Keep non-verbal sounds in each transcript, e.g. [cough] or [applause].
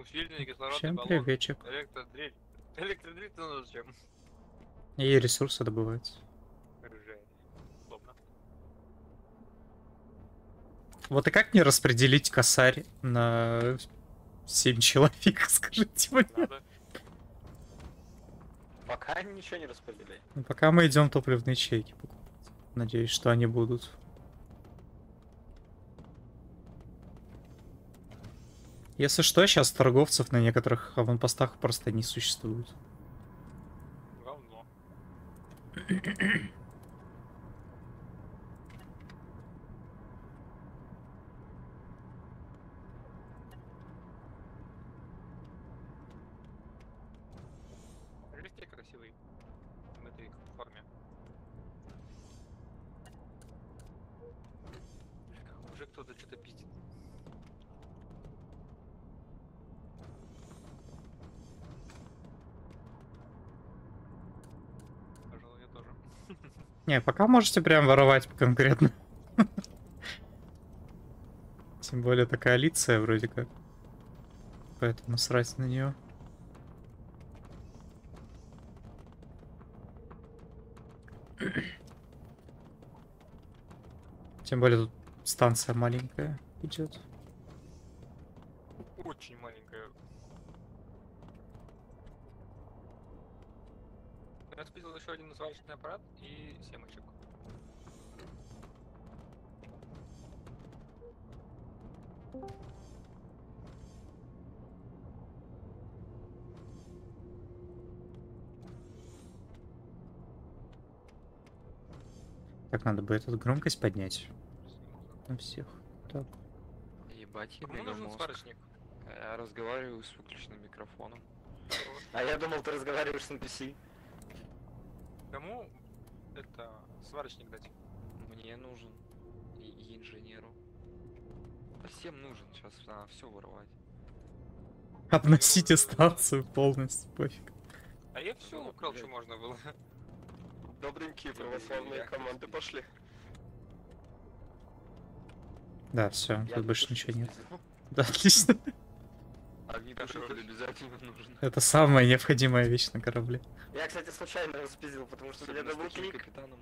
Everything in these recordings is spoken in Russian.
Усиленный кислородный баллон. приветчик. Электродрель. Электродрель то зачем? И ресурсы добываются. Вот и как мне распределить косарь на 7 человек, [laughs] скажите мне? Надо. Пока ничего не распределяй. Ну, Пока мы идем топливные ячейки покупать. Надеюсь, что они будут. Если что, сейчас торговцев на некоторых аванпостах просто не существует. Говно. Листья красивый. В этой форме. Уже кто-то что-то пиздит. Пожалуй, я тоже. Не, пока можете прям воровать конкретно. Тем более это коалиция вроде как. Поэтому срать на нее. Тем более тут станция маленькая идет. Очень маленькая. Я спиздил еще один сварочный аппарат и семечек. Так, надо бы эту громкость поднять. На всех. Так. Ебать, Кому ебаный нужен сварочник? Я разговариваю с выключенным микрофоном. А я думал, ты разговариваешь с NPC. Кому это сварочник дать? Мне нужен. И, и инженеру. Всем нужен. Сейчас надо все воровать. Обносите станцию полностью, пофиг. А я все Ну, украл, блядь. что можно было. Добренькие православные команды пошли. Да, все, тут больше ничего нет. Да, отлично. Огнетушитель обязательно [laughs] нужен. Это самая необходимая вещь на корабле. Я, кстати, случайно его спиздил, потому что у меня Особенно с таким double-click. капитаном.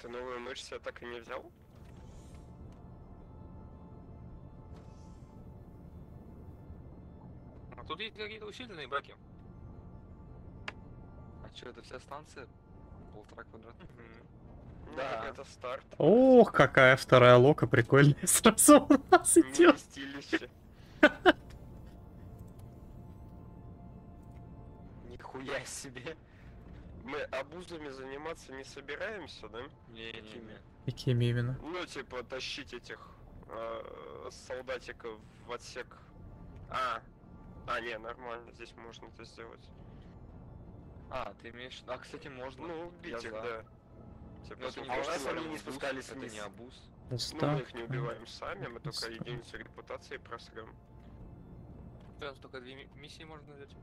Ты новую мышь себе так и не взял? А тут есть какие-то усиленные баки. А что, это вся станция? Полтора квадрата? Да. это старт. Ох, какая вторая лока прикольная [laughs] сразу у нас идет. [laughs] Нихуя себе. Мы обузами заниматься не собираемся, да? Не-не-не. Какими именно? Ну, типа, тащить этих э, солдатиков в отсек. А, а, не, нормально, здесь можно это сделать. А, ты имеешь... А, кстати, можно. Ну, убить Я их, за. да. Типа, это не А у нас что они это не спускались Это вниз. не абуз. Ну, мы Доста- их не убиваем сами, мы только единицу репутации просрем. Сейчас только две ми- миссии можно взять.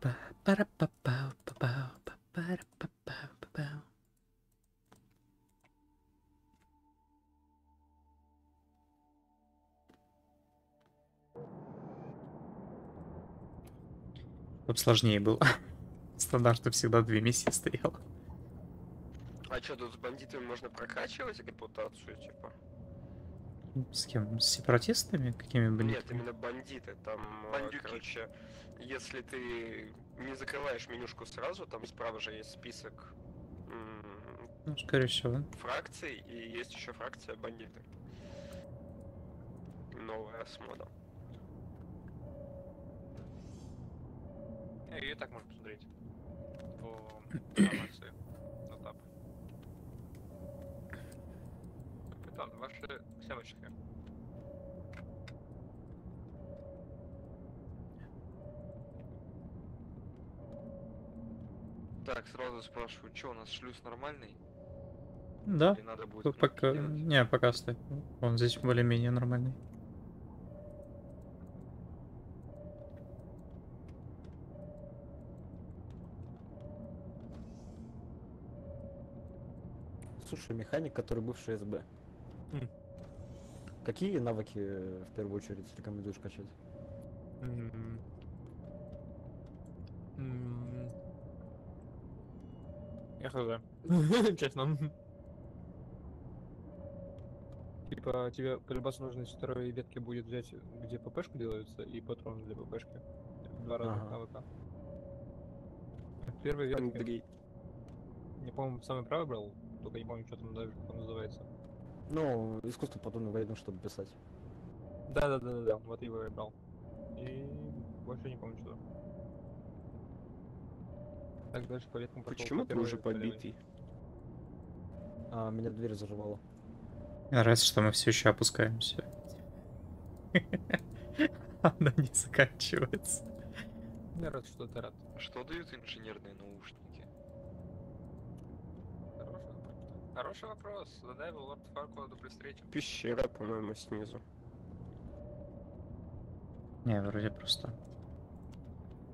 Па-пара-па-пау-па-пау-па-пара-па-пау-па-пау. Чтоб сложнее было. [laughs] Стандартно всегда две миссии стояло. А что, тут с бандитами можно прокачивать репутацию, типа? С кем? С сепаратистами? Какими Нет, бандитами? именно бандиты. Там, э, Бандюки. короче, если ты не закрываешь менюшку сразу, там справа же есть список Ну, скорее всего. фракций, и есть еще фракция бандиты. Новая с модом. Ее так можно посмотреть. По [clears throat] информации. На тап. Капитан, ваши семечки. Так, сразу спрашиваю, что у нас шлюз нормальный? Да. Или надо будет пока... Не, пока стоит. Он здесь более-менее нормальный. Слушай, механик, который бывший СБ. М. Какие навыки э, в первую очередь рекомендуешь качать? Я хз. Честно. Типа тебе по-любому нужно из второй ветки будет взять, где ППшка делается, и патроны для ППшки. Два разных Ага. навыка. В первой ветке, Андрей. я, по-моему, самый правый брал, только не помню, что там даже как он называется. Ну, искусство подобной войны, чтобы писать. Да-да-да-да, вот его я брал. И больше не помню, что. Так, дальше по веткам пошел. Почему по ты уже побитый? А, меня дверь заживала. Раз, что мы все еще опускаемся. [laughs] Она не заканчивается. Я рад, что ты рад. Что дают инженерные наушники? Хороший вопрос. Хороший вопрос. Задай его Лорд Фаркладу при встрече. Пещера, по-моему, снизу. Не, вроде просто.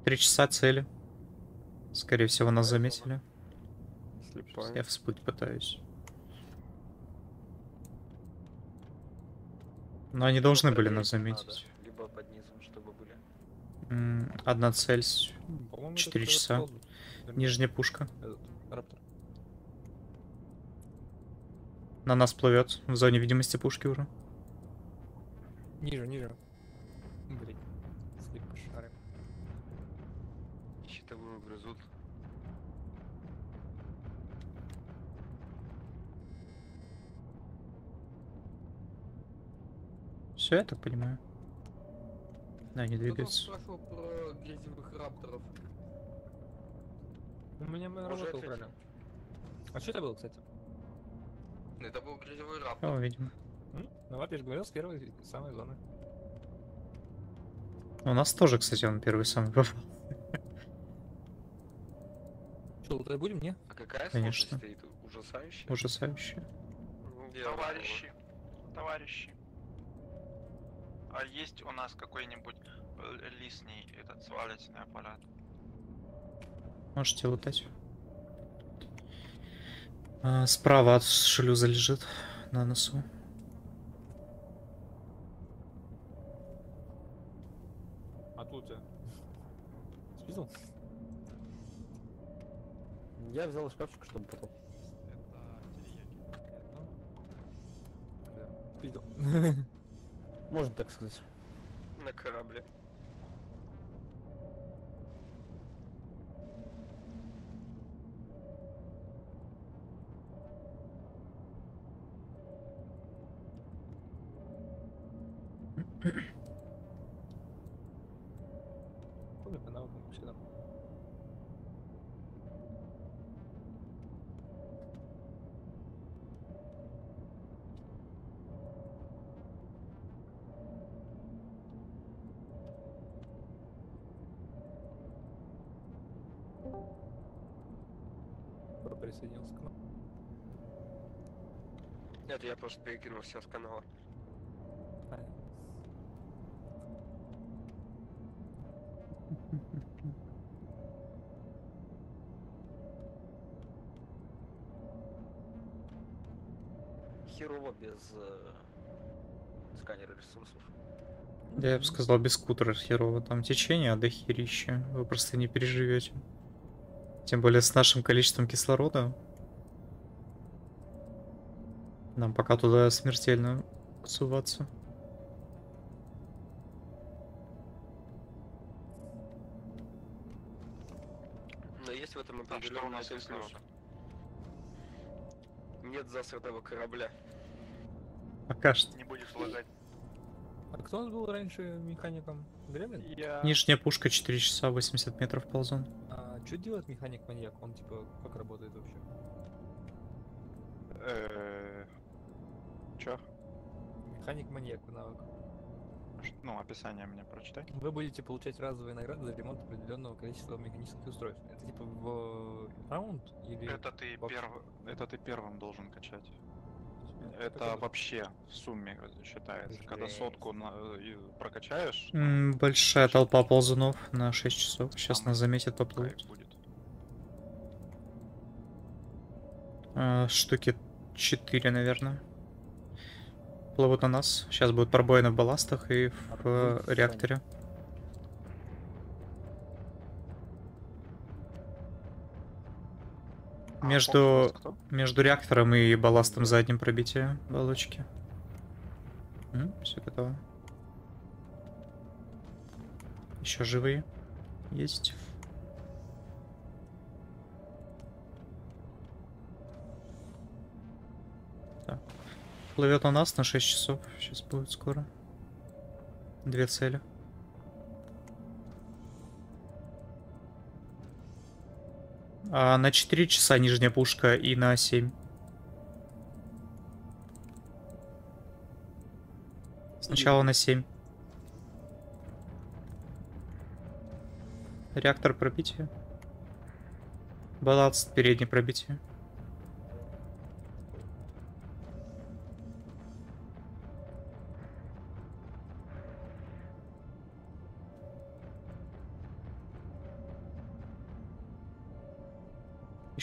Три часа цели. Скорее всего, нас заметили. Слепая. Я всплыть пытаюсь. Но они должны были нас надо, заметить. Либо под низом, чтобы были. Одна цель, Четыре часа. Нижняя пушка. Этот, Раптор. На нас плывет в зоне видимости пушки уже. Ниже, ниже. Блин. Слип шары. Щитовую грызут. Все, я так понимаю. Да, не Кто двигается. спрашивал про грязевых рапторов? У меня мы ответил. правильно. А что это было, кстати? Это был грязевой раптор. О, видимо. Ну вот, я же говорил, с первой самой зоны. У нас тоже, кстати, он первый самый [laughs] попал. Что, лутать будем, не? А какая Конечно. сложность стоит? Ужасающая? Ужасающе. Я Товарищи, товарищи. А есть у нас какой-нибудь э, лишний этот свалочный аппарат? Можете лутать. А, справа от шлюза лежит на носу. А тут я. Взял шкафчик, чтобы потом. Спиздил. [laughs] Можно так сказать. на корабле. Нет, я просто перекинул всем с канала. [laughs] Херово без э, сканера ресурсов. Я бы сказал, без скутера херово. Там течение, а дохерища. Вы просто не переживете. Тем более с нашим количеством кислорода. Нам пока туда смертельно суваться. Но есть в этом плюс. кислорода? Нет засратого корабля. Пока что. Не будешь лагать. А кто у нас был раньше механиком? Гремлин? Я... Нижняя пушка 4 часа 80 метров ползун. А что делает механик-маньяк? Он типа как работает вообще? Э, Чё? Механик-маньяк навык. Ш- Ну, описание мне прочитай. Вы будете получать разовые награды за ремонт определенного количества механических устройств. Это типа в раунд или Это ты Вообще- первый. Это ты первым должен качать. Э, Это вообще в сумме считается. Когда сотку на- и прокачаешь, М, Большая толпа ползунов на 6 часов. Сейчас нас заметят, поплывут. будет. А, штуки 4, наверное. Плывут на нас. Сейчас будут пробоины в балластах и в э, реакторе. А, Между, между реактором и балластом задним пробитие баллочки. все готово. Еще живые. Есть. Плывет на нас на 6 часов. Сейчас будет скоро. Две цели. А на 4 часа нижняя пушка и на 7. Сначала на 7. Реактор пробития. Балласт переднее пробитие.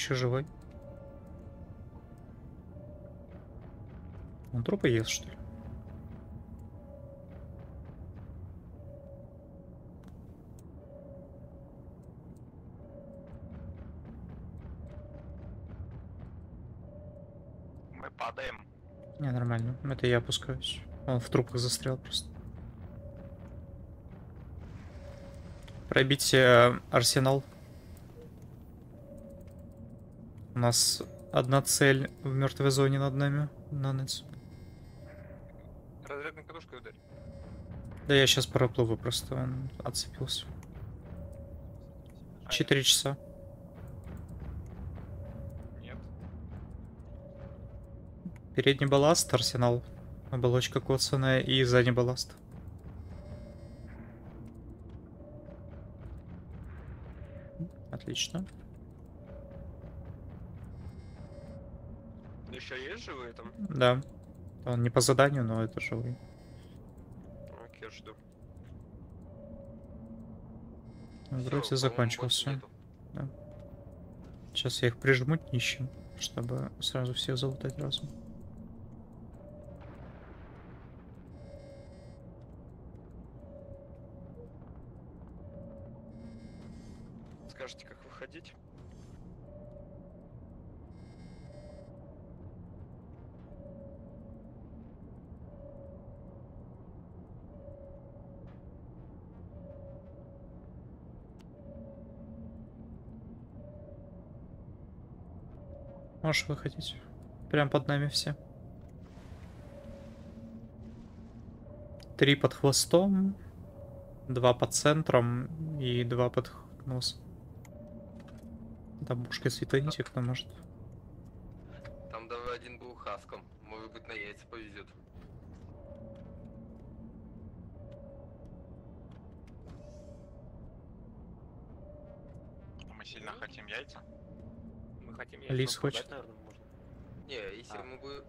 Еще живой. Он трупы ест, что ли? Мы падаем. Не, нормально. Это я опускаюсь. Он в трупах застрял просто. Пробитие арсенал. У нас одна цель в мертвой зоне над нами. На нец. Разрядной катушкой ударь. Да я сейчас проплыву, просто он отцепился. Четыре часа. Нет. Передний балласт, арсенал. Оболочка коцаная и задний балласт. Отлично. Живые там? Да. Он не по заданию, но это живой. Окей, жду. Вроде Всё, закончился. нету. Сейчас я их прижму нищим, чтобы сразу всех залутать разом. Можешь выходить. Прям под нами все. Три под хвостом, два под центром и два под нос. Там пушка светлонити, кто может. Там давай один был хаском. Может быть на яйца повезет. Мы сильно хотим яйца. Хотим Лис яйцо хочет. продать, наверное, можно. Не, если А. мы бы...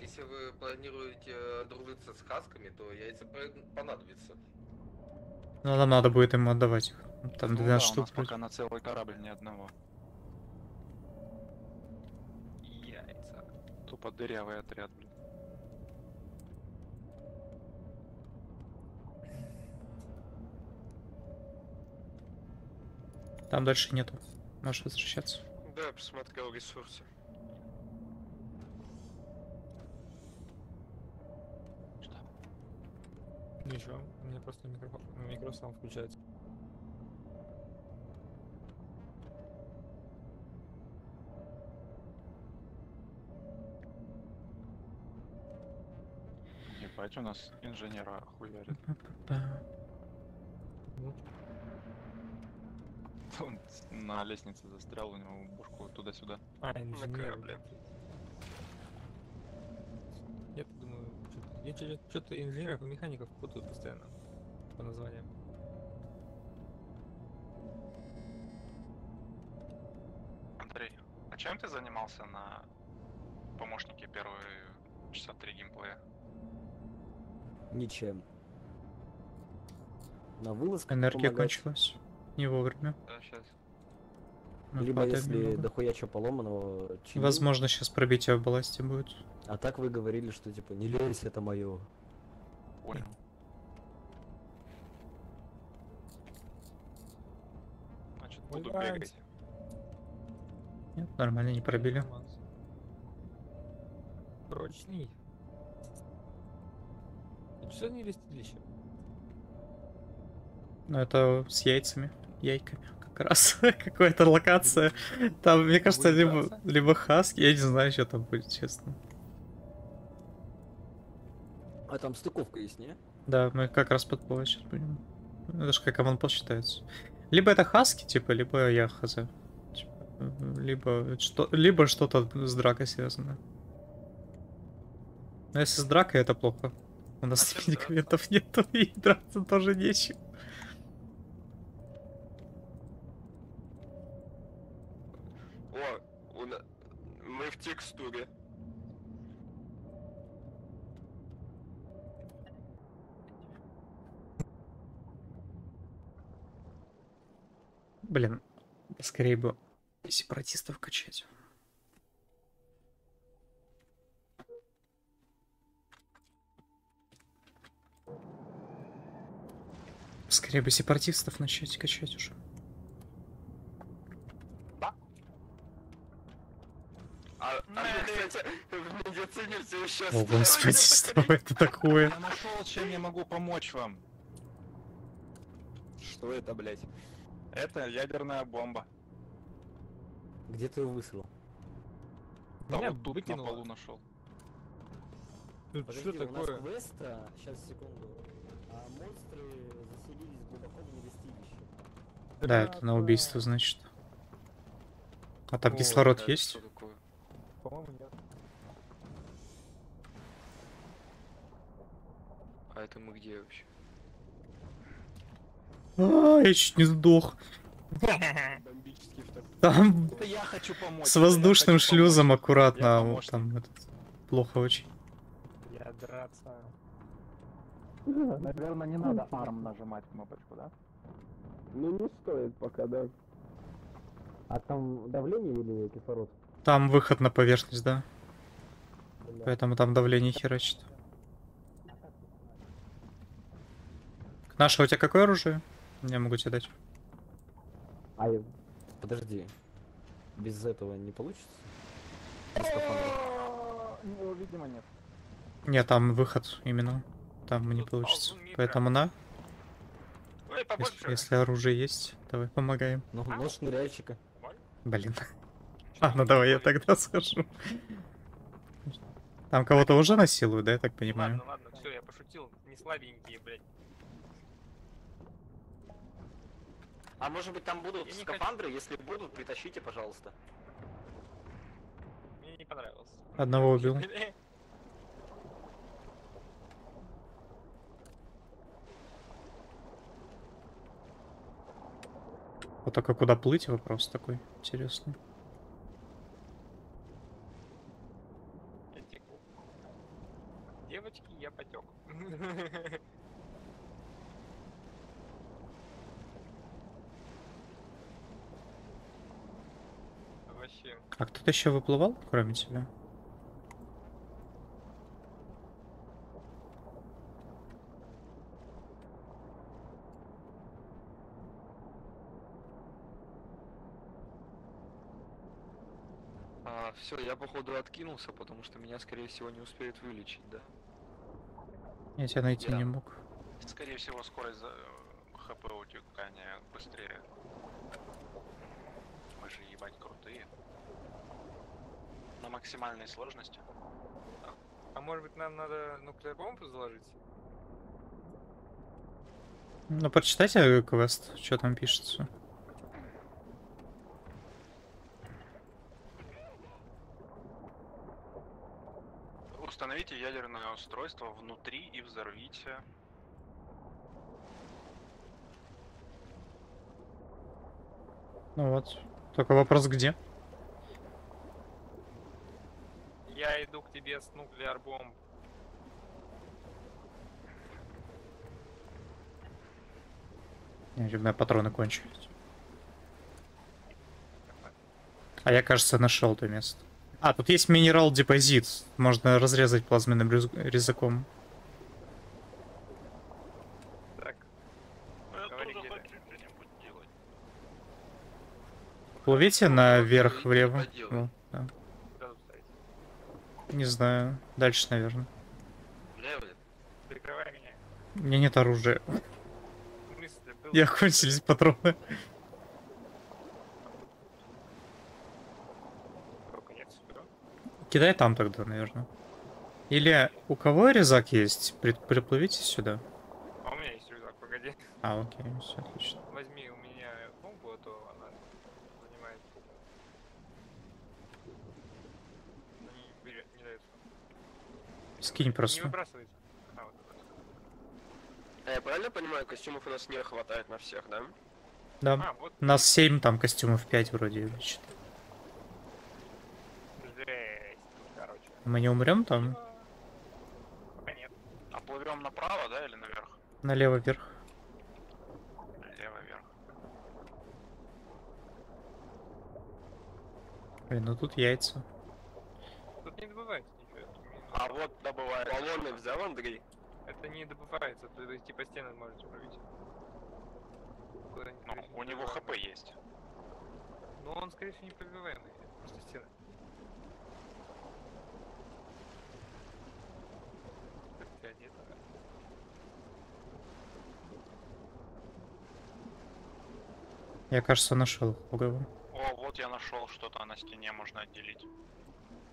Если вы планируете э, дружиться с хасками, то яйца понадобятся. Но нам надо будет ему отдавать их. Там Ну 12 да, у штук. нас вроде. пока на целый корабль ни одного. Яйца. Тупо дырявый отряд, блин. Там дальше нету. Можешь возвращаться. Да, посмотрел ресурсы. Ничего, у меня просто микрофон, микро сам включается. Ебать, у нас инженера хуярит. Па. [laughs] Он на лестнице застрял, у него бушку туда-сюда. А, инженер. корабле. Я думаю, я что-то инженеров и механиков путаю постоянно по названиям. Андрей, а чем ты занимался на помощнике первые часа три геймплея? Ничем. На вылазках Энергия помогать. кончилась. Не вовремя. Да, сейчас. Ну, Либо если немного. дохуя чё поломанного, чини. Возможно, сейчас пробитие в балласте будет. А так вы говорили, что типа не лезь, это мое. Понял. Значит, буду Блядь. бегать. Нет, нормально, не пробили. Прочный. А Что не листилище? Ну, это с яйцами. Яйками. Как раз. [laughs] Какая-то локация. Там, мне кажется, либо, либо хаски. Я не знаю, что там будет, честно. А там стыковка есть, не? Да, мы как раз подплывать сейчас будем. Ну, Это же как аванпост считается. Либо это хаски, типа, либо я хз. Типа, либо, что, либо что-то с дракой связано. Но если с дракой, это плохо. У нас А медикаментов нету, [laughs] и драться тоже нечем. О, у на- мы в текстуре. Блин, скорее бы сепаратистов качать. Скорее бы сепаратистов начать качать уже. А, а мы, кстати, в медицине все еще О, господи, [laughs] что это такое? Я нашел, чем я могу помочь вам. Что это, блядь? Это ядерная бомба. Где ты его высрал? Да Меня вот тут выкинуло. на полу нашел. Тут Подожди, что у нас такое? квеста, сейчас секунду. А монстры заселились глубоко в невестилище. Да, это на убийство, значит. А там О, кислород есть? такое? По-моему, нет. А это мы где вообще? А, я чуть не сдох. Там с воздушным шлюзом аккуратно. помощник. Там этот, плохо очень. Я драться. Наверное, не надо арм нажимать кнопочку, да? Ну не стоит пока, да. А там давление или кислород? Там выход на поверхность, да. Поэтому там давление херачит. Наше, у тебя какое оружие? Я могу тебе дать. А, я- подожди. Без этого не получится? Его, видимо, нет. Нет, там выход именно. Там не получится. Поэтому на, Ой, если, если оружие есть, давай помогаем. Ну, нож ныряльщика. Блин. [laughs] А, ну давай я тогда схожу. Там кого-то уже насилуют, да, я так понимаю? Ладно, ладно, все, я пошутил. Не слабенькие, блядь. А может быть там будут Я не скафандры? Если будут, притащите, пожалуйста. Мне не понравилось. Одного убил. [laughs] Вот только куда плыть, вопрос такой интересный. Я. Девочки, я потек. [laughs] Вообще. А кто-то еще выплывал, кроме тебя? А, все, я походу откинулся, потому что меня, скорее всего, не успеют вылечить, да? Я тебя найти Да. не мог. Скорее всего, скорость за- ХП утекания быстрее. Мы же ебать крутые. На максимальной сложности. А может быть нам надо нуклеар бомбу заложить? Ну, прочитайте квест, что там пишется. Установите ядерное устройство внутри и взорвите. Ну вот. Только вопрос где? Я иду к тебе с нуклеар бомб. Не, у меня патроны кончились. А я, кажется, нашел то место. А, тут есть минерал депозит. Можно разрезать плазменным рез- резаком. Так, Ну, я Говори, тоже где хочу что-нибудь делать. Плывите наверх, иди влево. поделай. Во, да. куда тут ставить? Не знаю. Дальше, наверное. Влево. Прикрывай меня. У меня нет оружия. Был... Я кончились патроны. Кидай там тогда, наверное. Или у кого резак есть? При- приплывите сюда. А у меня есть рюкзак, погоди. А, окей, все отлично. Возьми у меня бомбу, а то она занимает... Ну, не, берет, не дает. Скинь Не просто. выбрасывается. А, вот. А я правильно понимаю, костюмов у нас не хватает на всех, да? Да. А, вот Нас 7, там костюмов 5 вроде. или жесть, короче. Мы не умрем там? Пока нет. А плывем направо, да, или наверх? Налево вверх. Лево вверх. Блин, ну тут яйца. Тут не добывается ничего. это не- А вот добывает. Баллоны взял Андрей? Это не добывается, то есть типа стены можете пробить. Ну, у него хп есть. Ну он, скорее всего, не пробиваемый. это Просто стены. Я, кажется, нашел логово. О, вот я нашел что-то на стене можно отделить.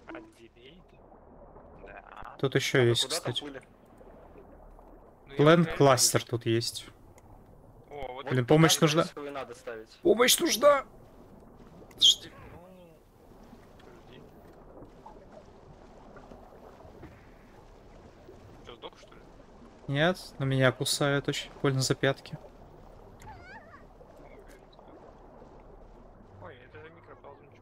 Отделить? Да. Тут еще А есть, кстати. Ну, Плент кластер тут есть. О, вот Блин, помощь нужна. надо. Помощь нужна! Ну, подожди. Ли? Нет, на меня кусают очень больно за пятки. Ой, это же микроползунчик.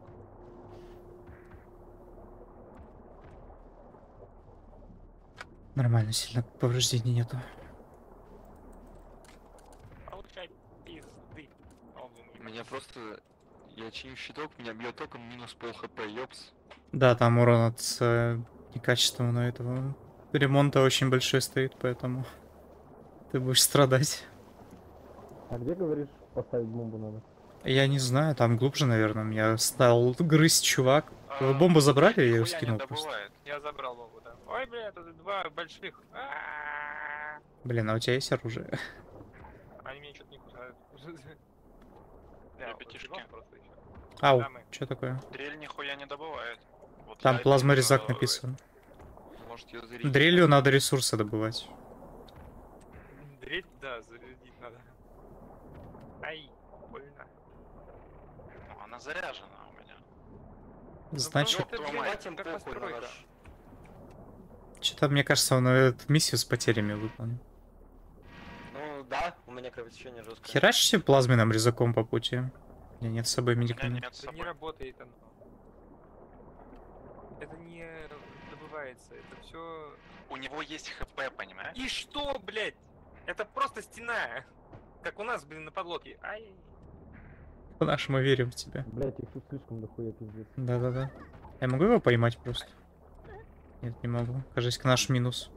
Нормально, сильно повреждений нету. Получай пизды. Меня просто... Я чиню щиток, меня бьет током минус пол хп, ёпс. Да, там урон от э, некачественного этого ремонта очень большой стоит, поэтому ты будешь страдать. А где, говоришь, поставить бомбу надо? Я не знаю, там глубже, наверное. Меня стал грызть чувак. Вы А, бомбу забрали, я ее скинул просто. добывает. Я забрал бомбу, да. Ой, бля, тут два больших. Блин, а у тебя есть оружие? Они меня что-то не кусают. [laughs] Да, пятишки. Ау, что такое? Дрель нихуя не добывает. Вот Там плазморезак написан. Может ее зарядить? Дрелью надо ресурсы добывать. Дрель, да, зарядить надо. Ай, больно. Ну, она заряжена у меня. Значит, Ну, им как наш. Что-то мне кажется, он эту миссию с потерями выполнил. Ну да, у меня кровотечение жесткое. Херачите плазменным резаком по пути. У меня нет с собой медикаментов. Это не работает оно. Это не добывается, это все. У него есть хп, понимаешь? И что, блядь? Это просто стена. Как у нас, блин, на подлодке. Ай. По-нашему верим в тебя. Блять, их тут слишком дохуя пиздец. Да-да-да. Я могу его поймать просто? Нет, не могу. Кажись, наш минус.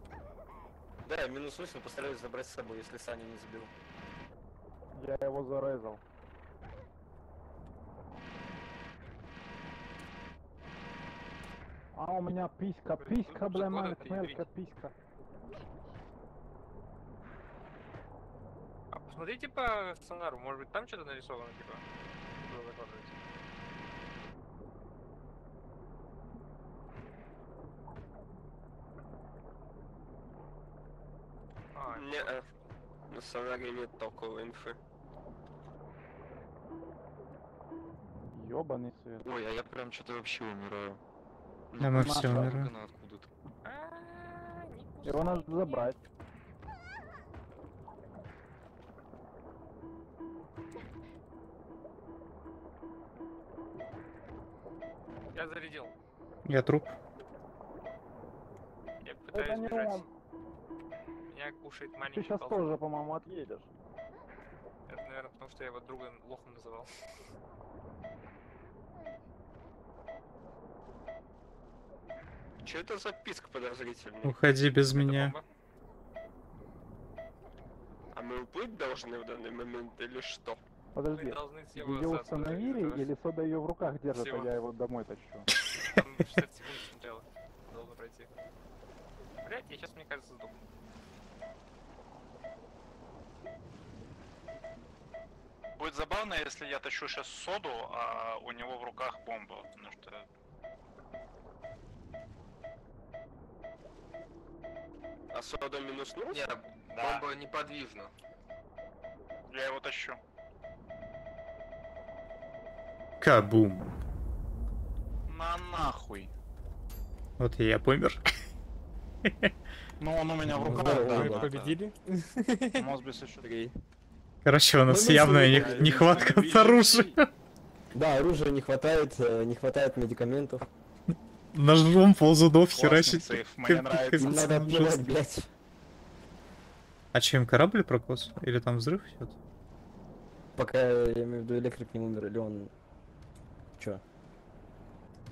Да, я минус 8 постараюсь забрать с собой, если Саня не сбил. Я его зарезал. А у меня писька, писька, тут бля, маленькая ядрить. писька. А посмотрите по сценару, может быть там что-то нарисовано, типа. куда закладывается. А, Не, это на сценарии нет толковой инфы. Ёбаный свет. Ой, а я прям что-то вообще умираю. Да мы все умираем. она откуда-то. А, Его надо забрать. Я зарядил. Я труп. Я Это пытаюсь не бежать. он. Меня кушает Ты маленький сейчас ползун. тоже, по-моему, отъедешь. Это, наверное, потому что я его друга лохом называл. Че это за писк подозрительный? Уходи без Это меня. бомба? А мы уплыть должны в данный момент или что? Подожди, ее установили или Сода ее в руках держит, Всего. а я его домой тащу? Там 60 секунд сначала. Должно пройти. Блять, я сейчас, мне кажется, сдохну. Будет забавно, если я тащу сейчас соду, а у него в руках бомба. Потому что А сода минуснулся? Нет, Да. бомба неподвижна. я его тащу. Кабум. На нахуй. Вот и я помер. Ну он у меня в руках, да. Да. победили? [laughs] Мосбис еще Три. Короче, у нас мы явная не- нехватка от оружия. Да, оружия не хватает, э, не хватает медикаментов. Ножом ползунов херачить. мне нравится. Им надо отбивать, блядь. А че, им корабль прокос? Или там взрыв идет? Пока, я имею в виду, электрик не умер, или он... Чё?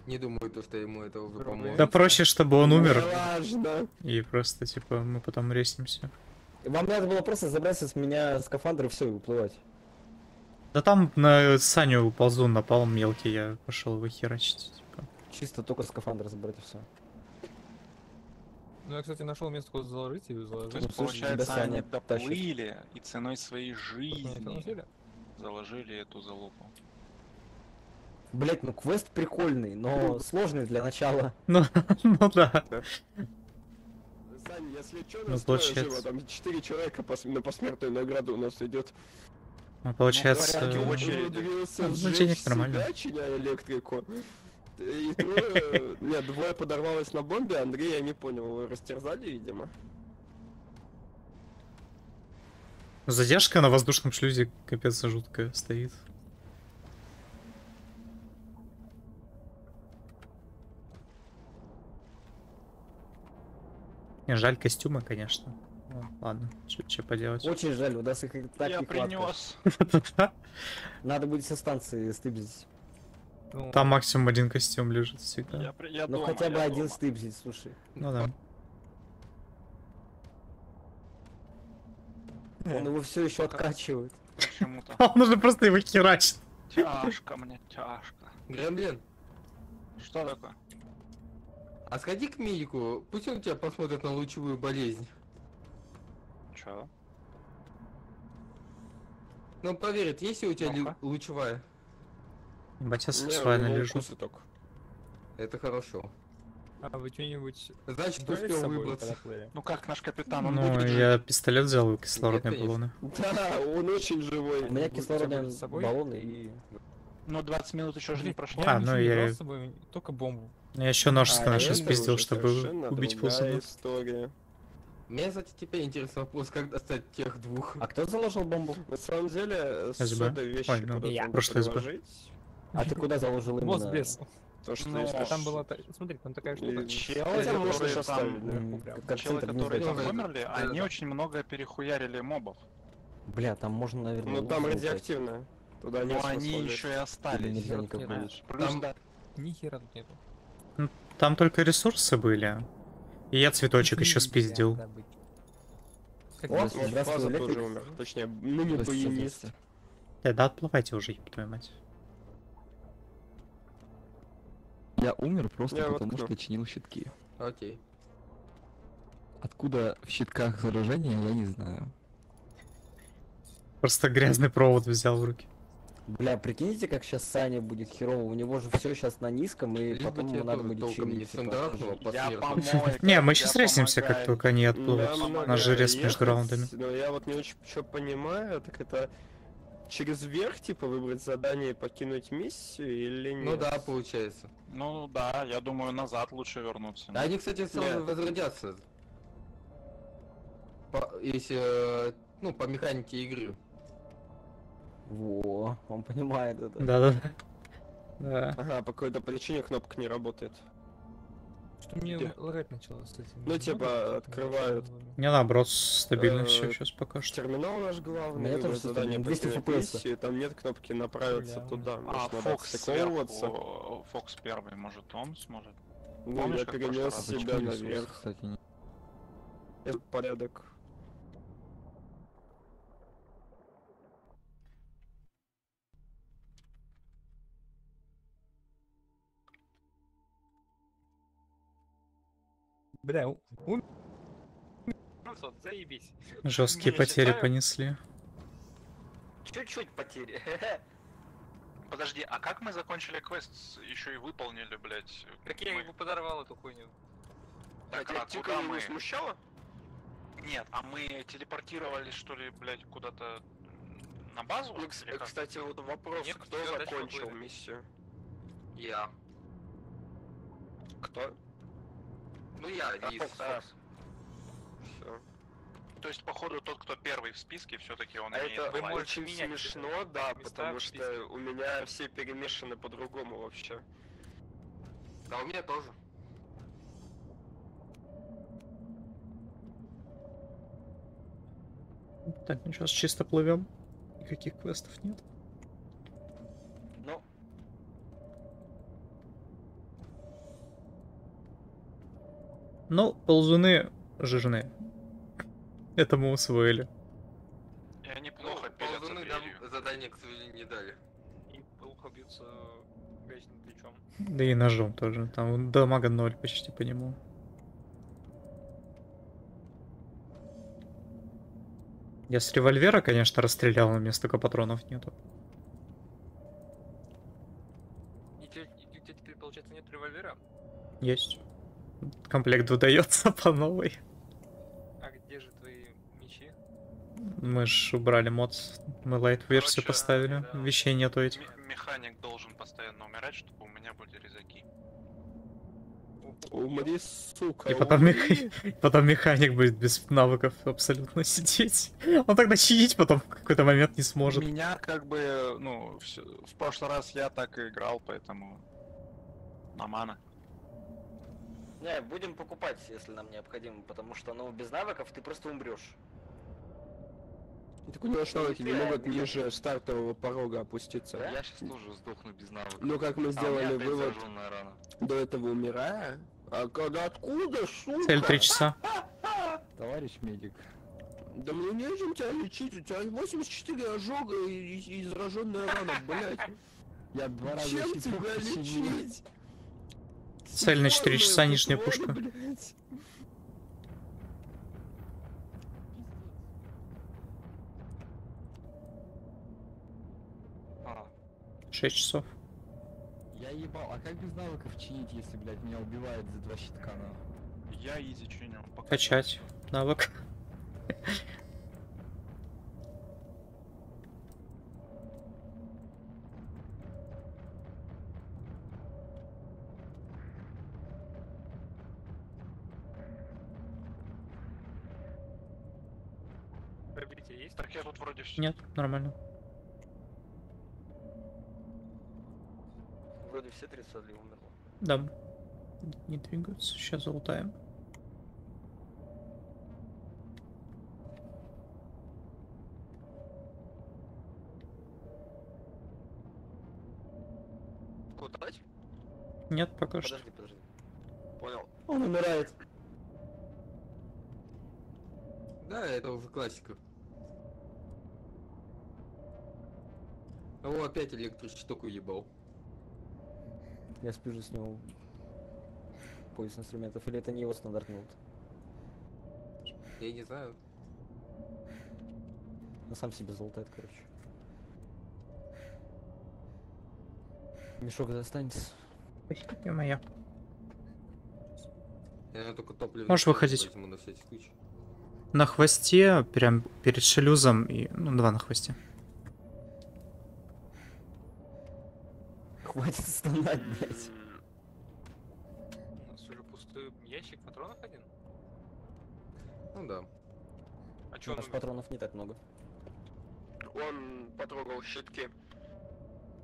Не думаю, то, что ему это уже поможет. Да проще, чтобы он умер, Важно. и просто, типа, мы потом реснимся. Вам надо было просто забрать с меня скафандр и все, и уплывать. Да там на Саню ползун напал мелкий, я пошел его херачить. Типа. Чисто только скафандр забрать и все. Ну, я, кстати, нашел место, куда заложить и То заложить. есть, Ну, получается, они доплыли и ценой своей жизни заложили эту залупу. Блять, ну квест прикольный, но сложный для начала. Ну, [laughs] ну да. Если что, Ну, получается. живо, там 4 человека пос- на посмертную награду у нас идет. Ну, получается... Он очереди. Ну, денег нормально. себя, электрику. И трое, нет, двое подорвалось на бомбе, Андрей, я не понял, его растерзали, видимо. Задержка на воздушном шлюзе капец жуткая стоит. Не, жаль костюмы, конечно. Ну, ладно, что поделать. Очень жаль, у нас их и так я нехватка. принес. [laughs] Надо будет со станции стыбзить. Ну, Там максимум один костюм лежит всегда. Я, Ну дома, хотя бы один дома. стыбзить, слушай. Ну да. Он его все еще откачивает. Почему-то. [laughs] Он уже просто его херачит. Тяжко мне, тяжко. Гремлин, Что такое? А сходи к медику, пусть он тебя посмотрит на лучевую болезнь. Чё? Ну, проверит, есть ли у тебя ли- лучевая. Ебать, я Не, у сексуально него лежу. только. Это хорошо. а вы что-нибудь Значит, с успел выбраться. Ну как наш капитан, он Ну, я пистолет взял и кислородные баллоны. [laughs] Да, он очень живой. У меня кислородные баллоны и... Ну 20 минут еще же не прошло. Я А, ну не я- с собой, только бомбу. Я еще нож с А спиздил, чтобы убить ползунов. история. Меня, кстати, теперь интересует вопрос, как достать тех двух. А кто заложил бомбу? На самом деле, СБ. сода вещи Ой, ну, куда-то я. Просто СБ. А ты куда заложил Босс именно? без. То, что Ну, А там была... Смотри, там такая штука. Челы, Хотя можно которые сейчас там, да. Челы, которые там умерли, они очень много перехуярили мобов. Бля, там можно, наверное... Ну там радиоактивно. Туда Но нет смысла они лезть. еще и остались. нельзя никак. Плюс, Там- да, Ни хера тут нету. Там только ресурсы были. И я цветочек еще спиздил. Вот, тоже умер. Точнее, Здрасте, баянист. здрасте. Да, да отплывайте уже, еб твою мать. Я умер просто Я потому, что чинил щитки. Окей. Откуда в щитках заражение, я не знаю. Просто грязный провод взял в руки. Бля, прикиньте, как сейчас Саня будет херово. У него же все сейчас на низком, и Лишь потом ему надо будет чинить. типа, [laughs] Не, мы сейчас реснимся, как только они отплывут. На же рез между раундами. Но я вот не очень что понимаю, так это через верх, типа, выбрать задание и покинуть миссию или нет? Ну да, получается. Ну да, я думаю, назад лучше вернуться. Да они, кстати, сразу возродятся. По- если, э, ну, по механике игры. Во, он понимает это. Да-да-да. Да. Ага, по какой-то причине кнопка не работает. Что мне Где? лагать начало с этим. Ну, типа, открывают. Не, наоборот, стабильно Э, все сейчас пока что. Терминал наш главный, меня тоже задание стабильно, 200 покинуть FPS. миссию, там нет кнопки направиться туда. А Фокс сверху, Фокс первый, может он сможет? Ну, Помнишь, я перенес себя наверх. кстати. Это порядок. Бля, у- ум... Ну, вот, заебись. Жесткие Не потери считаю. понесли. Чуть-чуть потери. [laughs] Подожди, а как мы закончили квест? Еще и выполнили, блять. Так я его подорвал эту хуйню. Так, а тика куда не мы? смущало? Нет, а мы телепортировались, что ли, блять, куда-то на базу? Ну, кстати, вот вопрос, Нет, кто закончил миссию? Я. Кто? Ну я, из Фокс, Фокс. Все. То есть, походу, тот, кто первый в списке, все-таки он А имеет это вы власть. очень менять смешно, да, места потому что у меня все перемешаны по-другому вообще. Да у меня тоже. Так, ну сейчас чисто плывем. Никаких квестов нет. Ну, ползуны жирные. Это мы усвоили. И они Ну, плохо пилятся ползуны нам задание, к сожалению, не дали. И плохо бьются грязным плечом. Да и ножом тоже. Там дамага ноль почти по нему. Я с револьвера, конечно, расстрелял, но у меня столько патронов нету. И у тебя теперь, получается, нет револьвера? Есть. Комплект выдается [laughs] по новой. А где же твои мечи? Мы ж убрали мод. Мы лайт-версию Короче, поставили. да. Вещей нету этих. Ме- Механик должен постоянно умирать, чтобы у меня были резаки. Умри, сука. И потом, умри. [laughs] потом механик будет без навыков абсолютно [laughs] сидеть. Он тогда чинить потом в какой-то момент не сможет. Меня как бы, ну, всё- в прошлый раз я так и играл, поэтому на мана. Не, будем покупать, если нам необходимо, потому что, ну, без навыков ты просто умрешь. Так у него навыки не Нифига, могут ниже стартового порога опуститься. Да? Я сейчас тоже сдохну без навыка. Ну, как мы А сделали опять вывод, до этого умирая. А когда откуда, сука? Цель 3 часа. [laughs] Товарищ медик. Да мне нечем тебя лечить, у тебя 84 ожога и, и, и зараженная рана, блядь. Я два раза Чем тебя лечить? Цель на 4 часа, нижняя пушка. 6 часов. Я ебал, а как без навыков чинить, если, блядь, меня убивает за два щитка, нахуй? Я изи чиню. пока. Качать навык. Все. Нет, нормально. Вроде все 30 ли умерло. Да. Не двигаются. Сейчас залутаем. Куда дать? Нет, пока что. Подожди, подожди. Понял. Он умирает. Да, это уже классика. О, опять электрощиток уебал. Я спижу с него пояс инструментов, или это не его стандартный ult? Я не знаю. Он сам себе золотает, короче. Мешок останется. Ой, моя. Я только топливо. Можешь выходить. Возьму на. На хвосте, прям перед шлюзом и... Ну, два на хвосте. Хватит стонать, блядь. У нас уже пустой ящик патронов один? Ну да. А У чё он нас умер? патронов не так много. Он потрогал щитки.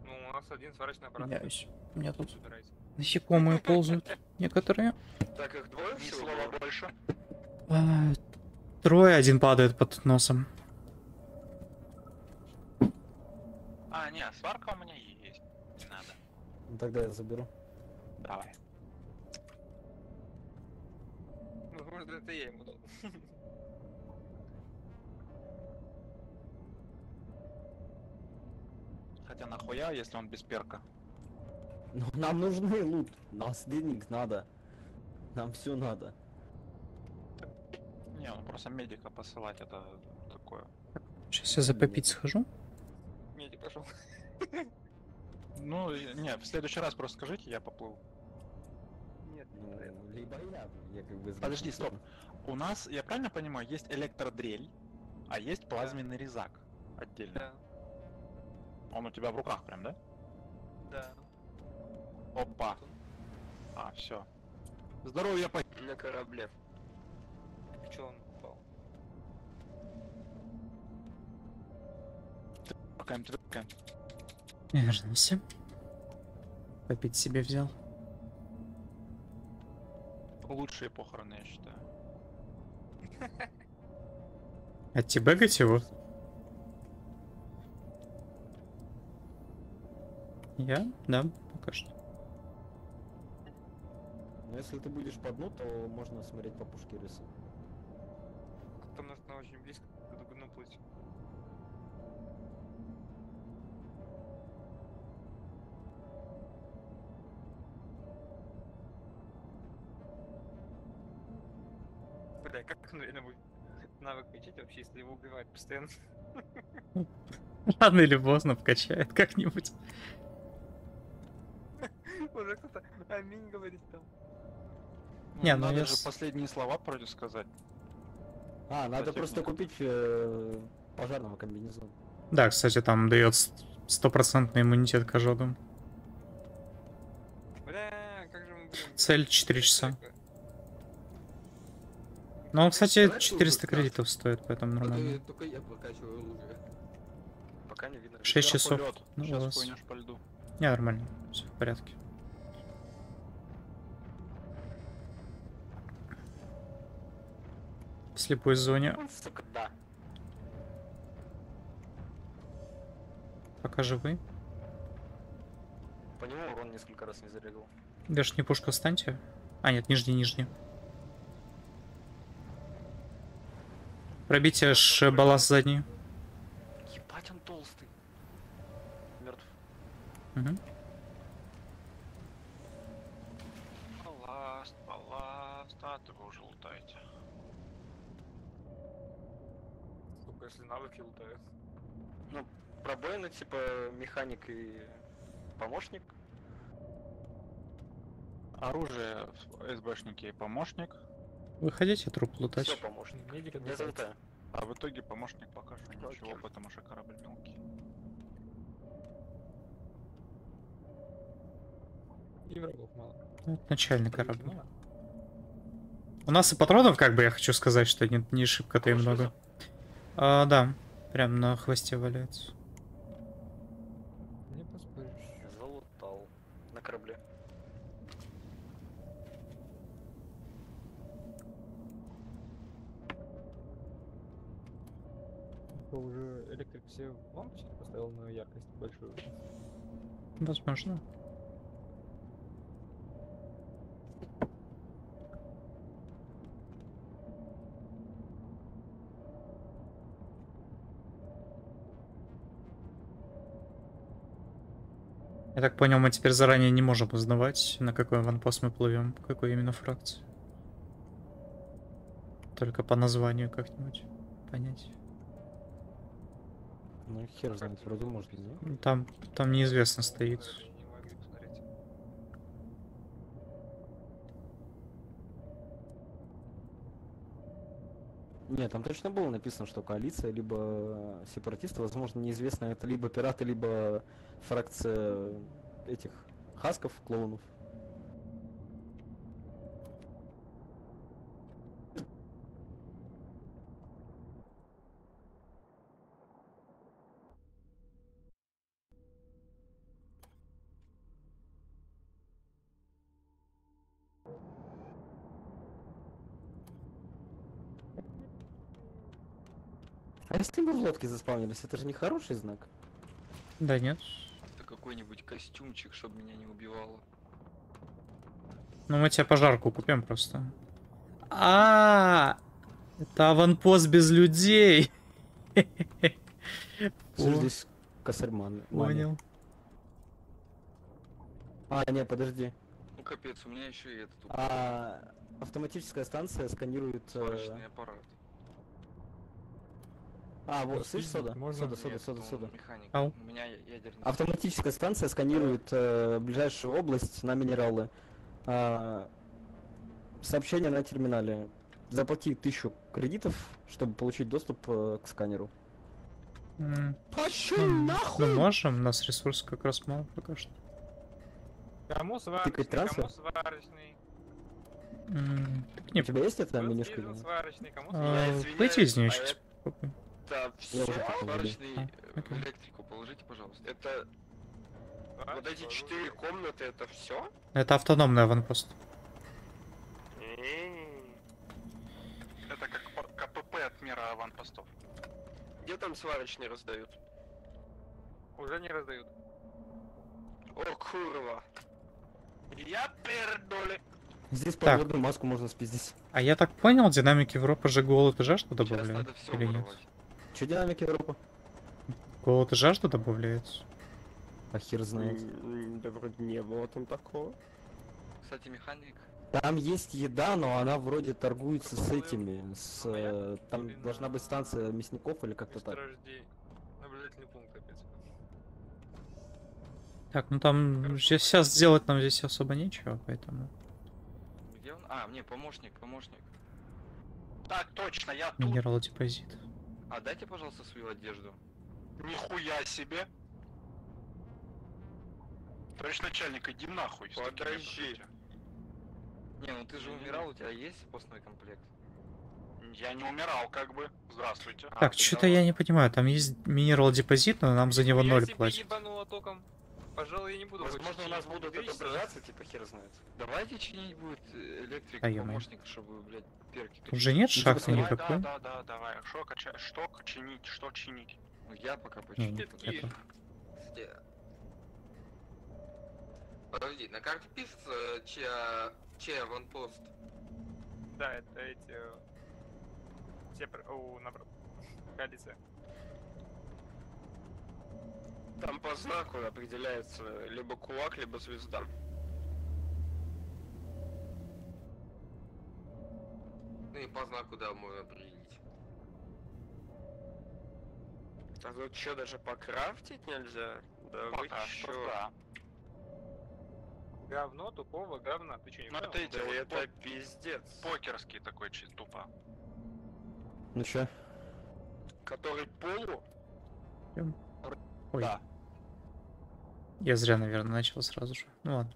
Ну, у нас один сварочный аппарат. Извиняюсь. У меня тут собирается. насекомые ползают. Некоторые. Так их двое Ни всего слова больше. А, Трое, один падает под носом. А, не, сварка у меня есть. Не надо. Ну, тогда я заберу. Давай. Может, это я ему дал. [laughs] Хотя нахуя, если он без перка? Ну, нам нужны лут. Нас денег надо. Нам все надо. Не, ну просто медика посылать это такое. Сейчас я за попить схожу. Медик пошел. [laughs] Ну, не, в следующий раз просто скажите, я поплыл. Нет, Ну, либо я, я как бы... Подожди, стоп. У нас, я правильно понимаю, есть электродрель, а есть плазменный резак отдельно. Да, Он у тебя в руках прям, да? да. Опа. А, все. Здоровья по... На корабле. Чё он упал? Трыкаем, трыкаем. Не вернулся. Попить себе взял. Лучшие похороны, я считаю. [laughs] Оттибегать его? Я? Да, пока что. Ну, если ты будешь по дну, то можно смотреть по пушке рысы. Там нужно очень близко наверное, будет навык качать вообще, если его убивают постоянно? Рано или поздно вкачает как-нибудь. [laughs] Уже кто-то аминь говорит там. Не, ну надо я же последние слова вроде сказать. А, надо просто ну- купить э, пожарного комбинезона. Да, кстати, там дает ст- стопроцентный иммунитет к ожогам. Бля, как же мы будем... Цель 4 часа. Ну, он, кстати, Давай 400 тут, да. кредитов стоит, поэтому нормально. только я прокачиваю оружие. Пока не видно. 6 Сверху часов. лёд, Ну, у Сейчас вас. по льду. Не, нормально. Все в порядке. В слепой зоне. Сука, да. Пока живы. По нему урон несколько раз не зарегал. Верхняя пушка встаньте. А, нет, нижний, нижний. Пробите ш балласт задний. Ебать, он толстый. Мертв. Мгм. Балласт, балласт, а то вы уже лутаете. Сука, если навыки лутают. Пробоины, типа, механик и помощник. Оружие, СБшники, помощник. Выходите труп Все лутать. помощник. Медик Я отдыхает. ЗВТ. А в итоге помощник пока что ничего, Окей. потому что корабль мелкий. И врагов мало. Ну, это начальный корабль. Мало? У нас и патронов, как бы, я хочу сказать, что не, не шибко-то и много. А, да, прям на хвосте валяется. Не поспоришь. Залутал. На корабле. Типа уже электрик все лампочки поставил на яркость большую. Возможно. Я так понял, мы теперь заранее не можем узнавать, на какой ванпост мы плывем, какой именно фракции. Только по названию как-нибудь понять. Ну, хер знает, вроде может быть, да? Ну, Там, там неизвестно стоит. Даже не могли посмотреть. Нет, там точно было написано, что коалиция, либо сепаратисты, возможно, неизвестно, это либо пираты, либо фракция этих хасков, клоунов. А лодке заспавнились, это же не хороший знак. Да нет. Это какой-нибудь костюмчик, чтобы меня не убивало. Ну мы тебе пожарку купим просто. А, это аванпост без людей. Здесь косарь маны. мани. Понял. А, не, подожди. Ну капец, у меня еще и этот А, автоматическая станция сканирует... э, сварочный аппарат. А, вот, слышишь, сода? можно? Сода, сода, Нет, сода, ну, сода. Механик. Ау. У меня ядерный. Автоматическая станция сканирует э, ближайшую область на минералы. А, сообщение на терминале. Заплати тысячу кредитов, чтобы получить доступ э, к сканеру. М, Пошел Ну, ну, можем, у нас ресурсов как раз мало пока что. Кому сварочный, кому сварочный. М, так не У тебя есть спиздил или нет? сварочный, кому А, сварочный. Выйти из нее а сейчас. Это- все. уже. Сварочный А, в электрику положите, пожалуйста. Это вот эти четыре комнаты, это все? Это автономный аванпост. Это как КПП от мира аванпостов. Где там сварочные раздают? Уже не раздают. О, курва. Я пердоли. Здесь Так. подводную маску можно спиздить. А я так понял, динамик Европы же голод и жажду Сейчас добавляют? надо все Или нет? воровать. Че динамики? Голод и жажду добавляется? А хер знает. Да вроде не было там такого. Кстати, механик. Там есть еда, но она вроде торгуется с этими. С, э, там должна быть станция мясников или как-то так. Наблюдательный пункт опять. Так, ну там сейчас сделать нам здесь особо нечего, поэтому... Где он? А, мне помощник, помощник. Так, точно, я тут. Минерал депозит. А дайте, пожалуйста, свою одежду. Нихуя себе. Товарищ начальник, иди нахуй. Подожди. Не, ну ты же умирал, у тебя есть постный комплект? Я не умирал, как бы. Здравствуйте. А, Так, тогда что-то я не понимаю, там есть минерал депозит, но нам за него Я ноль себе платят. ебануло током. Пожалуй, я не буду Возможно, у нас будут отображаться, типа хер знает. Давайте чинить будет э, электрик А, помощник, чтобы, блядь, перки. Уже нет шахты давай, никакой? Да, да, да, давай. Что, кача... что чинить, что чинить? Ну я пока починю. не, Детки. это... Подожди, на карте пишется, чья, чей аванпост. Да, это эти... э, Те... про- О, наоборот. Коалиция. Там по знаку определяется либо кулак, либо звезда. Ну и по знаку, да, можно определить. А тут что, даже покрафтить нельзя? Да вы что чё? да. Говно, тупого, говна. Ты что, не Ну, понял? это Да вот это пиздец. Покерский такой чисто тупо. Ну чё? Который полу? Ой, Да. Я зря, наверное, начал сразу же. Ну ладно.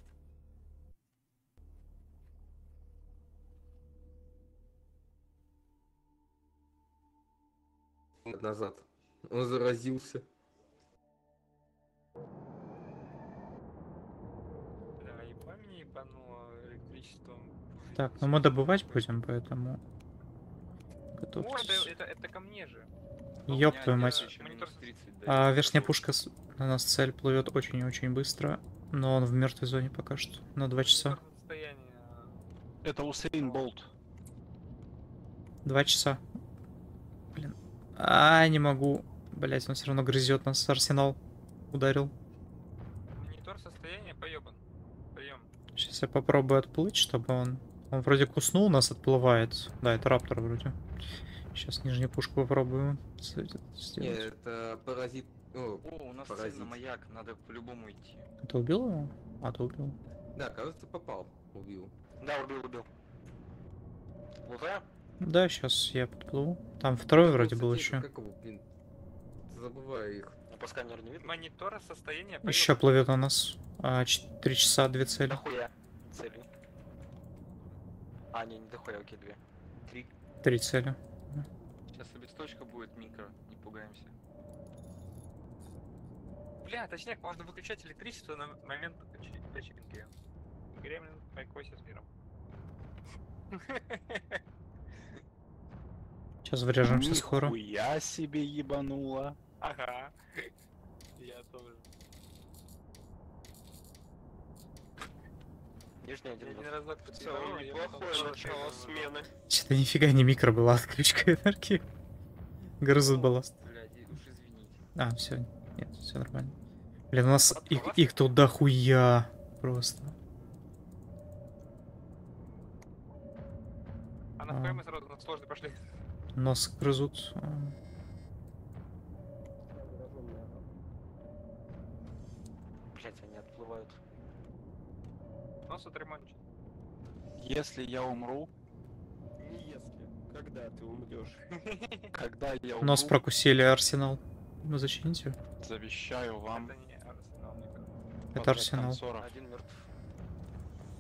Назад. Он заразился. Да, еба меня ебануло электричеством. Так, ну мы добывать будем, поэтому... О, это, Готовьтесь. это, это ко мне же. Ёб твою мать. одежда ещё Монитор минус 30 А верхняя пушка с- на нас цель плывет очень и очень быстро, но он в мертвой зоне пока что. На два часа. Монитор состояния. Это Усейн Болт. Два часа. Блин. А, не могу. Блять, он все равно грызет нас. Арсенал ударил. Монитор состояния поебан. Прием. Сейчас я попробую отплыть, чтобы он... Он вроде куснул, нас отплывает. Да, это раптор вроде. Сейчас нижнюю пушку попробую сделать. это паразит. О, О, у нас цель Паразит. на маяк, надо по-любому идти. Ты убил его? А, ты убил. да, кажется, попал. Убил. Да, убил, убил. Уже? Да, сейчас я подплыву. Там второй вроде был Кстати, еще. Как его, блин? Забываю их. Ну, по сканеру не видно. Монитора состояния Еще поебан. плывет у нас. А, 3 часа, две цели. Дохуя. Цели. А, не, не дохуя, окей, две. Три. Три цели. Сейчас обесточка будет микро, не пугаемся. Бля, точняк, можно выключать электричество на момент очи- очередки. Гремлин, Майкоси с миром. Сейчас врежемся скоро. Нихуя себе ебануло. Ага. Я тоже. Нижний один. Я один разок потерял, неплохое начало смены. Что-то нифига не микро была отключка энергии. Грызут балласт. Блядь, и уж извините. А, все. Нет, все нормально. Блин, у нас От их, вас? их тут дохуя. Просто. А на ФК мы сразу на сложный пошли. Нос грызут. Нос отремончит. Если я умру, Не если. Когда ты умрешь? [laughs] когда я умру, Нос прокусили Арсенал. Ну, зачините. завещаю вам Это не Арсенал никак. Это подряд Арсенал. танцоров. Один мертв.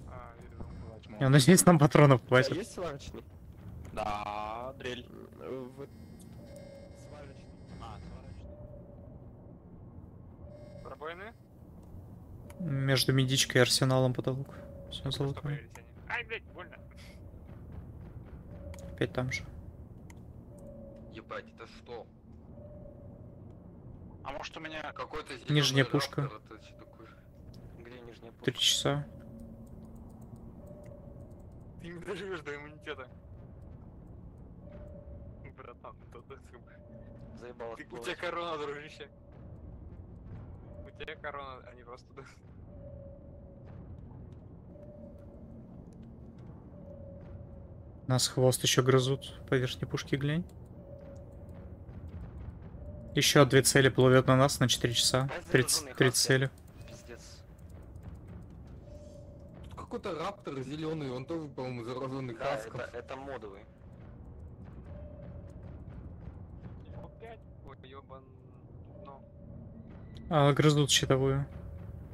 А. Я надеюсь, нам патронов А хватит. есть сварочный? Да, дрель. В- Сварочный. А, сварочный. Пробоины? Между медичкой и Арсеналом потолок. Все золото. Ай, блядь, больно. Опять там же. Ебать, это что? А может у меня... Какой-то Нижняя пушка. Где нижняя Три пушка? часа. Ты не доживешь до иммунитета. Братан, это да, Заебало ты, у тебя корона, дружище. У тебя корона, а не просто Нас хвост еще грызут. По верхней пушке глянь. Еще две цели плывет на нас на 4 часа. А, 30, зараженные 30 хаски. цели. Пиздец. Тут какой-то раптор зеленый, он тоже, по-моему, зараженный Да, хаском. это, это модовый. Опять? Ой, ёбан... А, грызут щитовую.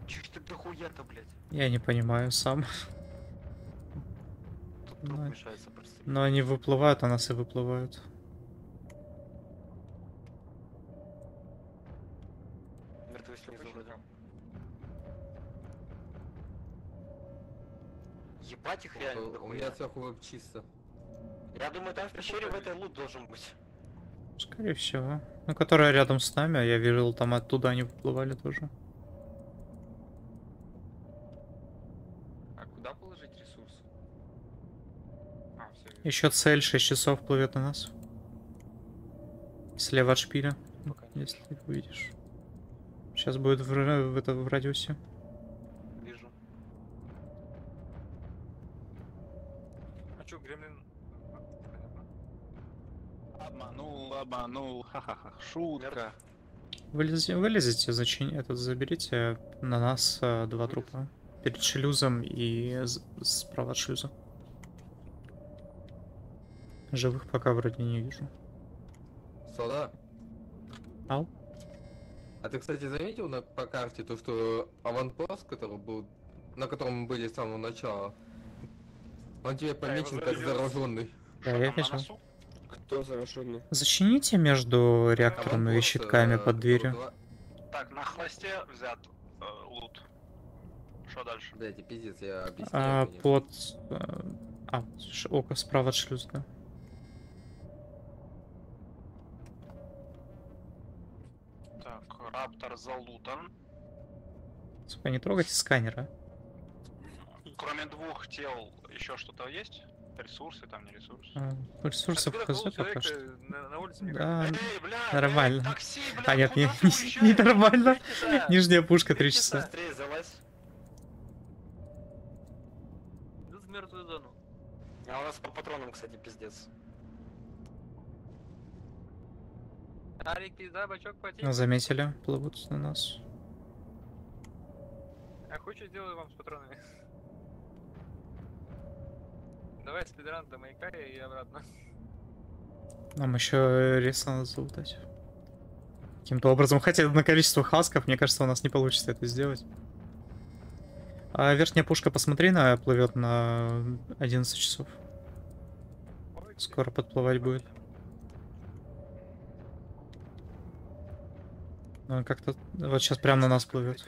Чё ж ты дохуя-то, блядь? Я не понимаю сам. Тут мешается. Но они выплывают, а нас и выплывают. Мертвый снизу вроде. Ебать их реально У меня сверху веб чисто. Я думаю, там в пещере в этой лут должен быть. Скорее всего. Ну, которая рядом с нами, а я видел, там оттуда они выплывали тоже. А куда положить ресурсы? А, все, вижу. Еще цель 6 часов плывет на нас. Слева от шпиля, Пока не если ты увидишь. Сейчас будет в, в, это, в радиусе. вижу. а чё, Гремлин... Понятно. Обманул, обманул, ха-ха-ха, шутка. Вылези, вылезите, зачин... этот заберите на нас а, два Вылез. трупа. Перед шлюзом и справа от шлюза. Живых пока вроде не вижу. Сода. Ау? А ты, кстати, заметил на, по карте то, что аванпост, который был, на котором мы были с самого начала, он тебе помечен как зараженный. Да, я вижу. Кто зараженный? Зачините между реактором и Аванпост, щитками э, под дверью. два- Так, на хвосте взят э, лут. Что дальше? Блядь, и пиздец, я объясняю, А, под... э, А, ш- око справа от шлюза, да. Так, Раптор залутан. Сука, не трогайте сканера. Кроме двух тел еще что-то есть? Ресурсы там, не ресурсы? А, ресурсов Откуда хз был пока что. на, на улице Да, Эй, бля, нормально. э, такси, бля, А, нет, не- не уезжаешь? нормально. Нижняя пушка 3 Идите часа. Быстрее залазь. А у нас по патронам, кстати, пиздец. Арик, пизда, бачок потек. Ну, заметили, плывут на нас. А что сделаю вам с патронами? Давай спидран до маяка и обратно. Нам еще реса надо залутать. Каким-то образом, хотя на количество хасков, мне кажется, у нас не получится это сделать. А верхняя пушка, посмотри, на плывет на 11 часов. Скоро подплывать будет. Как-то вот сейчас прямо на нас плывет.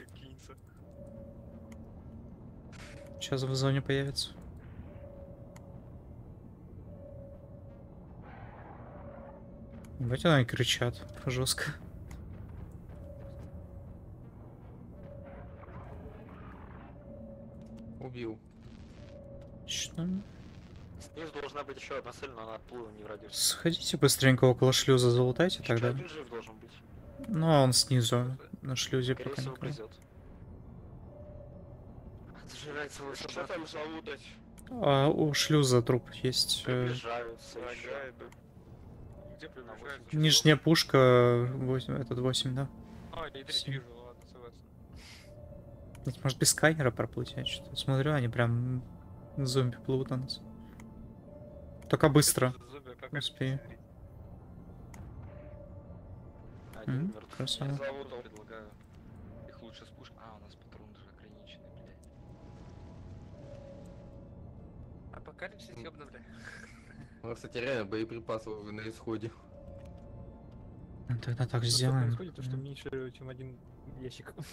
Сейчас в зоне появится. Ебать, они кричат жестко. Убил. Отлично. Снизу должна быть еще одна цель, но она отплыла не в радиусе. Сходите быстренько около шлюза, залутайте Еще тогда. один жив должен быть. Ну, а он снизу, на шлюзе пока придет. Что там залутать? А у шлюза труп есть. э? Нижняя пушка, 8, этот 8, да? А, я вижу, ладно, Может без сканера проплыть? Я что-то смотрю, они прям зомби плывут на нас. Только быстро. Успею. Один мертв. Красава. Я Залутал. предлагаю их лучше с пушкой. А, у нас патроны же ограничены, блядь. Апокалипсис ёбна, бля. У нас, кстати, реально боеприпасов на исходе. Ну, Тогда так сделаем. происходит, то, что меньше, чем один ящик. [laughs]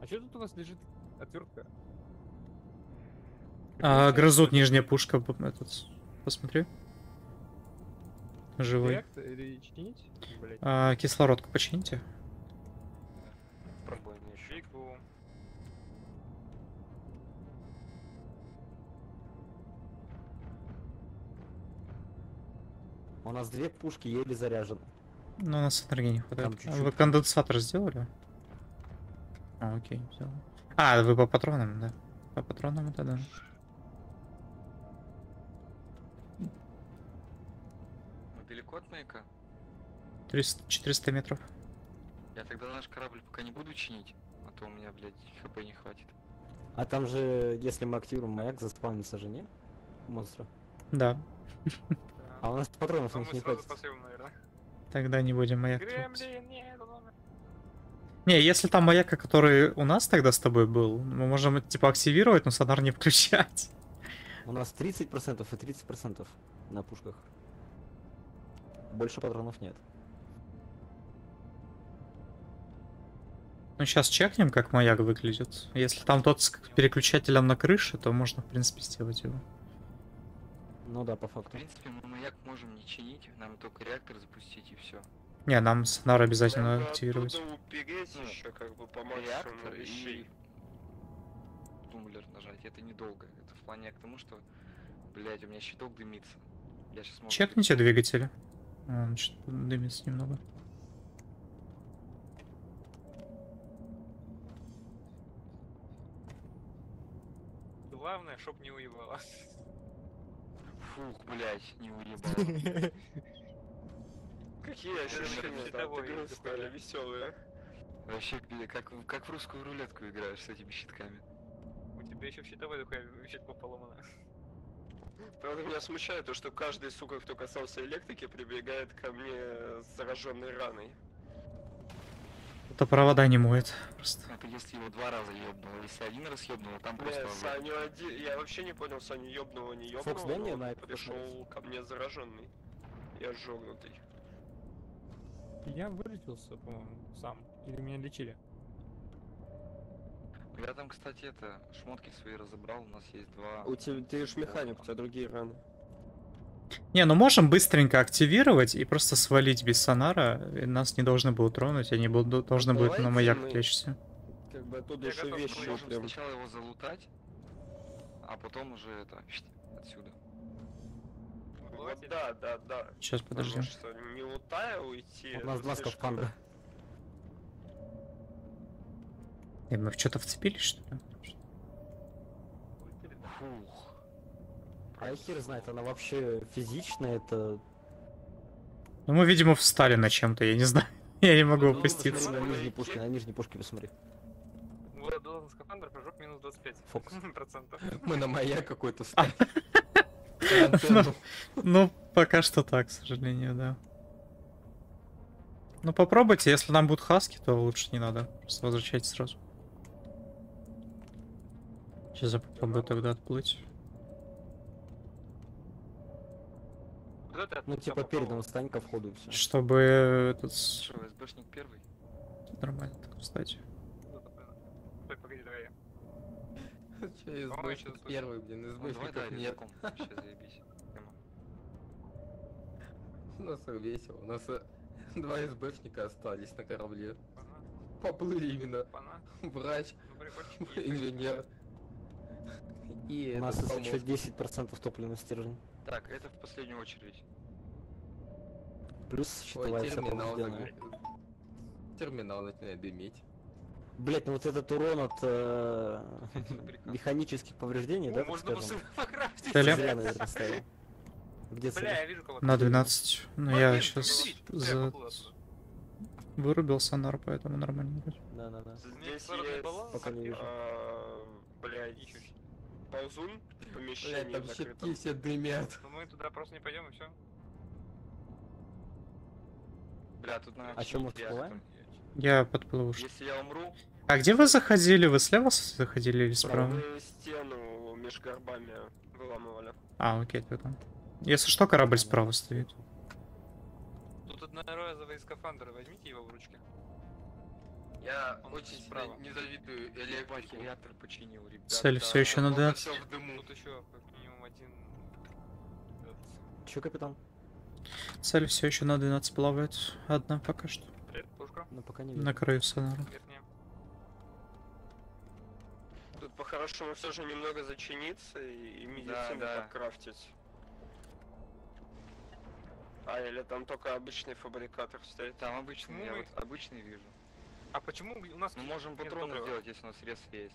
А что тут у вас лежит отвертка? А, грызут нижняя пушка, этот, посмотри. Живой. А, кислородку почините. У нас две пушки еле заряжены. Ну, у нас энергии не хватает. Там А чуть-чуть. вы конденсатор сделали? А, окей, сделал. А, вы по патронам, да? По патронам это да. Маяка? 300, 400 метров. Я тогда наш корабль пока не буду чинить, а то у меня, блядь, хп не хватит. А там же, если мы активируем маяк, заспавнится же, не? Монстра. Да. А у нас патронов мы не хватит. Тогда не будем маяк. Не, если там маяка, который у нас тогда с тобой был, мы можем типа активировать, но сонар не включать. У нас 30% и 30% на пушках. Больше патронов нет. Ну, сейчас чекнем, как маяк выглядит. Если там тот с переключателем на крыше, то можно, в принципе, сделать его. Ну да, по В факту. принципе, мы маяк можем не чинить, нам только реактор запустить и все. Не, нам сонар обязательно Надо активировать. оттуда упереть Ну, еще как бы по Реактор и тумблер нажать. Это недолго. Это в плане к тому, что, блядь, у меня щиток дымится. Я сейчас могу... Чекните двигатели. А, Он что-то дымится немного. Главное, чтоб не уебало. Фух, блядь, не уебал. [laughs] Какие ощущения, щитовой ты грустные, веселые. Вообще, как, в- как в русскую рулетку играешь с этими щитками. У тебя еще в щитовой такая щитко поломана. Правда, меня смущает то, что каждый, сука, кто касался электрики, прибегает ко мне с зараженной раной. Это провода не моет. Просто. Это если его два раза ёбнуло. Если один раз ёбнуло, там Бля, просто... Саню один... Я вообще не понял, Саню ёбнуло, не ёбнуло, Фокс, на он это пришел ко мне зараженный. Я жёгнутый. Я вылетелся, по-моему, сам. Или меня лечили. Я там, кстати, это, шмотки свои разобрал, у нас есть два... У тебя, ты ж механик, у тебя другие раны. Не, ну можем быстренько активировать и просто свалить без сонара. И нас не должны будут тронуть, они будут, должны будут на маяк мы- отвлечься. Как бы оттуда Я еще готов, вещи Мы можем прям. сначала его залутать, а потом уже это, отсюда. Вот да, да, да. Сейчас, подожди. Потому что не лутая уйти. У нас два слишком- Э, мы в что-то вцепились, что ли? Фух. А хер знает, она вообще физичная, это... Ну, мы, видимо, встали на чем-то, я не знаю. [laughs] Я не могу Ну, опуститься. На нижней пушке, на нижней пушке посмотри. Вот, должен скафандр, прыжок минус 25. Фокус. [laughs] Процентов. Мы на маяк какой-то А. ставим. [laughs] Ну, пока что так, к сожалению, да. Ну, попробуйте, если нам будут хаски, то лучше не надо. Просто возвращайте сразу. Сейчас я попробую тогда отплыть. Ну, типа передом стань ко входу все. Чтобы этот... Что, СБшник первый? Нормально так. Стой, погоди, давай я. Че, СБшник тут- первый, блин, Ну, СБшников нет. Вообще заебись. У нас весело. У нас э, [laughs] два СБшника остались на корабле. Поплыли именно. Врач, Ну, [laughs] инженер. И У нас помост. 10% топлива стержень. Так, это в последнюю очередь. Плюс вся терминал, терминал начинает дымить. Блять, ну вот этот урон от э, механических повреждений, да, Можно. Цели? [laughs] Зря, наверное, ставил. Где Бля, я кого-то. На 12. Ну я сейчас я за... вырубил сонар, поэтому нормально. Да, да, да. Здесь баланс, Пока не вижу. а, блядь, ползун в Блять, помещении там закрытом. щитки все дымят. Ну мы туда просто не пойдем и все. Бля, тут надо А чё, мы всплываем? Я подплыву. Если я умру, А где вы заходили? Вы слева заходили или справа? Мы стену между горбами выламывали. А, окей, там. Если что, корабль справа стоит. Тут одноразовые скафандры, возьмите его в ручки. Я Он очень справа. не завидую Ебать, электрику. реактор починил, ребята. Цель все еще на Много 12. всё в дыму. Тут еще как минимум один... Чё, капитан? Цель все еще на 12 плавает. Одна пока что. Привет, пушка. Ну пока не. На краю. Верхняя. Тут по-хорошему все же немного зачиниться и, и медицину да. подкрафтить. А, или там только обычный фабрикатор стоит. Там обычный, Ну, я мы- вот обычный вижу. А почему у нас... Мы можем патроны сделать, если у нас средств есть.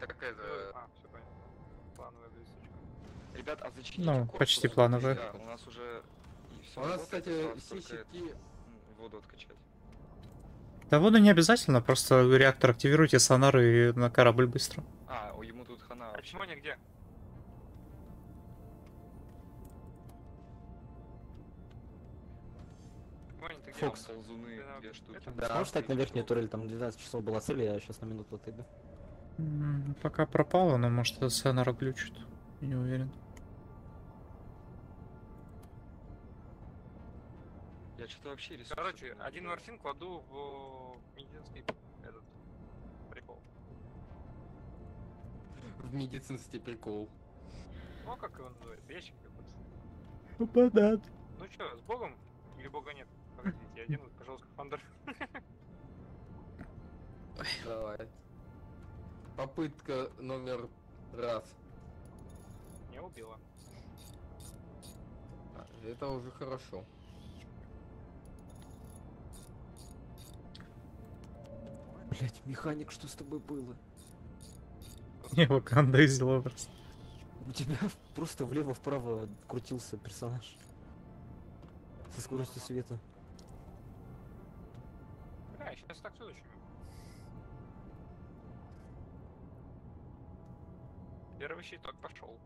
Так Э, это... А, все понятно. Плановая блесточка. Ребят, а зачините Ну, корпус, почти плановая. Да, у нас уже... У нас, кстати, все щитки... м, Воду откачать. Да воду не обязательно, просто реактор активируйте, сонар и на корабль быстро. А, ему тут хана А почему они Фокс. Ползуны, Да, две штуки. это- Сможешь встать на верхнюю турель? Там 12 часов была цель, я сейчас на минуту отойду. М, Пока пропало, но может это сонар глючит. Не уверен. Я что-то вообще рисую. Короче, один морфин кладу в медицинский этот прикол. В медицинский прикол. Ну, как его называют? Ящик какой-то. Ну, понятно. Ну чё, с богом? Или бога нет? Погодите, я одену, пожалуйста, фандер. Давай. Попытка номер раз. Не убила. Это уже хорошо. Блять, механик, что с тобой было? Не, Ваканда взяла просто. У тебя просто влево-вправо крутился персонаж. Со скоростью света. Первый щиток пошел.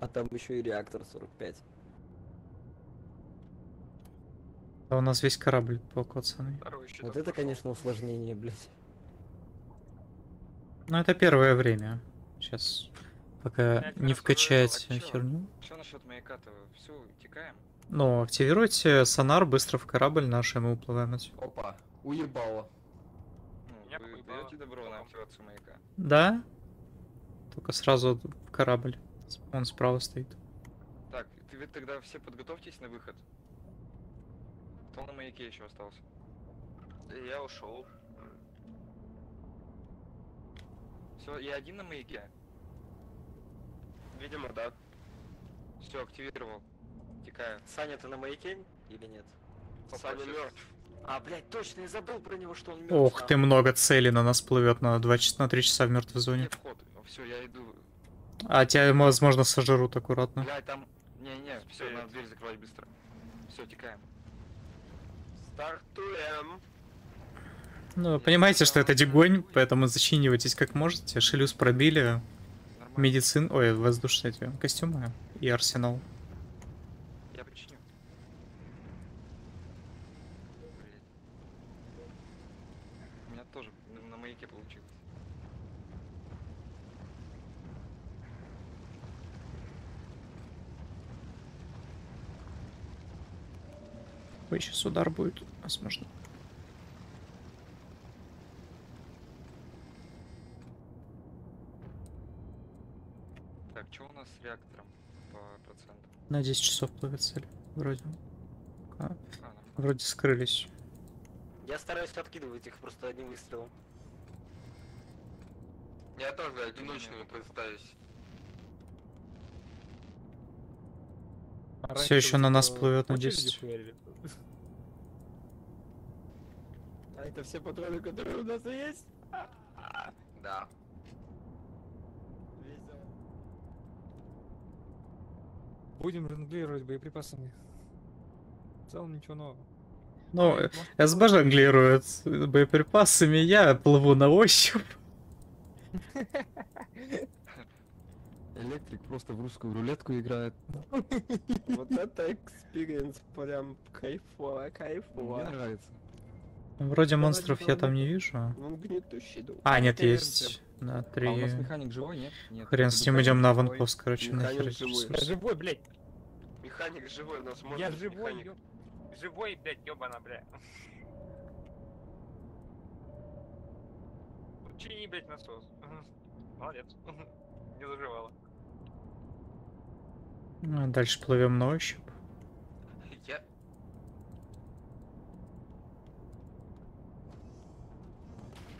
А там еще и реактор 45. Да у нас весь корабль покоцанный. Вот это, конечно, усложнение, блять. Ну это первое время. Сейчас пока Пять не вкачать а херню. Что насчет маяка-то? Все, текаем? Ну, активируйте сонар быстро в корабль наш, и мы уплываем отсюда. Опа, уебало. Ну, Меня вы поебало. даете добро на активацию маяка? Да? Только сразу корабль. Он справа стоит. Так, ты вы тогда все подготовьтесь на выход. Кто на маяке еще остался? Я ушел. Все, я один на маяке. Видимо, да. Все, активировал. Текаю. Саня, ты на маяке или нет? Саня мертв. А, блядь, точно, я забыл про него, что он мертв. Ох ты, много целей на нас плывет на 2 часа, на 3 часа в мертвой зоне. Вход? Все, я иду. А тебя, возможно, сожрут аккуратно. Блядь, там... Не-не, все, надо дверь закрывать быстро. Все, текаем. Стартуем. Ну, вы понимаете, что это дегонь, поэтому зачинивайтесь как можете. Шлюз пробили, Нормально. медицин, ой, воздушные костюмы и арсенал. Я починю. Блядь. У меня тоже на- на маяке получилось. Ой, сейчас удар будет, возможно. Так, что у нас с реактором по процентам? На 10 часов плывет цель, вроде. А, А, вроде скрылись. Я стараюсь откидывать их просто одним выстрелом. Я тоже одиночными представюсь. А Все еще на нас плывет на очереди 10. хуярили. А это все патроны, которые у нас есть? [laughs] Да. Будем жонглировать боеприпасами. В целом ничего нового. Ну, Может, э, СБ жонглирует боеприпасами, я плыву на ощупь. [laughs] Электрик просто в русскую рулетку играет. [laughs] Вот [laughs] это experience прям кайфово, Мне кайфово. нравится. Вроде монстров я там не вижу. Он гнетущий дух. А, нет, есть. На А у нас три. механик живой, нет? Нет. Хрен с ним, идем на аванпост, короче, нахер. живой. Я живой, блядь. Механик живой, у нас может Я живой, механик. Живой, блядь, ёбана, бля. Чини, блядь, насос. Молодец. Не заживало. А Дальше плывем на ощупь. Я...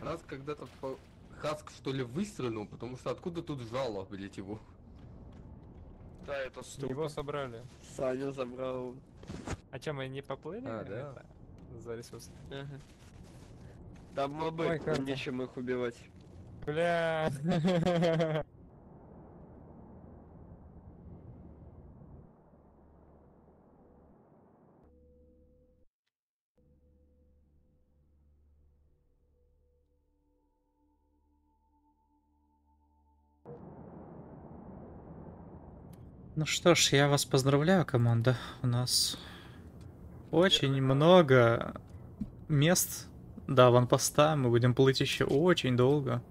Раз когда-то по- Хаск что ли выстрелил, потому что откуда тут жало, блять, его? Да, это стук. Его собрали. Саня забрал. А чё, мы не поплыли? А, да. За ресурсы. Ага. Там мобы, нечем их убивать. Бля. [laughs] Ну что ж, я вас поздравляю, команда. У нас очень много мест до аванпоста. Мы будем плыть еще очень долго.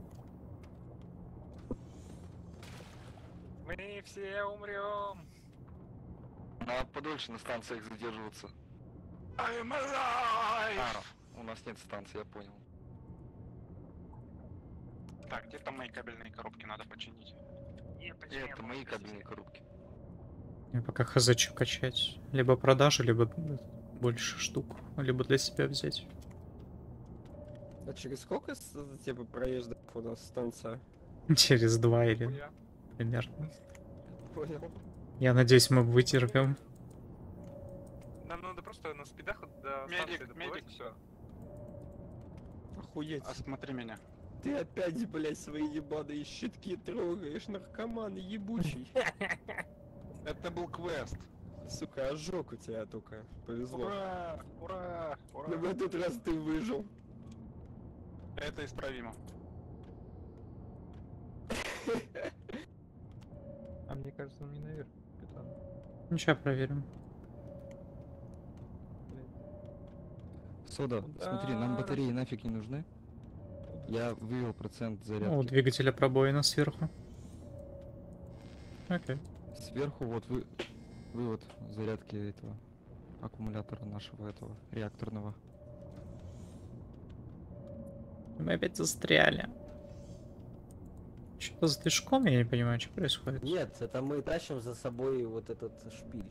Мы все умрем. Надо подольше на станциях задерживаться. I'm alive! А, у нас нет станции, я понял. Так, где там мои кабельные коробки надо починить? Это мои кабельные коробки. Я пока хз чё качать. Либо продажи, либо больше штук. Либо для себя взять. А через сколько типа проездов у нас станция? [laughs] Через два или примерно. Понял. Я надеюсь, мы вытерпим. Нам надо просто на спидах до Медик, медик. всё. Охуеть. Осмотри меня. Ты опять, блядь, свои ебаные щитки трогаешь, наркоман ебучий. [laughs] Это был квест. Сука, ожог у тебя только. Повезло. Ура! Ура! Ура! Но в этот раз ты выжил. Это исправимо. А мне кажется, он не наверх, капитан. Ну, проверим. Сода, смотри, нам батареи нафиг не нужны. Я вывел процент Ну, у зарядки. двигателя пробоина сверху. Окей. Сверху вот вы... вывод зарядки этого аккумулятора нашего этого реакторного. Мы опять застряли. Что за движком? Я не понимаю, что происходит. Нет, это мы тащим за собой вот этот шпиль.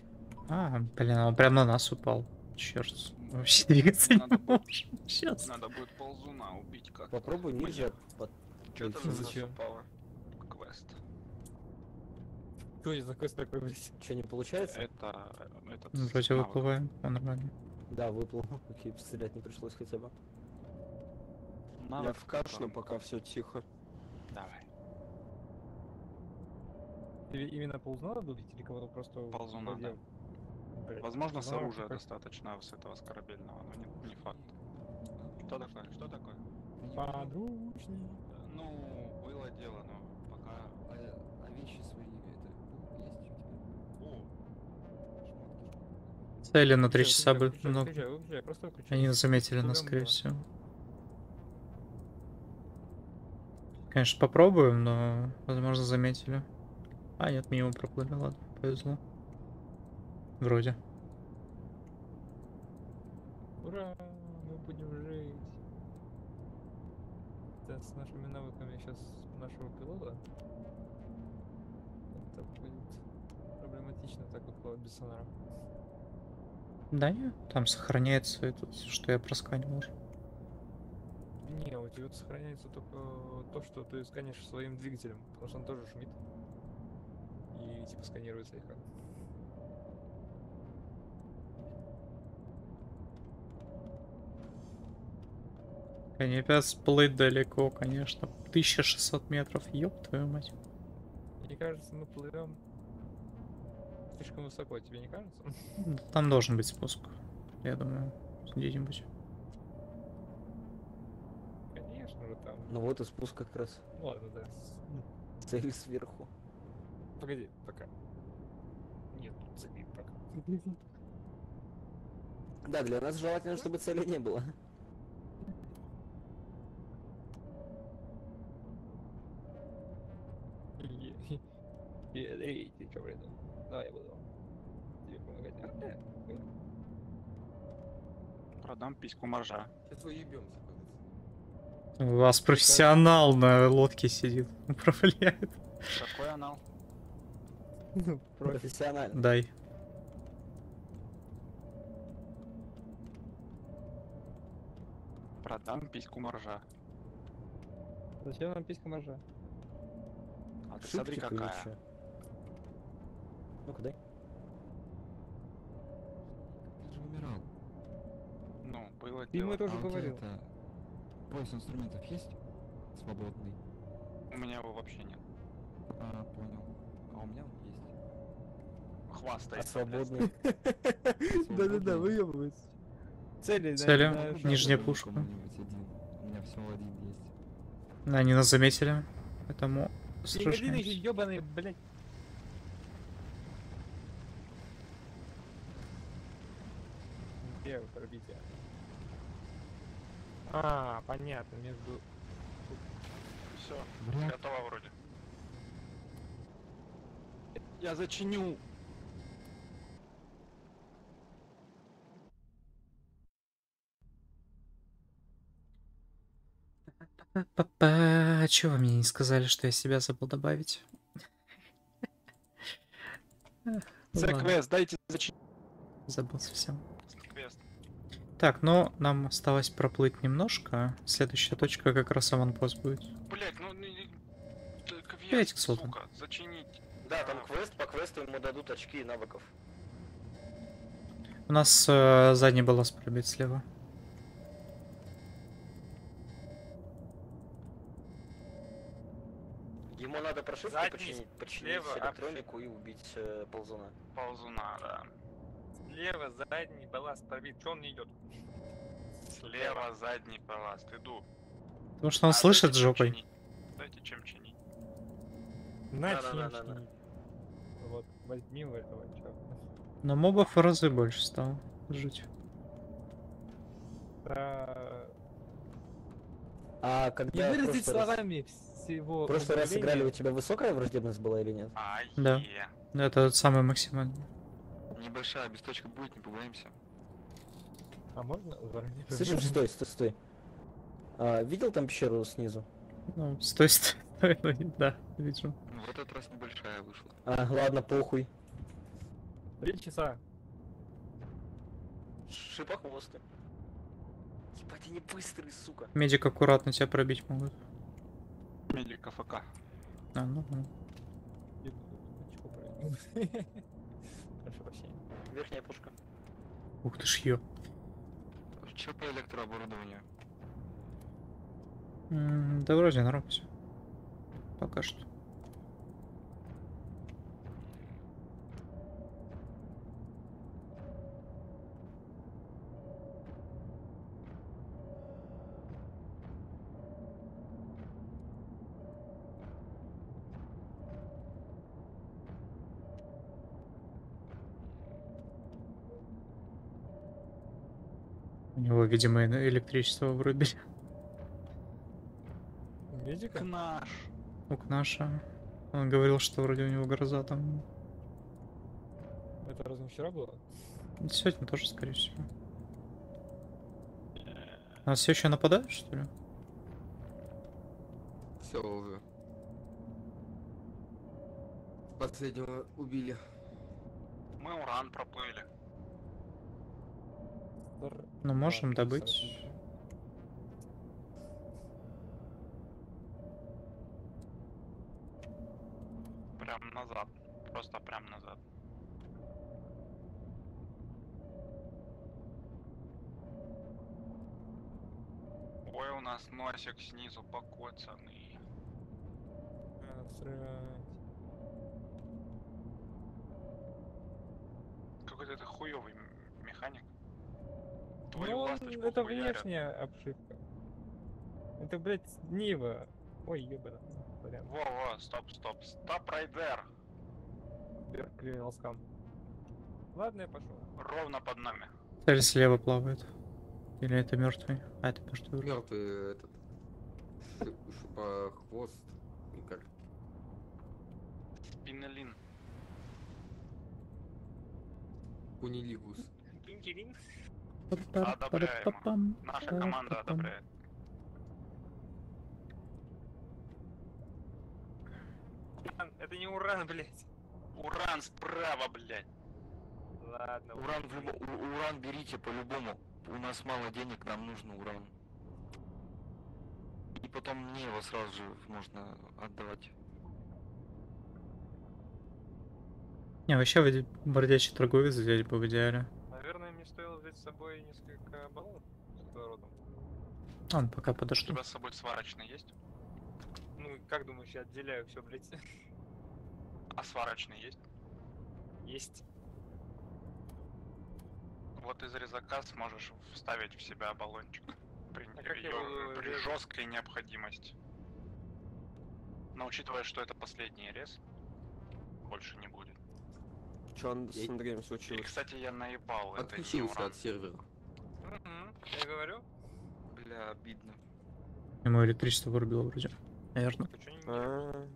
А, блин, он прям на нас упал. Черт. Вообще двигаться не Надо будет- можем. Сейчас. Надо будет ползуна убить как Попробуй ниже под... Что там Зачем? зачем? упало? Что за квест такой, блядь? Что, не получается? Это этот Ну, Вроде навык. выплываем. О, нормально. Да, выплыл. [laughs] Окей, стрелять не пришлось хотя бы. Я Навык вкашну, прям. пока все тихо. Давай. Или именно ползуна надо убить, или кого-то просто... Ползуна, да. Возможно, с оружия какой- достаточно с этого с корабельного, но не, не факт. Что такое? Что такое? Подручный. Ну, было дело, но пока. А, вещи свои это есть Цели на три часа просто выключай. они заметили нас, скорее всего. Конечно, попробуем, но, возможно, заметили. А, нет, мимо проплыли, ладно, повезло. Вроде. Ура, мы будем жить. Да, с нашими навыками сейчас нашего пилота. Это будет проблематично так вот плавать без сонара. Да нет, там сохраняется этот, что я просканил уже. у тебя сохраняется только то, что ты сканишь своим двигателем, потому что он тоже шумит. И типа сканирует слегка. Опять сплыть далеко, конечно. 1600 метров, ёб твою мать. Мне кажется, мы плывем слишком высоко, тебе не кажется? [laughs] Там должен быть спуск, я думаю, где-нибудь. Конечно же там. Ну вот и спуск как раз. Ну ладно, да. Цель сверху. Погоди, пока. Нет, цели пока. Да, для нас желательно, чтобы цели не было. [laughs] Эй, ты чё, Давай я буду тебе помогать. А, да. Продам письку моржа. Сейчас уебемся. У вас профессионал на лодке сидит, [laughs] управляет. Какой анал? Профессионально. Дай. Продам письку моржа. Зачем нам писька моржа? А ты смотри какая. короче. Ну-ка дай. Ты же умирал. Ну, было Ты ему дело. тоже А говорил. это, Пояс инструментов есть? Свободный. У меня его вообще нет. А, понял. А у меня он есть. А Хвастается. свободный. [laughs] Да-да-да, выебывается. Цели, Цели, нижняя пушка. У меня всего один есть. Они нас заметили. Поэтому сражаемся. блядь. Где пробитие? А, понятно, между... Все, Вряд. готово вроде. Я зачиню. Папа, а чего вы мне не сказали, что я себя забыл добавить? С-квест, дайте зачинить. Забыл совсем. Так, ну, нам осталось проплыть немножко. Следующая точка как раз аванпост будет. Блять, ну... не- не- т- Квест, Пять к сука, зачинить. Да, там квест, по квесту ему дадут очки и навыков. У нас э, задний балласт пробит слева. Ему надо прошивку Задний, починить, починить слева, электронику и убить э, ползуна. Ползуна, да. Слева задний балласт пробит. Чё он не идет? Слева задний балласт, иду. Потому что он А, слышит дайте чем жопой. чинить. Дайте чем чинить. Начни. Вот, возьми у этого чё. Но мобов в разы больше стало. Жуть. Про... А Не когда в выразить прошлый раз- словами всего в прошлый раз управления. играли, у тебя высокая враждебность была или нет? А, Да. е. Это самый максимальный. Небольшая бесточка будет, не пугаемся. А можно? Заранее Слышишь, стой, стой, стой. А, видел там пещеру снизу? Ну, с той стороны, да, вижу. Ну, В этот раз небольшая вышла. А, ладно, похуй. Три часа. Шипохвосты. Ебать, они быстрые, сука. Медик аккуратно тебя пробить могут. Медик AFK. А, ну, ну. Очко пройду. [laughs] Верхняя пушка. Ух ты ж ё. Че по электрооборудованию? М, Да вроде норм всё. Пока что. Него, видимо, электричество вырубили. Медика? Наш. У Кнаша. Он говорил, что вроде у него гроза там. Это разве не вчера было? Сегодня тоже, скорее всего. А все еще нападают, что ли? Все уже. Последнего убили. Мы уран проплыли. Ну, можем добыть. Прям назад. Просто прям назад. Ой, у нас носик снизу покоцанный. Какой-то это хуёвый механик. Твою Ну, он- ласточку это хуярят. внешняя обшивка. Это, блядь, Нива. Ой. Вариант. Во-во, стоп, стоп, стоп, райдер. Вверх к волоскам. Ладно, я пошел. Ровно под нами. Цель слева плавает. Или это мертвый? А, это мертвый. Мертвый этот. шипа хвост. И как? Спинелин. Кунилигус. Одобряемо. Наша команда одобряет. Уран, это не уран, блядь. Уран справа, блядь. Ладно. Уран, в любо- у- уран берите по-любому. У нас мало денег, нам нужно уран. И потом мне его сразу же можно отдавать. Не, вообще бродячий торговец взять бы в идеале. Взять с собой несколько баллонов с кислородом. Он пока У подожду. тебя с собой сварочный есть? Ну, как думаешь, я отделяю все, блядь? А сварочный есть? Есть. Вот из резака сможешь вставить в себя баллончик. При, А её- буду при резать? жесткой необходимости. Но учитывая, что это последний рез, больше не будет. Что с Я- Андреем И, случилось? кстати, я наебал, Отключился уран. от сервера. Я говорю. Бля, обидно. Ему электричество вырубило вроде. Наверное. Не А,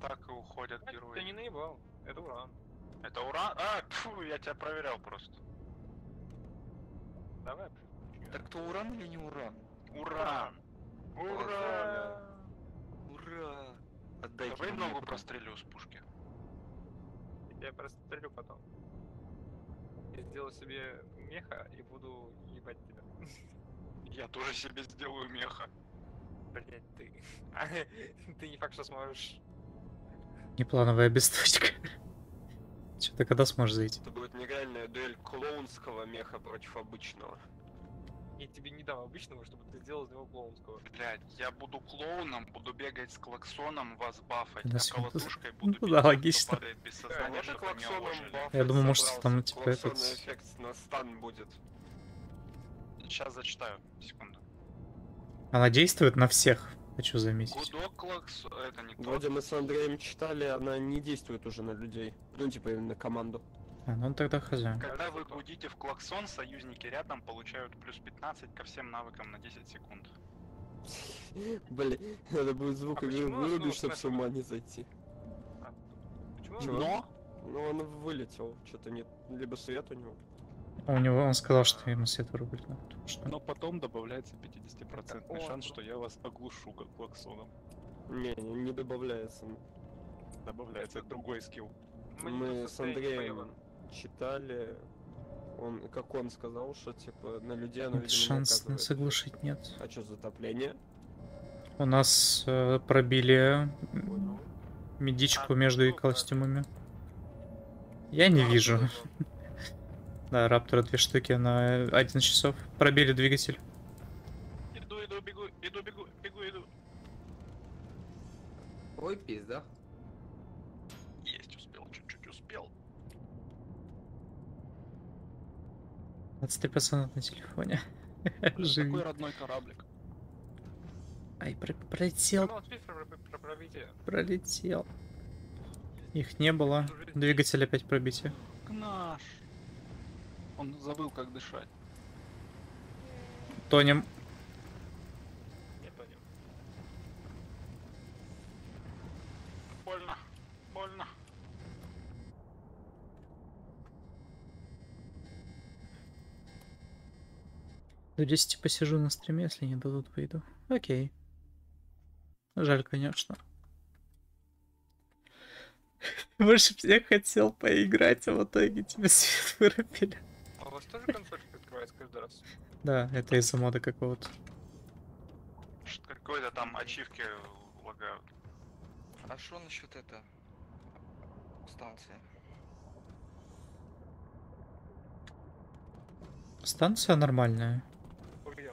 Так и уходят Ты герои. не наебал. Это уран. Это уран? А, фу, я тебя проверял просто. Давай. Так то уран или не уран? Уран! Ура! Ура! Отдайте Давай мне ногу потом. прострелю с пушки. Я прострелю потом. Я сделаю себе меха и буду ебать тебя. Я тоже себе сделаю меха. Блять, ты. [laughs] Ты не факт, что сможешь. Неплановая бесточка. [laughs] Че ты когда сможешь зайти? Это будет нереальная дуэль клоунского меха против обычного. Я тебе не дам обычного, чтобы ты сделал из него клоунского. Блять, я буду клоуном, буду бегать с клаксоном, вас бафать, Да, а колотушкой ну [laughs] буду да, бить, тех, кто логично. падает без сознания, Конечно, чтобы они клаксоном ожили. баф Я думаю, может, там, типа, этот- эффект на стан будет. Сейчас зачитаю, секунду. Она действует на всех, хочу заметить. Гудок клакс... Это не. Вроде мы с Андреем читали, она не действует уже на людей. Ну, типа, именно на команду. А, ну тогда хозяин. Когда вы гудите в клаксон, союзники рядом получают плюс 15 ко всем навыкам на 10 секунд. [laughs] Блин, надо будет звук А игры вырубить, чтобы с ума не зайти. Почему? Чего? Но Ну, он вылетел. Что-то нет. Либо свет у него. А У него он сказал, что ему свет потому что- Но потом добавляется 50% Это он. шанс, что я вас оглушу как клаксоном. Не, не, не добавляется. Добавляется другой скилл. Мы с Андреем. Читали. Он, как он сказал, что типа на людей оно, Нет, видимо, не шанс нас оказывает. оглушить нет. А что, затопление? У нас э, пробили Понял. медичку А, между ну, костюмами. Я не А, вижу. [laughs] Да, Раптора две штуки на 1 часов. Пробили двигатель. иду, иду, бегу, иду, бегу, бегу, иду. Ой, пизда. Есть, успел, чуть-чуть успел. 23% на телефоне. [laughs] Живи. Такой родной кораблик. Ай, про- пролетел, Ну, пролетел. Их не было. Двигатель опять пробитие. Наш. Он забыл, как дышать. Тонем. Я понял. Больно, больно. До 10 посижу на стриме, если не дадут, выйду. Окей. Жаль, конечно. [laughs] Больше всех хотел поиграть, а в итоге тебе свет [laughs] вырубили. А у вас тоже консолька открывается каждый раз? Да, это из-за мода какого-то. Какой-то там ачивки предлагают. А что насчет это? Станции. Станция нормальная.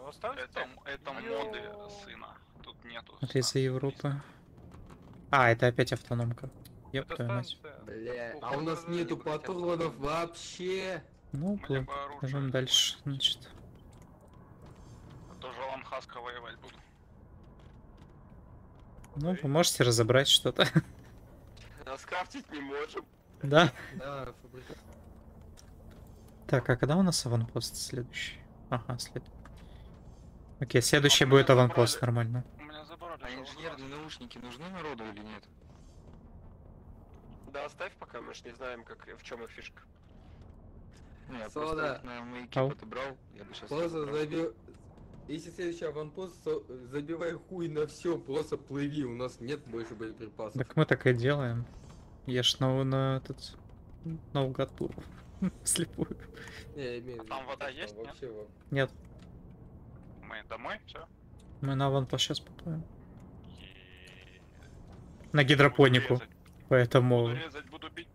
Это, это моды сына. Тут нету. Это из-за Европы. А, это опять автономка. Ёб твою мать. Бля, а у нас нету патронов вообще. Ну, пойдем дальше, значит. А то же Ламхаска воевать буду. Ну, вы можете разобрать что-то. [laughs] А скрафтить не можем. Да. Да. Так, а когда у нас аванпост следующий? Ага, след. Окей, следующий будет аванпост, нормально. У меня забрали. А инженерные наушники нужны народу или нет? Да, оставь пока, мы ж не знаем, как, в чем их фишка. Не, я Сода. просто на маяке подобрал. Я бы сейчас Просто заби... Если следующий аванпост, то забивай хуй на все, просто плыви, у нас нет больше боеприпасов. Так мы так и делаем. Я ж на, на этот... Наугад плыл. [laughs] Слепую. Не, я имею в А виду, там вода есть, нет? вообще во- Нет, Мы домой, все. мы на аванпост сейчас поплывем. На гидропонику. Поэтому... Буду резать, буду бить.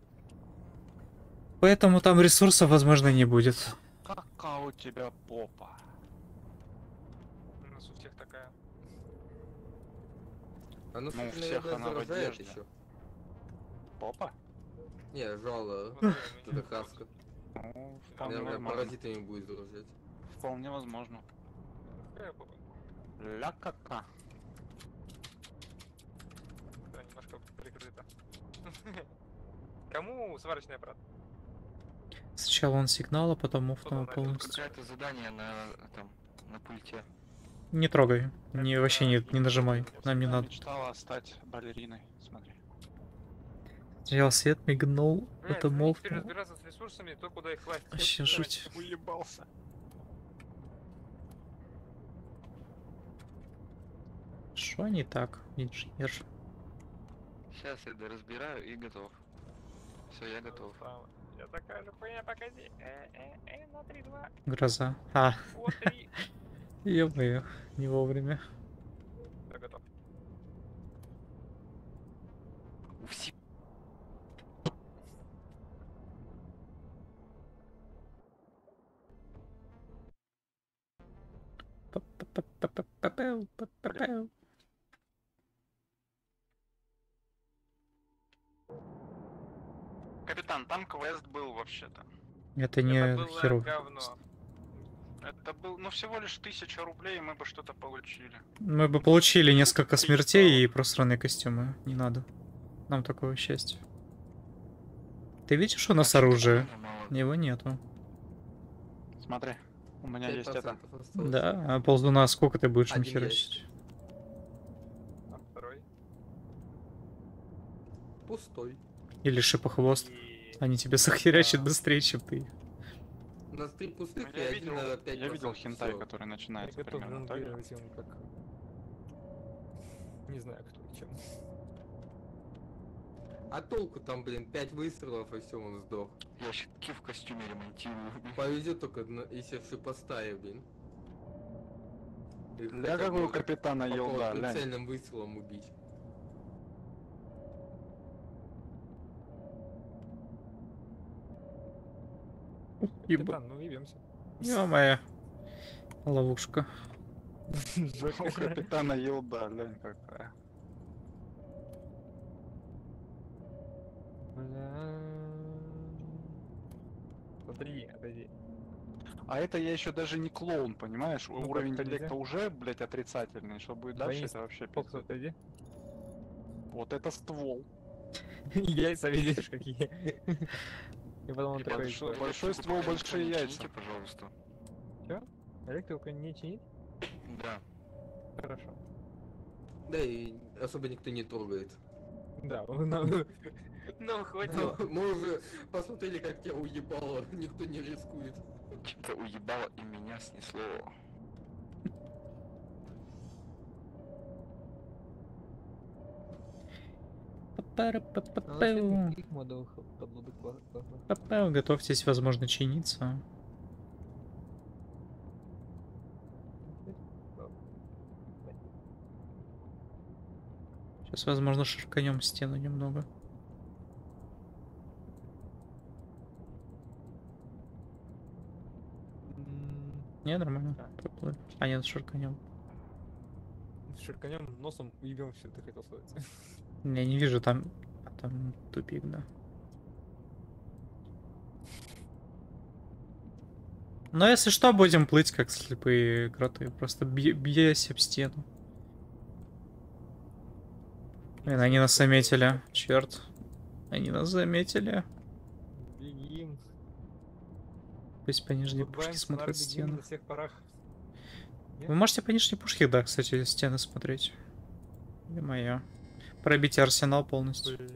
Поэтому там ресурсов, возможно, не будет. Какая у тебя попа? У нас у всех такая. Оно, Ну, у кстати, всех она в одежде. еще. Попа? Не, жало. Это не хаска. Ну, вполне Наверное, возможно. паразитами будет заражать. Вполне возможно. Ля кака. Да, немножко прикрыто. [laughs] Кому сварочный аппарат? Сначала он сигнал, а потом муфнул полностью. Какое-то задание на там на пульте. Не трогай. Не, вообще не, не нажимай. Нам не надо. мечтала стать балериной. Смотри. Сначала свет мигнул, ну, теперь муфнул. разбираться с ресурсами, то куда их класть. Вообще жуть. Уебался. Что не так, инженер? Сейчас я доразбираю и готов. Все, я готов. Самое. Я такая же хуйня, погоди. Э, э, э, на 3-2. Гроза. А, Вот [laughs] 3. ё не вовремя. Я готов. У Капитан, там квест был вообще-то. Это не Это было говно. Это был, ну всего лишь тысяча рублей, и мы бы что-то получили. Мы бы получили несколько смертей и просранные костюмы. Не надо. Нам такого счастья. Ты видишь у нас оружие? Его нету. Смотри. У меня есть это. 5% осталось. Да, а ползуна сколько ты будешь им херачить? А второй? Пустой. Или шипохвост? И... Они тебя захерачат Да. быстрее, чем ты. У нас три пустых Ну, и Я один видел, на 5%. я видел хентай, всё. который Я начинается готов примерно так. ему как... Не знаю, кто и чем. А толку там, блин, 5 выстрелов и все, он сдох. я щитки в костюме ремонтирую. Повезет только, если все поставить, блин. Я хотя как у бы капитана Елда, глянь. прицельным выстрелом убить. [laughs] Еба. Капитан, ну ебемся. Ё-моё. Ловушка. У капитана Елда, глянь какая. Бля. Смотри, отойди. А это я еще даже не клоун, понимаешь? Ну, Уровень интеллекта уже, блядь, отрицательный. Что будет дальше, это вообще пиздец. отойди. Вот это ствол. [laughs] Яйца видишь какие. [laughs] И потом он такой... Большой, большой ствол, большие яйца. Чините, пожалуйста. Электрику не чинить? Да. Хорошо. Да и особо никто не трогает. Да, нам... [laughs] Нам хватило. Мы уже посмотрели, как тебя уебало, никто не рискует. Что-то уебало и меня снесло. Готовьтесь, возможно, чиниться. Сейчас, возможно, ширканем стену немного. Не, нормально. А, нет, ширканем. Ширканем носом ебем все, ты хотел сказать. Я не вижу там... а, Там тупик, да. Но если что, будем плыть как слепые кроты. Просто бьясь об стену. Блин, они нас заметили. Черт. Они нас заметили. Бегим. Пусть по нижней пушке смотрят. Нет? Вы можете по нижней пушке, да, кстати, стены смотреть. И моя. Пробить арсенал полностью. Бля.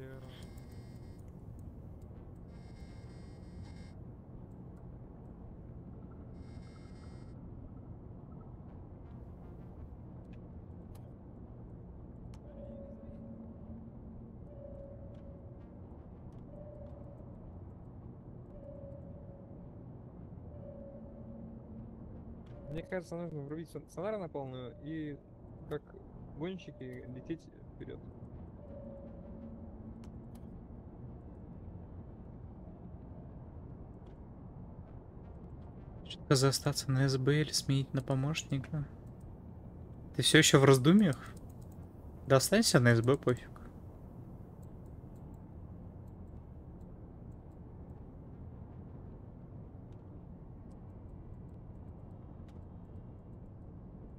Мне кажется, нужно врубить сон- сонар на полную и как гонщики лететь вперед. Что за остаться на СБ или сменить на помощника? Ты все еще в раздумьях? Да останься на СБ, пофиг.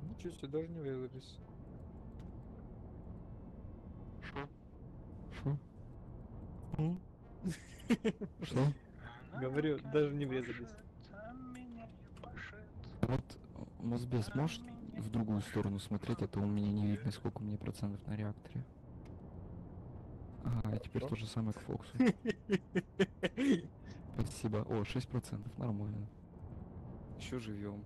Ничего себе, даже не врезались. Что? Говорю, даже не врезались. Вот Мосбес может в другую сторону смотреть, а то у меня не видно, сколько у меня процентов на реакторе. Ага, и теперь Что? то же самое к Фоксу. [laughs] Спасибо. О, 6%, нормально. Еще живем.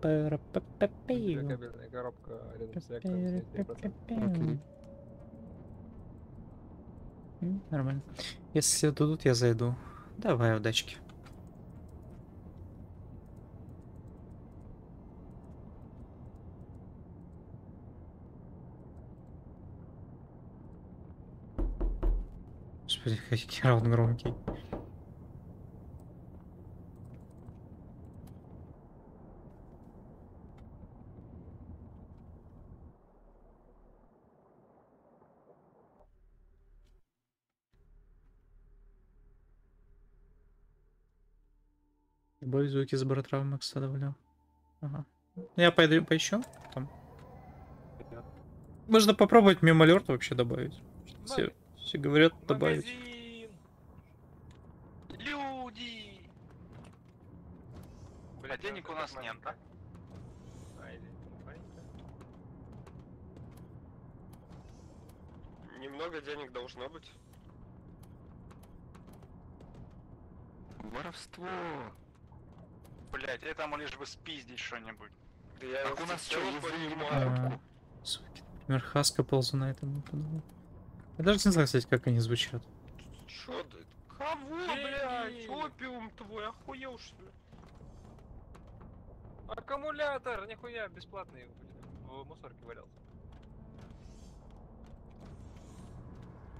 Кабельная коробка рядом с реактором стоит 3%. Окей. Нормально. Если все дадут, я зайду. Давай, удачки. Господи, какой раунд громкий. Звуки с баротравмы, кстати, добавлял. Ага. Я пойду поищу. Там. Можно попробовать мимолерт вообще добавить. Все, все говорят добавить. Магазин! Люди! Бля, денег у нас нет, да? Немного денег должно быть. Воровство. Блять, этому лишь бы спиздить что-нибудь. Да я Так у нас что, всё язык понимаю. Суки, например, Хаска ползу на этом. не подумал. Я даже не знаю, кстати, как они звучат. Чё ты? Кого, блядь? Опиум твой, охуел что ли? Аккумулятор, нихуя, бесплатный в мусорке валялся.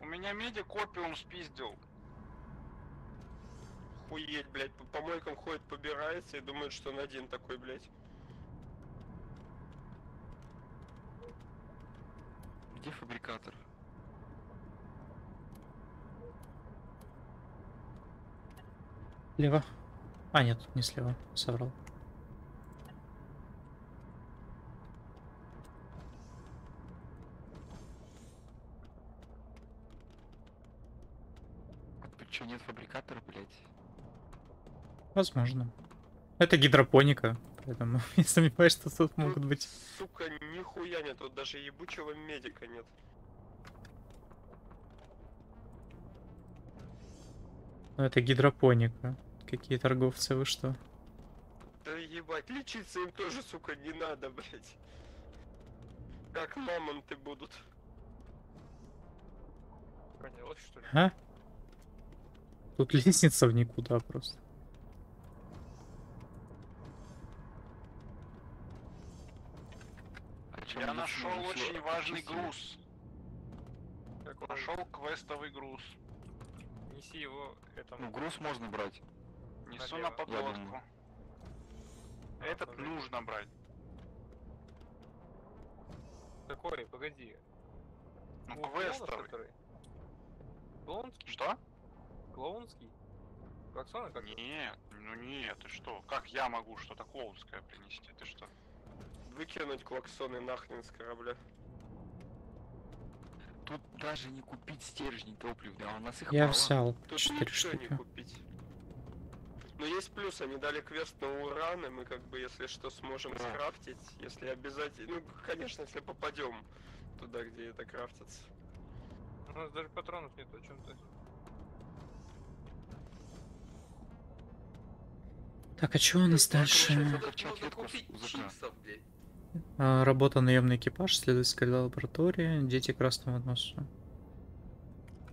У меня медик опиум спиздил. Охуеть, блядь, по помойкам ходит, побирается и думает, что он один такой, блядь. Где фабрикатор? Слева. А, нет, не слева. Соврал. Что, нет фабрикатора, блядь? Возможно. Это гидропоника. Поэтому [laughs] я сомневаюсь, что тут могут быть. Сука, нихуя нет, тут даже ебучего медика нет. Ну, это гидропоника. Какие торговцы, вы что? Да ебать, лечиться им тоже, сука, не надо, блядь. Как мамонты будут. Понялось, что ли? А? Тут [laughs] лестница в никуда просто. Нашел всё очень важный груз. Какой? Нашел квестовый груз. Неси его этому. Ну, груз можно брать. Несу Налево. на. А, Этот погоди. нужно брать. Какой? Погоди. Ну, Ну, клоунов, квестовый. который? Клоунский? Что? Клоунский? Клаксона как? Нет, ну нет, ты что? Как я могу что-то клоунское принести? Ты что? Выкинуть клаксоны нахрен с корабля. Тут даже не купить стержни топливные, а у нас их Я мало. взял Тут 4 ничего не штуки. купить. Но есть плюс, они дали квест на уран, и мы как бы, если что, сможем Да. скрафтить, если обязательно, ну, конечно, если попадем туда, где это крафтится. У нас даже патронов нет, о чем ты? Так, а что у нас дальше? купить чипсов, блядь. А, Работа наемный экипаж, исследовательская лаборатория, дети красного носа.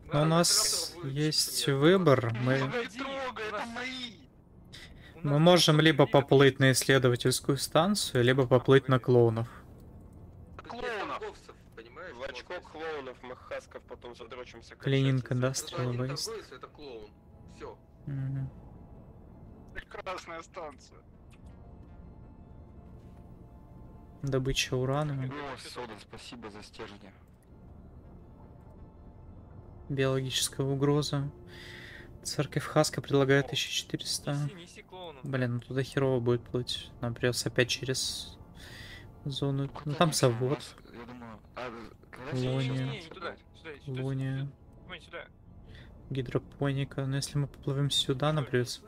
Но Да, у на нас есть выбор. Мы, мы можем либо поплыть на исследовательскую станцию, либо поплыть на клоунов. Клоунов. В очко клоунов мы хасков потом задрочимся. качать Клининг Индастриал это клоун. Все. Мгм. Прекрасная станция. Добыча урана, сода, спасибо за стержни. биологическая угроза. Церковь Хаска предлагает О, 1400. Неси, неси клоунов. Блин, ну туда херово будет плыть. Нам придется опять через зону. Ну там завод. Лония. Лония. Гидропоника. Но если мы поплывем сюда, нам придется.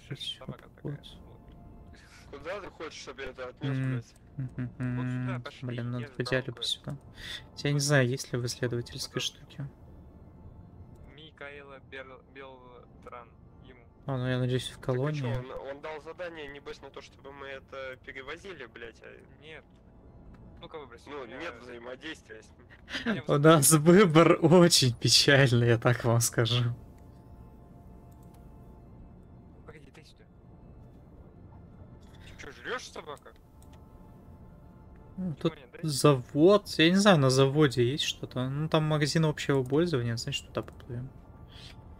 Куда ты хочешь, чтобы я это отнес, Мгм. пошли, Блин, надо я в ждал идеале бы сюда. Я не знаю, есть ли в исследовательской штуке. Микаэла Белтран. Ему. А, ну я надеюсь, в Так колонии. он, он дал задание, небось, на то, чтобы мы это перевозили, блядь, а... Нет. Ну-ка выброси. Ну, меня- нет взаимодействия с ним. у нас выбор очень печальный, я так вам скажу. Погоди, дай сюда. Ты что, жрешь собака? Ну, Тут завод. Я не знаю, на заводе есть что-то. Ну там магазин общего пользования, значит, туда поплывем.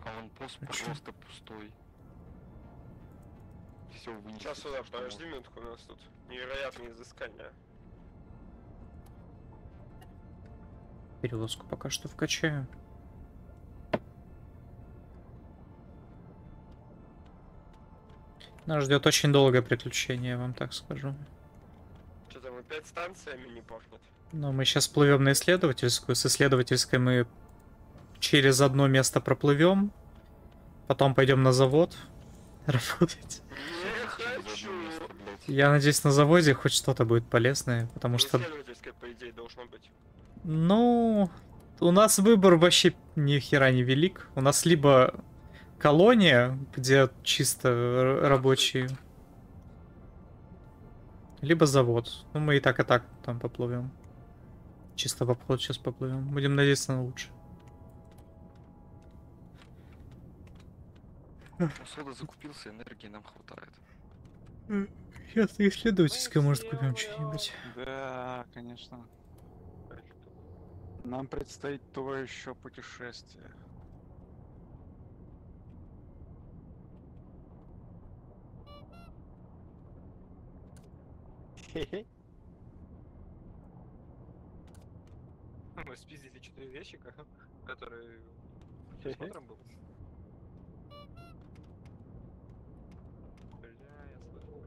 А он пост просто пустой. Все вынесли. Сейчас сюда, что подожди минутку, у нас тут невероятные изыскания. Перевозку пока что вкачаю. Нас ждет очень долгое приключение, я вам так скажу. Опять станциями не пахнет? Но мы сейчас плывем на исследовательскую. С исследовательской мы через одно место проплывем. Потом пойдем на завод [laughs] работать. Не хочу! Я надеюсь, на заводе хоть что-то будет полезное, потому Ну, что, по идее, должно быть. ну, у нас выбор вообще ни хера не велик. У нас либо колония, где чисто рабочие, либо завод. Ну, мы и так, и так там поплывем. Чисто в обход сейчас поплывем. Будем надеяться на лучшее. Сода закупился, энергии нам хватает. Сейчас исследовательская, может, купим что-нибудь. Да, конечно. Нам предстоит то еще путешествие. Мы спиздили четыре ящика, [laughs] которые присмотром был. Бля, я слышал.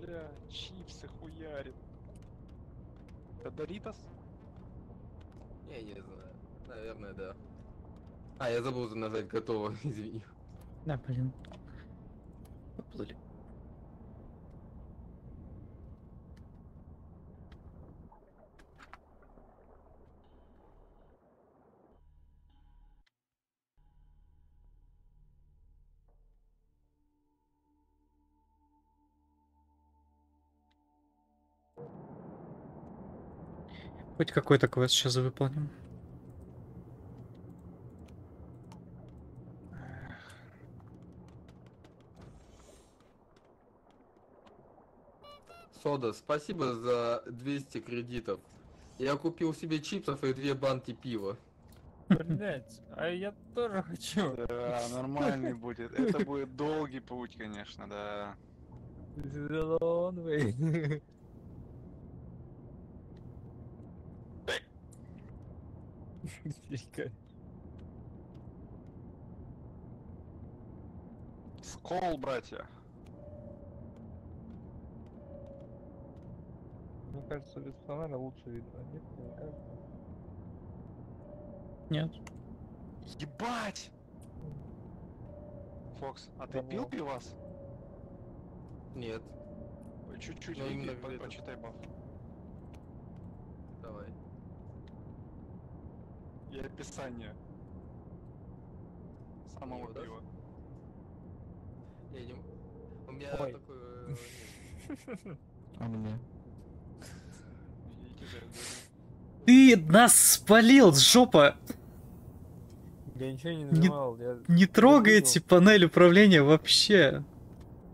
Бля, чипсы хуярит. Это Доритас? Я не знаю. Наверное, да. А, я забыл нажать готово, [laughs] извини. Да, блин. Поплыли. Хоть какой-то квест сейчас выполним. Сода, спасибо за 200 кредитов. Я купил себе чипсов и две банки пива. Блять, а я тоже хочу. Да, нормальный будет. Это будет долгий путь, конечно, да. Скол, братья. Мне кажется, без фонаря лучше видно. Нет, тебе не кажется? Нет. Ебать! Фокс, а ты пил пивас? Нет. Ой, Чуть-чуть, Ну, именно по- почитай баф. Давай. И описание самого Пиво, да? пива. Я не... У меня Ой. такое... [laughs] нет. А мне? Ты нас спалил, жопа! Я ничего не Не- нажимал. Я, Не трогайте панель управления вообще.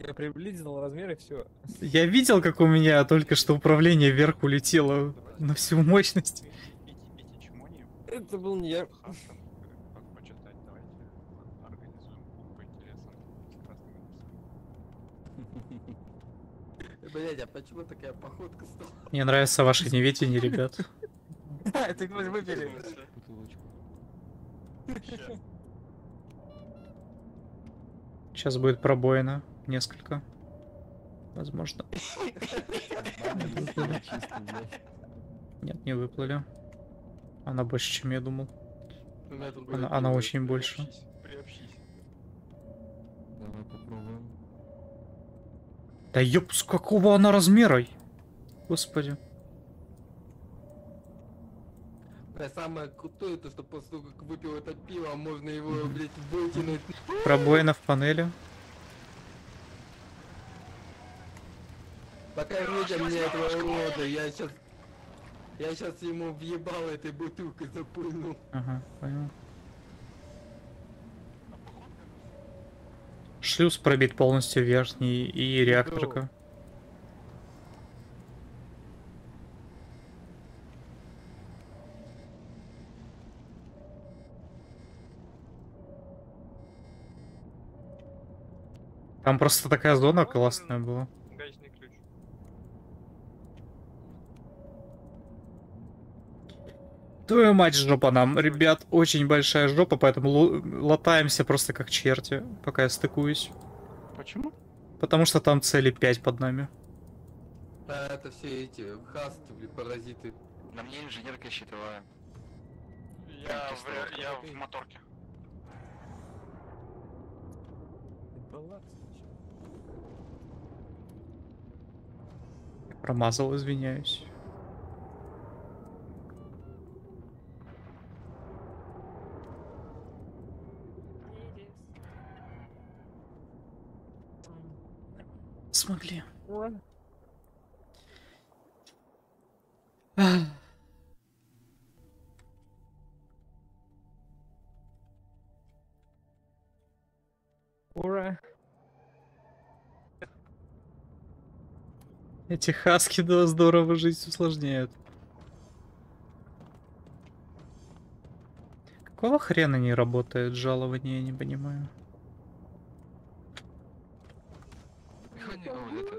я приблизил размер и все. Я видел, как у меня только что управление вверх улетело на всю мощность. Это был не я. почитать, давайте организуем клуб по интересам с красными носами. Блять, а почему такая походка стала? Мне нравится ваше неведение, ребят. Это мы выпили. Бутылочку. Сейчас будет пробоина. Несколько. Возможно. [laughs] Нет, не выплыли. Она больше, чем я думал. У меня другое Она, пиво. она очень больше. Приобщись, приобщись. Давай попробуем. Да ёп, с какого она размера? Господи. Бля, самое крутое, то что после того, как выпил это пиво, можно его, блять, вытянуть. Пробоина в панели. Пока видя мне этого урода, я сейчас... Я сейчас ему въебал этой бутылкой запульнул. Ага, понял. Шлюз пробит полностью верхний и реакторка. Там просто такая зона классная была. Гаечный ключ. Твою мать, жопа нам, ребят, очень большая жопа, поэтому латаемся просто как черти, пока я стыкуюсь. Почему? Потому что там цели 5 под нами. А это все эти хаски, блин, паразиты. На мне инженерка щитовая. Я в, я в моторке. Промазал, извиняюсь. Смогли. Ура! Эти хаски, да, здорово жизнь усложняют. Какого хрена не работает жалование, я не понимаю. Механик, о, это...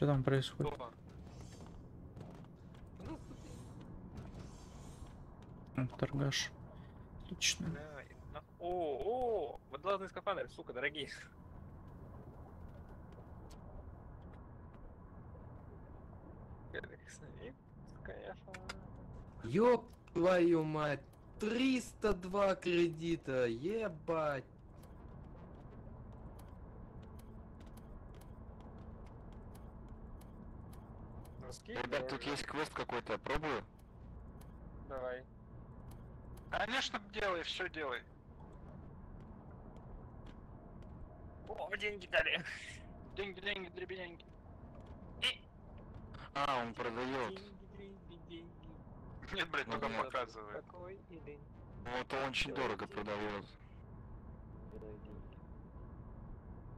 Что там происходит? Торгаш. Отлично. На- О, о, водолазный скафандр, сука, дорогие. Конечно. Ёб твою мать, 302 кредита, ебать. Носки, Ребят, тут есть квест какой-то, пробую? Давай. Конечно, делай, все делай. О, деньги дали. Деньги, деньги, дребеденьги. А, он продает. Деньги, деньги, деньги. Нет, блядь, Ну, только нет. показывает. Какой или Ну, это очень дорого продает. Давай деньги.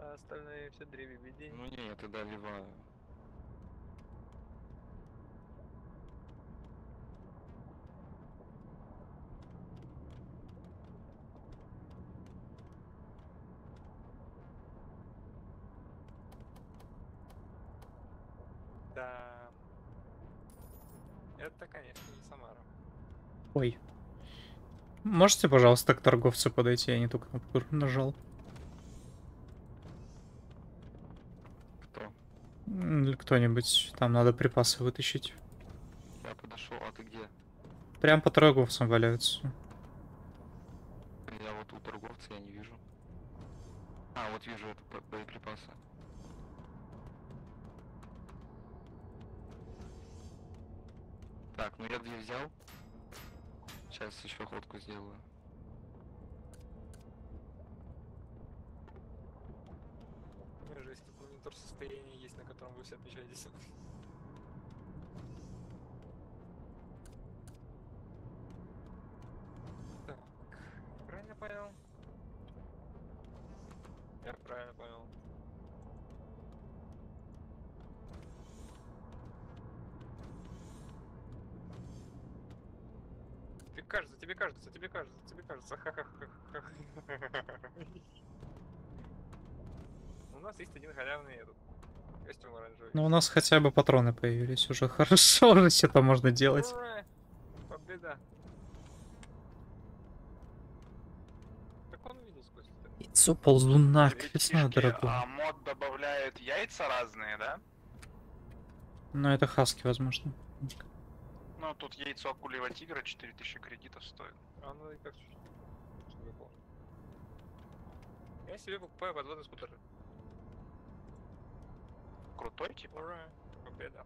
А остальные все древе деньги. Ну не, я тогда Да. Это, конечно, не Самара. Ой. Можете, пожалуйста, к торговцу подойти? Я не ту кнопку нажал. Кто? Кто-нибудь. Там надо припасы вытащить. Я подошел, а ты где? Прям по торговцам валяются. Я вот у торговца я не вижу. А, вот вижу это бо- боеприпасы. Так, ну я две взял. Сейчас еще ходку сделаю. У меня же есть тут монитор состояния есть, на котором вы все отмечаетесь. Так, правильно понял? Я правильно понял. Тебе кажется, тебе кажется, тебе кажется, тебе кажется. [laughs] У нас есть один халявный этот костюм оранжевый. Ну, у нас хотя бы патроны появились уже. [laughs] Хорошо, уже что-то можно делать. Ура! Победа! Как он видел сквозь это? Яйцо ползуна, весна, Ребятишки, дорогой. А мод добавляет яйца разные, да? Ну, это хаски, возможно. Ну, тут яйцо акулевого тигра 4000 кредитов стоит. А ну и как чтобы я. Я себе покупаю подводный скутер. Крутой, типа? Ура! Победа.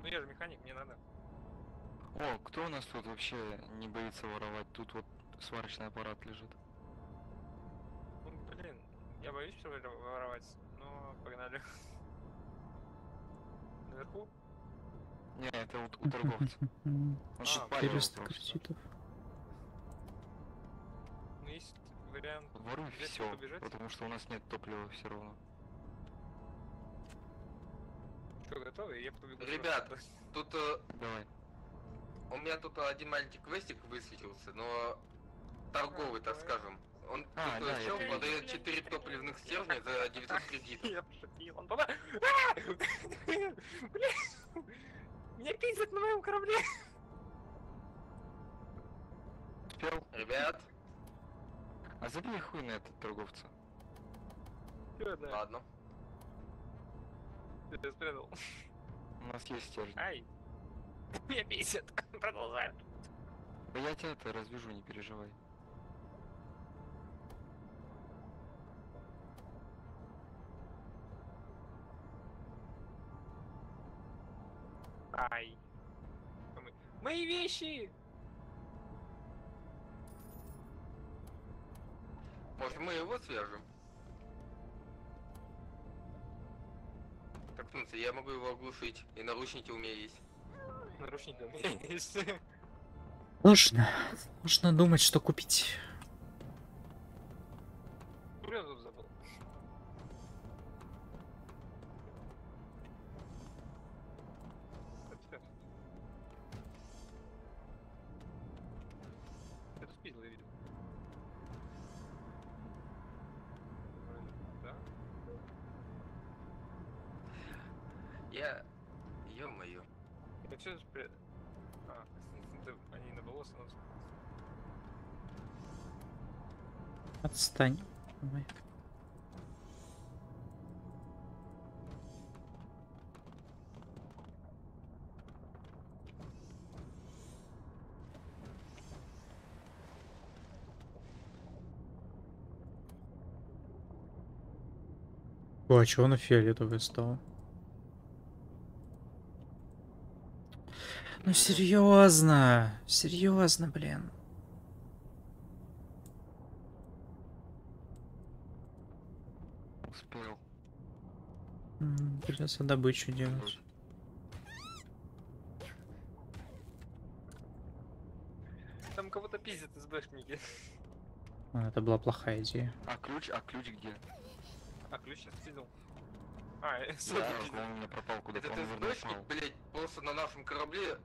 Ну я же механик, мне надо. О, кто у нас тут вообще не боится воровать? Тут вот сварочный аппарат лежит. Ну, блин, я боюсь все воровать, но погнали. [laughs] Наверху? Не, это вот у торговца. [laughs] 400 просто. кредитов. Ну есть вариант Воруй все, побежать. потому что у нас нет топлива все равно. Что, готовы? Я побегу. сразу. Ребят, тут э, Давай. у меня тут один маленький квестик высветился, но торговый, так скажем. Он А, тут да, чел продает 4 топливных стержня за 900 кредитов. [laughs] Я пошутил. Он пома- А! Бля! [laughs] Меня пиздят на моем корабле. Успел? Ребят, А забей хуй на этот торговца. Ладно. Ты спрятал. У нас есть стержень. Ай. [laughs] Меня бесит. Продолжай. Да я тебя это развяжу, не переживай. Ай. Мои вещи! Может мы его свяжем? Так, в смысле, я могу его оглушить, и наручники у меня есть. Наручники у меня [laughs] есть. Можно. Можно думать, что купить. Отстань. О, а чё она фиолетовая стала? Ну серьезно, серьезно, блин. Успел. М, Придется добычу делать. Там кого-то пиздят СБшники. А, это была плохая идея. А ключ, а ключ где? А, ключ сейчас спиздил. А, э, Да, сотни пиздят. он у меня пропал куда-то, наверное, СБшник, упал. блядь, просто на нашем корабле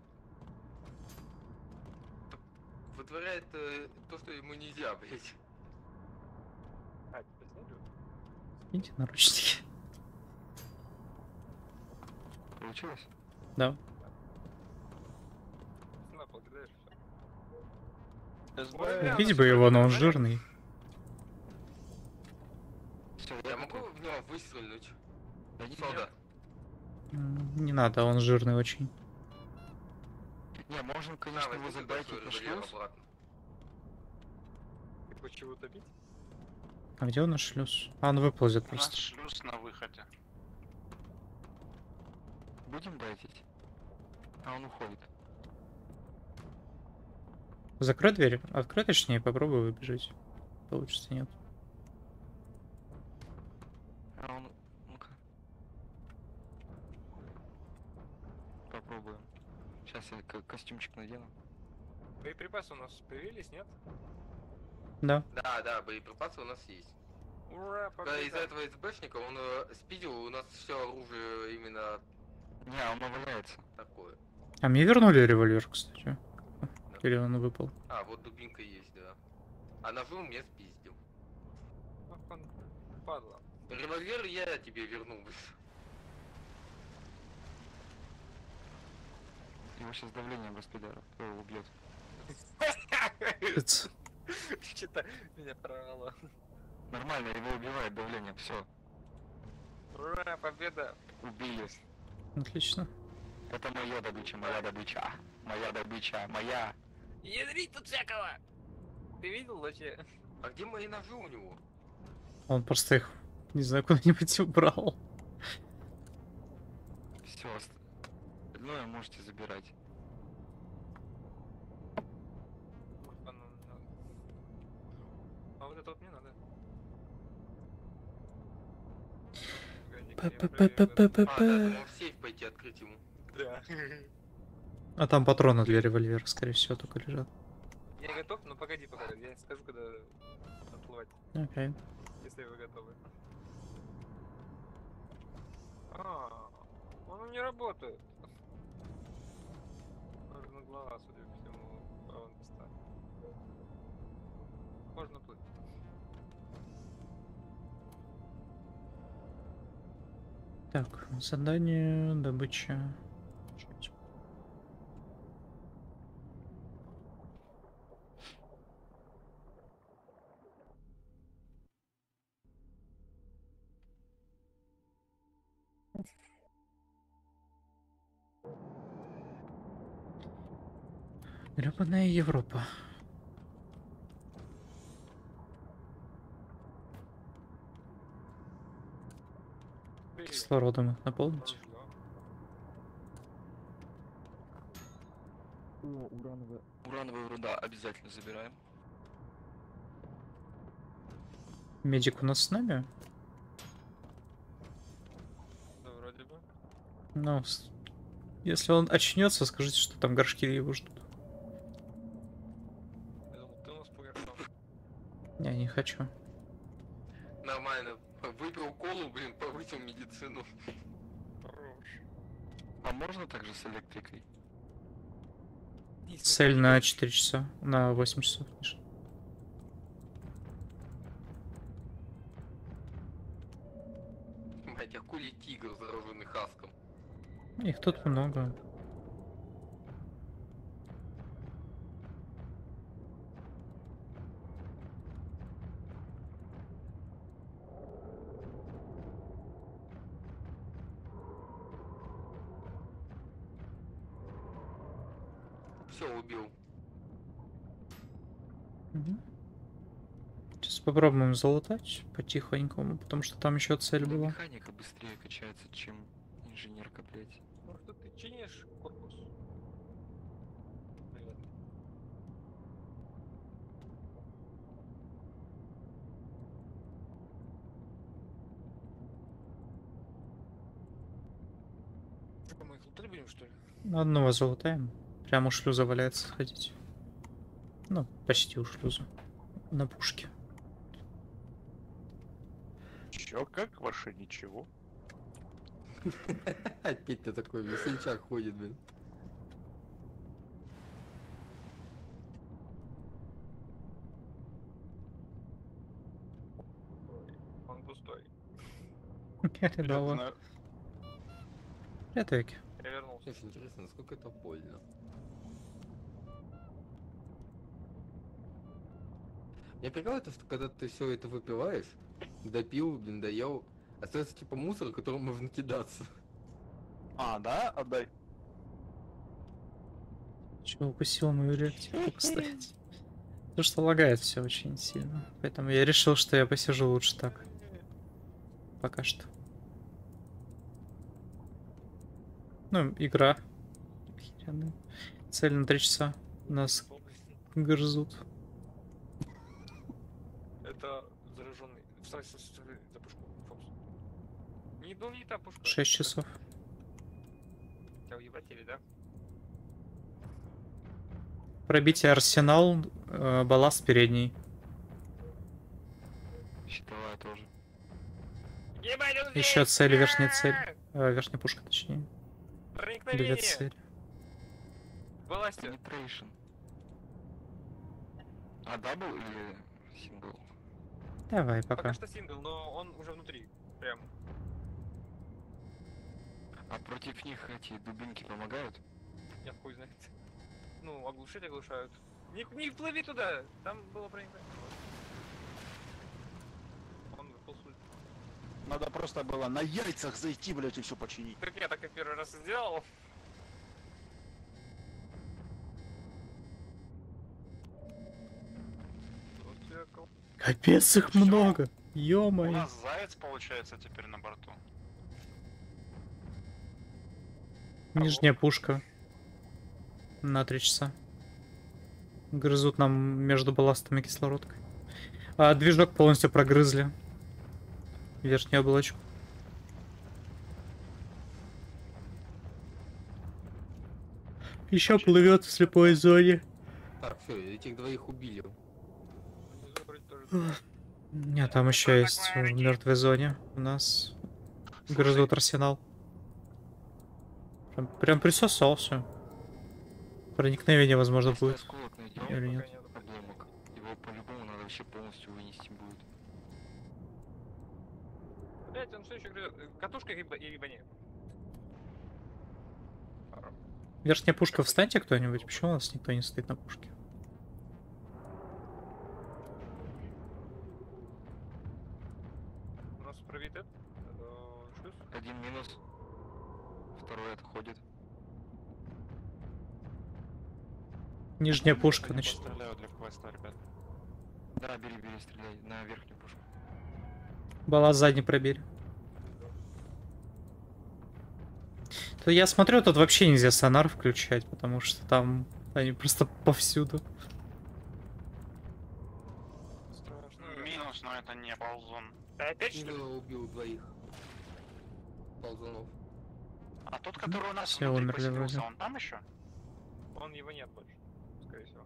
вытворяет э, то, что ему нельзя, блядь. А, сняли? Скиньте наручники. Получилось? Да. На. Убить бы его, но он жирный. Все, Я могу в него выстрелить? Да не, надо, он жирный очень. не, можем, конечно, На, его забайтить на револьвер шлюз. Ты хочешь его утопить? А где он наш шлюз? А, он выползет У нас просто. шлюз на выходе. Будем байтить? А он уходит. Закрой дверь. Открой точнее, попробуй выбежать. Получится, нет. А он... Ну-ка. Попробуем. Сейчас я ко- костюмчик надену. Боеприпасы у нас появились, нет? Да. Да, да, боеприпасы у нас есть. Ура, Когда из победа! этого СБшника он э, спидил, у нас все оружие именно Не, оно валяется. такое. А мне вернули револьвер, кстати. Или он выпал? А, вот дубинка есть, да. А ножом мне спиздил. Ах, он падла. Револьвер я тебе вернул бы. Его сейчас давлением распидара. Убьет. Что-то меня прорвало. Нормально, его убивает давлением. Все, Ура, победа! убили. Отлично. Это моя добыча, моя добыча. Моя добыча, моя. Ядрить тут всякого! Ты видел вообще? А где мои ножи у него? Он просто их, не знаю, куда-нибудь убрал. Все, остальное можете забирать. А, ну. А вот это вот мне надо. А, да, мог сейф пойти открыть ему. Да. А там патроны для револьвера, скорее всего, только лежат. Я готов, но погоди пока, я скажу, когда отплывать, Окей. если вы готовы. А, он не работает. Нужна глава, судя Так, задание, добыча. Гребаная Европа. Кислородом их наполнить. О, урановая. Урановая руда обязательно забираем. Медик у нас с нами? Да, вроде бы. Ну, если он очнется, скажите, что там горшки его ждут. Я думал, ты у нас по горшкам. Я не хочу. Выпил колу, блин, повысил медицину. Хорош. А можно также с электрикой? Цель на 4 часа. На 8 часов. точнее. Блять, акулий тигр, зараженный хаском. Их тут много. Попробуем залутать по-тихонькому, потому что там еще цель Ну, была. Механика быстрее качается, чем инженерка, блядь. Ну что ты чинишь корпус? Что, мы их лутать будем, что ли? Одного залутаем. Прямо у шлюза валяется сходить. Ну, почти у шлюза. На пушке. Чё, как ваше ничего? [laughs] Опять ты такой весельчак ходит, блин. Он пустой. Рядово. На- Это Эки. Я вернулся. Очень интересно, насколько это больно. Меня прикалывает то, что когда ты все это выпиваешь, допил, блин, доел, остается типа мусор, которым можно кидаться. А, да? Отдай. Чего укусил мою реактивку поставить? Потому что лагает все очень сильно. Поэтому я решил, что я посижу лучше так. Пока что. Ну, игра. Охеренная. Цель на 3 часа. Нас грызут. Это Вставай, вставай, вставай за пушку, Фокс. Не, ну не та пушка. 6 часов. Тебя уебать или да? Пробитие арсенал, э, балласт передний. Щитовая тоже. Ебать, он Еще цель, верхняя цель. Э, верхняя пушка, точнее. Две Проникновение! цели. Вылазьте. Penetration. А double или сингл? Давай, Пока пока. что сингл, но он уже внутри. Прям. А против них эти дубинки помогают? Я хуй знает. Ну, оглушить оглушают. Не, не плыви туда! Там было проникновение. Он выпал. Надо просто было на яйцах зайти, блядь, и все починить. Так я так и первый раз и сделал. Вот я кол- Капец их много. У Ё-моё. нас заяц получается теперь на борту. Нижняя пушка. На 3 часа. Грызут нам между балластами кислородкой. А движок полностью прогрызли. Верхнюю оболочку. Еще плывет в слепой зоне. Так, все, этих двоих убили. Нет, там еще есть в мертвой зоне. У нас грызут арсенал. Прям, прям присосался. Проникновение, возможно, будет. осколок найдем, Или нет? Пока нет. обломок, его по-любому надо вообще полностью вынести будет. Блять, он все еще грызет. Катушка и, ебани. Верхняя пушка, встаньте кто-нибудь. Почему у нас никто не стоит на пушке? У нас пробит этот. э, шлюз. Один минус, второй отходит. Нижняя пушка, значит. Стреляю для квеста, ребят. Да, бери, бери, стреляй на верхнюю пушку. Балласт задний пробили. То я смотрю, тут вообще нельзя сонар включать, потому что там они просто повсюду. Минус, но это не ползун. Да опять что ли? Убил двоих. Ползунов. А тот, который у нас Все внутри умерли вроде. он там еще? Он его нет больше. Скорее всего.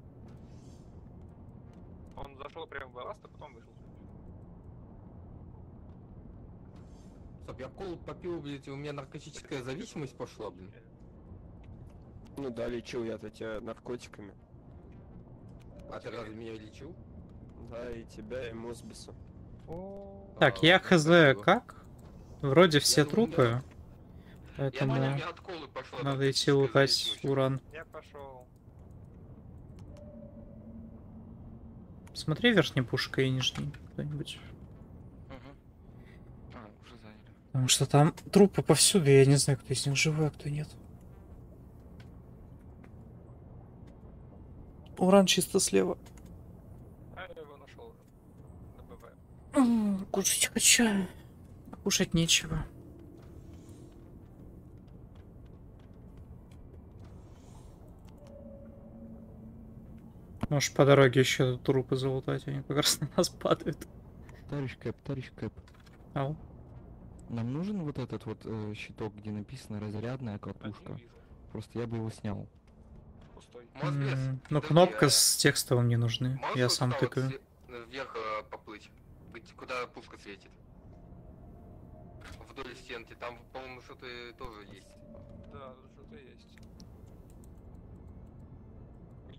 Он зашел прямо в балласт, а потом вышел. Стоп, я колу попил, блядь, и у меня наркотическая зависимость пошла, блин. Ну да, лечил я-то тебя наркотиками. А ты разве меня лечил? Да, и тебя, и Мосбиса. Так, А, я ну, хз, как? Вроде все думаю, трупы. Я Поэтому понял, у меня от колы пошла надо идти лутать уран. Я пошел. Смотри верхняя пушка и нижний кто-нибудь. Угу. А, уже заняли. Потому что там трупы повсюду, и я не знаю, кто из них живой, а кто нет. Уран чисто слева. А я его нашел. Добываем. Кушать хочу. Кушать нечего. Может по дороге еще трупы залутать, они как раз [laughs] на нас падают. Товарищ Кэп, товарищ Кэп. Ау. Нам нужен вот этот вот э, щиток, где написано разрядная катушка. Просто я бы его снял. М, Ну, кнопка с текстовым не нужны. можешь Я сам тыкаю. све- Вверх э, поплыть. Куда пушка светит. Вдоль стенки. Там, по-моему, что-то тоже есть. Да, тут что-то есть.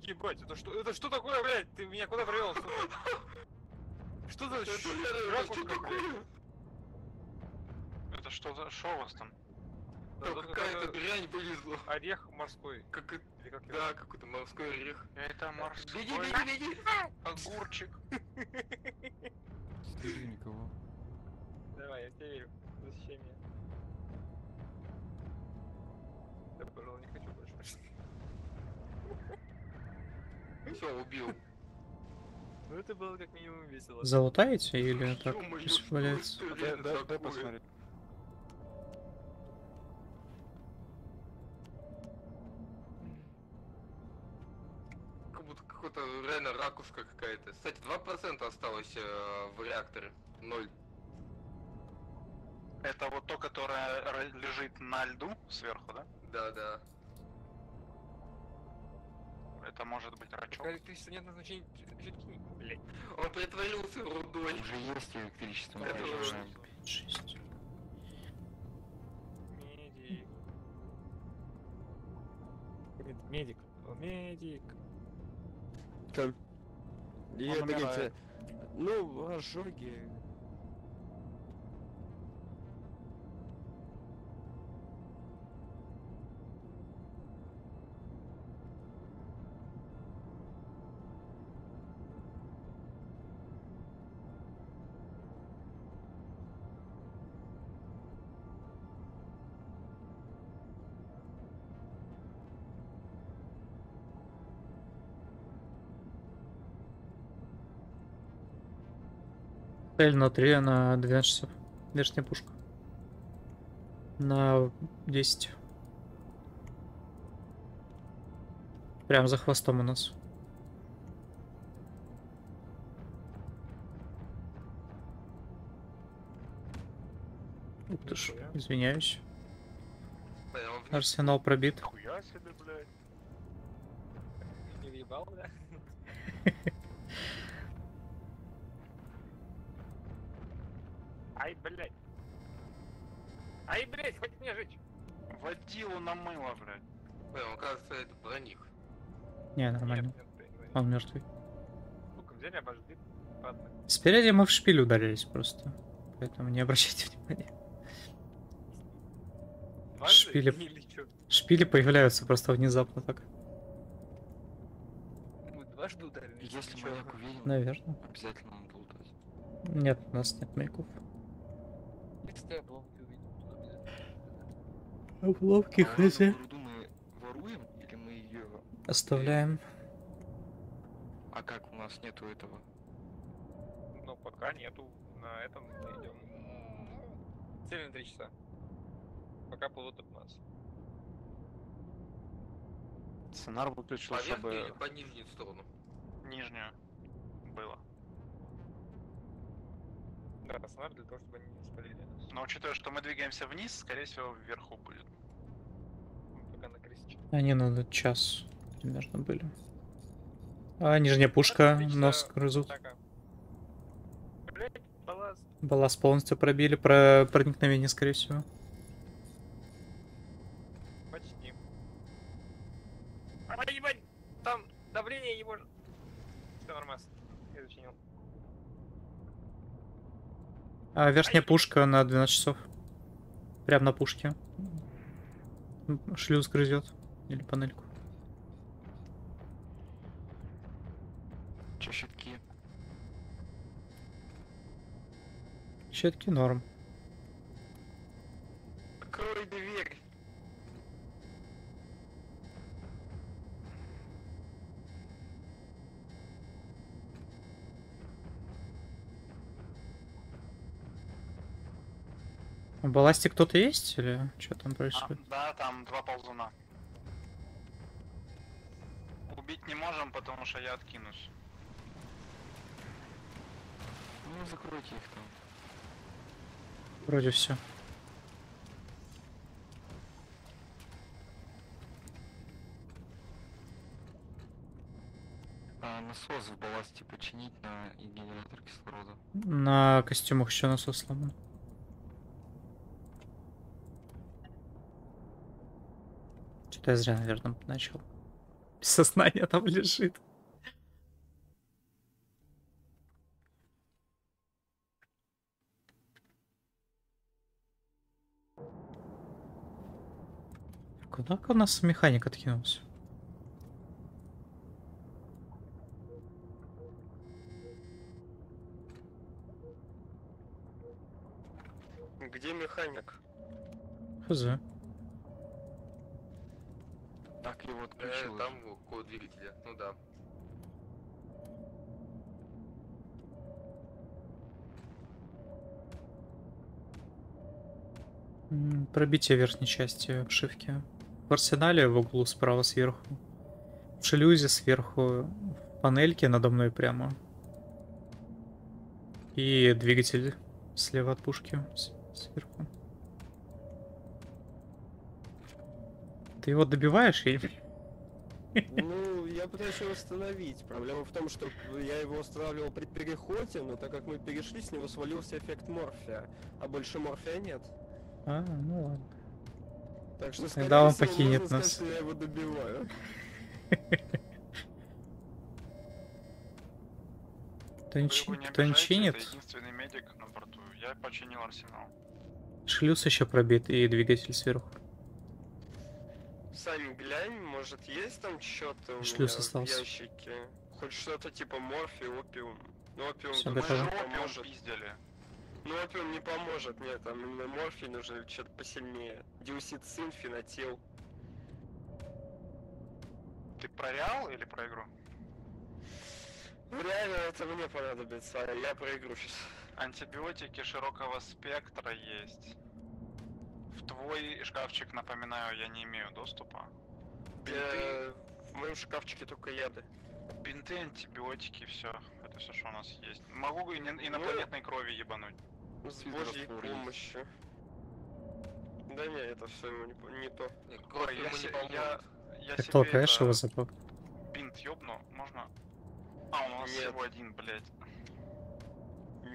Ебать, это что, это что такое, блядь? Ты меня куда привел? Что за Это, щ- это что ракушка, блядь? такое? Это что за... Шо у вас там? Да тут какая-то реально повезло. Орех морской. Как Или как? Да, какой-то морской орех. Это морской Беги, беги, беги! огурчик. Снизу никого. Давай, я тебе верю. Защищение. Да, пожалуй, не хочу больше. Все, убил. Ну это было как минимум весело. Залутаете или так пусть валяется? такое? посмотреть. Как будто какой-то реально ракушка какая-то. Кстати, 2% осталось э, в реакторе. Ноль. Это вот то, которое лежит на льду сверху, да? Да, да. Это может быть рачок. Пока электричества нет назначения, блядь. Он притворился рудой. Уже есть электричество, Это. Шесть. Медик. Мед- Медик. Медик. Это умирает. говорите, ну, ожоги. Цель на 3 на 12 часов. Верхняя пушка. На 10. Прям за хвостом у нас. Ух ты ж, извиняюсь. Арсенал пробит. Хуя себе, блядь. Не въебал, да? [laughs] Ай, блядь. Ай, блядь, хватит меня жить. Водилу намыло, блядь. Прям, кажется, это про них. Не, нормально. Нет, нет, ты не говори. Он мертвый. Сука, взяли, обожгли. Ладно. Спереди мы в шпиль ударились просто. Поэтому не обращайте внимания. Шпили. Шпили появляются просто внезапно так. Мы дважды ударили. Если маяк уверен, Наверное. обязательно надо лутать. Нет, у нас нет маяков. Ты обломки увидел. Обломки А ворону руду мы воруем или мы ее... Оставляем. А как у нас нету этого? Но пока нету. На этом мы идем. Цель на 3 часа. Пока плывут от нас. Сценар выключил, По верхней чтобы... или по нижнюю сторону? Нижнюю. Было. Да, снар для того, чтобы они не спалили. Но учитывая, что мы двигаемся вниз, скорее всего, вверху будет. Пока на крестике. Они на час примерно были. А нижняя пушка Отлично. нас грызут. Блять, балласт. Балласт полностью пробили, про проникновение, скорее всего. Почти. А, ебать! Там давление его... Все нормально. Я зачинил. А верхняя пушка на 12 часов. Прям на пушке. Шлюз грызет. Или панельку. Че, щитки? Щетки норм. Открой дверь. В балласте кто-то есть? Или что там А, происходит? да, там два ползуна. Убить не можем, потому что я откинусь. Ну, закройте их там. Вроде все. А насос в балласте починить на и генератор кислорода. На костюмах еще насос сломан. Что-то я зря, наверное, начал. Без сознания там лежит. Куда у нас механик откинулся? Где механик? Хз. Его Э, там код двигателя. Ну да. Пробитие верхней части обшивки. В арсенале в углу справа сверху. В шлюзе сверху. В панельке надо мной прямо. И двигатель слева от пушки сверху. Ты его добиваешь или... Ну, я пытаюсь его остановить. Проблема в том, что я его останавливал при переходе, но так как мы перешли, с него свалился эффект морфия. А больше морфия нет. А, ну ладно. Так что, Тогда скорее он всего, покинет можно нас. сказать, что я его добиваю. [laughs] Кто не, чи- не кто не обижайте, чинит? Это единственный медик на борту. Я починил арсенал. Шлюз еще пробит и двигатель сверху. Сами глянь, может есть там что-то у Шлюз меня остался. в ящике? Хоть что-то типа морфий, опиум. Ну, опиум Всё, готово. Опиум поможет. пиздили. Ну, опиум не поможет, нет, там именно морфий нужно что-то посильнее. Диусицин, фенотил. Ты про Реал или про игру? Ну, реально это мне понадобится, а я проигру сейчас. Антибиотики широкого спектра есть. В твой шкафчик, напоминаю, я не имею доступа. Бинты, Э, В моем шкафчике только яды. бинты антибиотики, все. Это все, что у нас есть. Могу и не- инопланетной крови ебануть. С божьей помощью. Да не, это все ему не, не то. Ой, я, ему се- не поможет. я, я Ты толкаешь это, его за бок. бинт ёбну, можно? А, у нас Нет. всего один, блядь.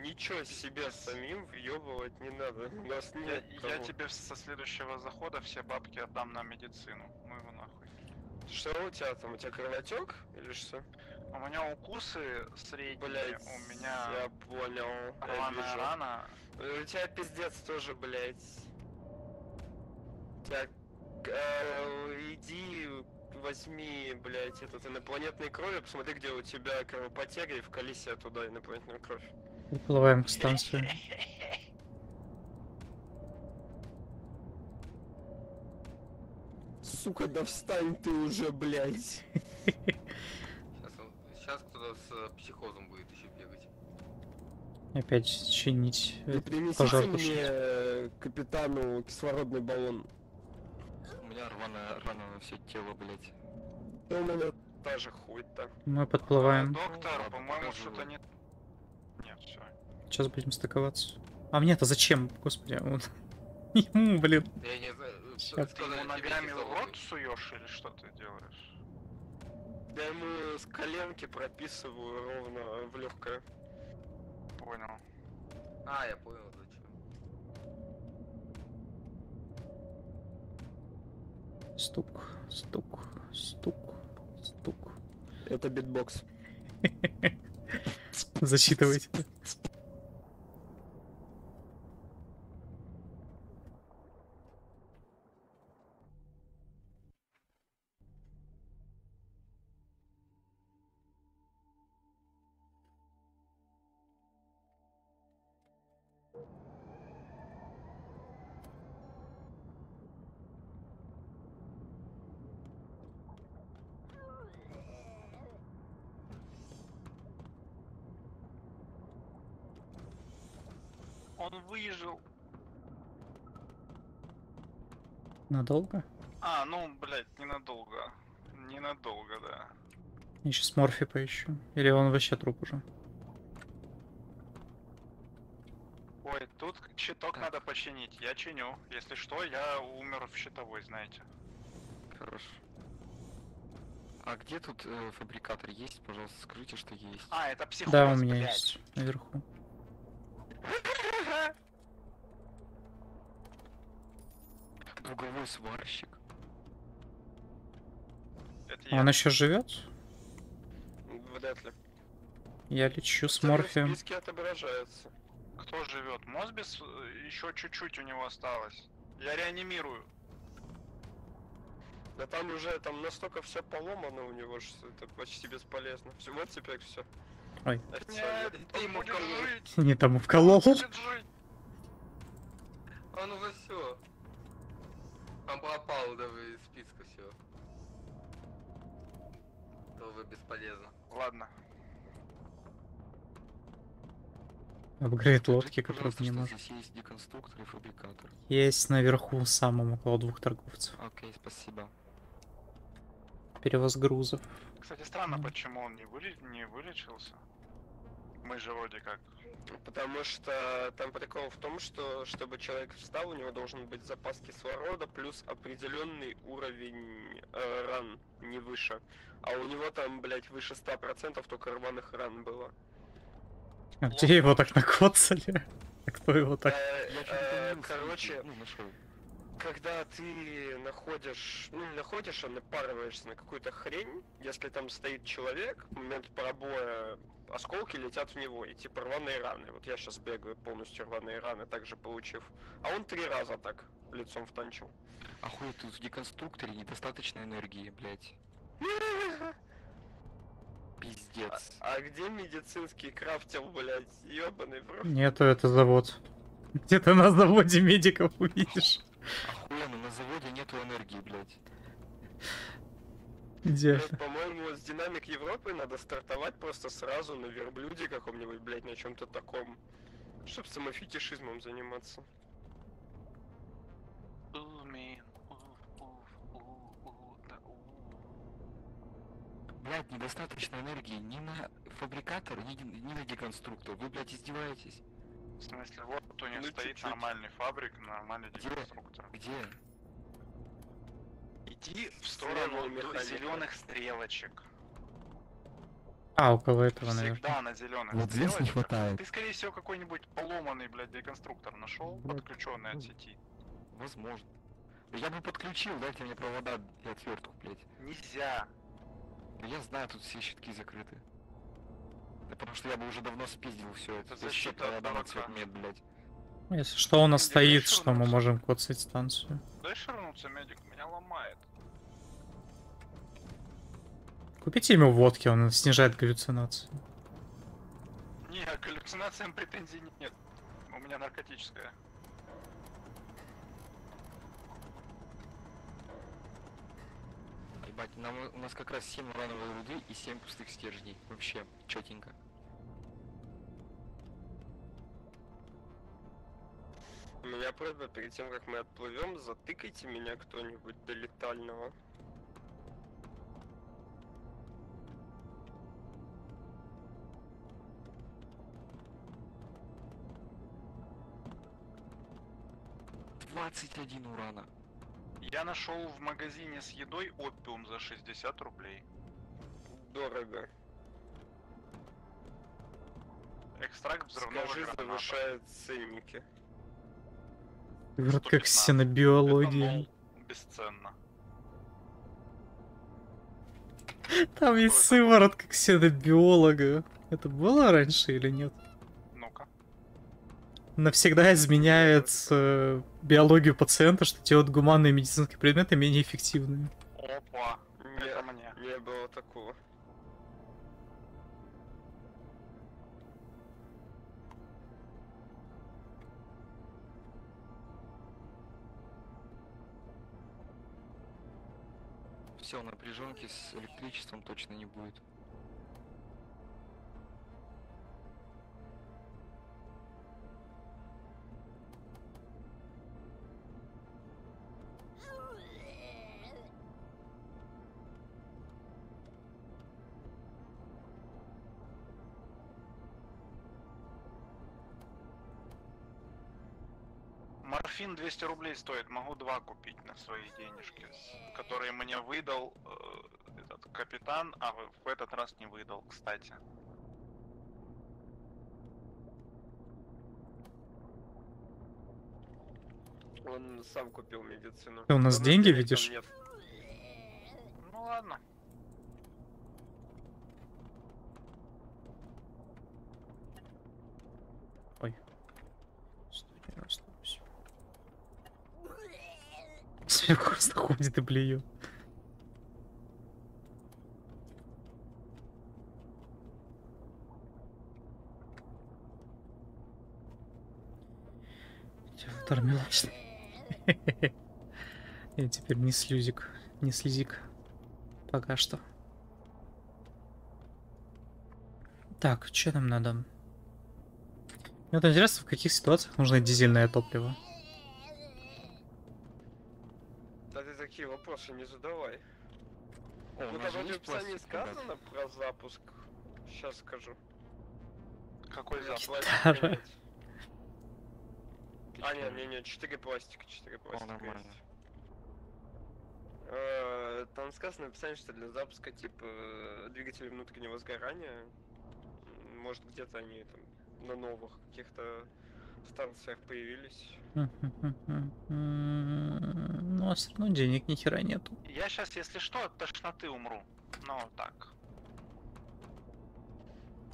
Ничего себе самим въебывать не надо. У нас Я, нет я того. тебе со следующего захода все бабки отдам на медицину. Ну его нахуй. Что у тебя там? У тебя кровотек или что? У меня укусы средние, Блять, у меня я понял. я рваная вижу. рана. Э, У тебя пиздец тоже, блять. Так, э, иди возьми, блять, этот инопланетной крови, посмотри, где у тебя кровопотери, и вкали себе туда инопланетную кровь. Выплываем к станции. Сука, да встань ты уже, блять. Сейчас, он- сейчас кто-то с э, психозом будет еще бегать. Опять чинить. э, И принесите пожар мне э, капитану кислородный баллон. У меня рваная рана на все тело, блять. И у меня та же хуй-то. Мы подплываем. Доктор, по-моему, что-то не... Нет, все. Сейчас будем стыковаться. А мне-то зачем? Господи, вот. [laughs] Ему, блин. Я не знаю, э. Ты ему ногами в рот суешь или что ты делаешь? Я ему с коленки прописываю ровно в легкое. Понял. А, я понял, зачем. Стук, стук, стук, стук. Это битбокс. [laughs] Зачитывайте. Надолго? А, ну, блядь, ненадолго. Ненадолго, да. Я сейчас Морфи поищу. Или он вообще труп уже? Ой, тут щиток надо починить. Я чиню. Если что, я умер в щитовой, знаете. Хорошо. А где тут э, фабрикатор есть? Пожалуйста, скажите, что есть. А, это психоз, Да, у меня блядь. есть. Наверху. Сварщик. Это А я. он еще живет? Вряд ли. Я лечу с В Морфием. отображается. Кто живет? Мосбис еще чуть-чуть у него осталось. Я реанимирую. Да там уже там настолько все поломано у него, что это почти бесполезно. Все, вот теперь все. Ой. Нет, ты ему. Не там вколол. Он уже все. Он пропал даже из списка все. Тоже бесполезно. Ладно. Апгрейд лодки, который не может. Здесь есть деконструктор и фабрикатор. Есть наверху самом около двух торговцев. Окей, спасибо. Перевоз грузов. Кстати, странно, почему он не, выли... не вылечился. Мы же вроде как... Потому что там прикол в том, что чтобы человек встал, у него должен быть запас кислорода плюс определенный уровень э, ран, не выше. А у него там, блядь, выше 100% только рваных ран было. А где его так накоцали? А кто его так? Э, э, короче, ну, когда ты находишь, ну не находишь, а напарываешься на какую-то хрень, если там стоит человек, в момент пробоя осколки летят в него, и типа рваные раны. Вот я сейчас бегаю полностью рваные раны, также получив. А он три раза так лицом втанчил. Охуеть, тут в деконструкторе недостаточно энергии, блядь. Пиздец. А где медицинский крафтил, блядь, ёбаный в? Нету, это завод. Где-то на заводе медиков увидишь. Охуенно, на заводе нету энергии, блядь. Где? Блядь, по-моему, с Динамик Европы надо стартовать просто сразу на верблюде каком-нибудь, блядь, на чем-то таком. Чтоб самофетишизмом заниматься. Блядь, недостаточно энергии ни на фабрикатор, ни, ни на деконструктор. Вы, блядь, издеваетесь? В смысле, вот у них Ну, стоит чуть-чуть. нормальный фабрик, нормальный Где? деконструктор. Где? Иди в сторону зеленых стрелочек. А, около этого, наверное. Всегда на зеленых Вот здесь не хватает. Ты, скорее всего, какой-нибудь поломанный, блядь, деконструктор нашел, подключенный от сети. Возможно. Да Я бы подключил, дайте мне провода и отвертку, блядь. Нельзя. Да я знаю, тут все щитки закрыты. Да потому что я бы уже давно спиздил все это. Это защита от на дурака. цвет мед, блядь. Если что, у нас Медик стоит, что мы можем коцать станцию. Дай ширнуться, медик, меня ломает. Купите ему водки, он снижает галлюцинации. Не, к галлюцинациям претензий нет. У меня наркотическая. Ебать, нам, у нас как раз 7 урановой руды и 7 пустых стержней. Вообще, четенько. У меня просьба, перед тем, как мы отплывем, затыкайте меня кто-нибудь до летального. Двадцать один урана. Я нашел в магазине с едой опиум за 60 рублей. Дорого. Экстракт взрывного Скажи, граната. завышает ценники. Говорят, как 115. ксенобиология. Это, бесценно. Там есть сыворотка ксенобиолога. Это было раньше или нет? Ну-ка. Навсегда э, биологию пациента, что делает гуманные медицинские предметы менее эффективными. Опа. Не, Это мне. не было такого. Все, напряженки с электричеством точно не будет. Морфин 200 рублей стоит, могу два купить на свои денежки, которые мне выдал э, этот капитан, а в, этот раз не выдал, кстати. Он сам купил медицину. Ты у нас Но деньги видишь? нет. Ну ладно. Себе просто [laughs] ходит и плюет. Тормелочный. [laughs] Я теперь не слюзик, не слезик. Пока что. Так, что нам надо? Мне вот интересно, в каких ситуациях нужно дизельное топливо. Вопросы не задавай. О, Ну там же в описании пластик, ребят. сказано про запуск. Сейчас скажу. Какой запуск? А, не, не, не, 4 пластика, 4 пластика нормально. есть. Э, Там сказано в описании, что для запуска типа двигателей внутреннего сгорания, может где-то они там на новых каких-то станциях появились. Ну, а все равно денег ни хера нету. Я сейчас, если что, от тошноты умру. Ну, так.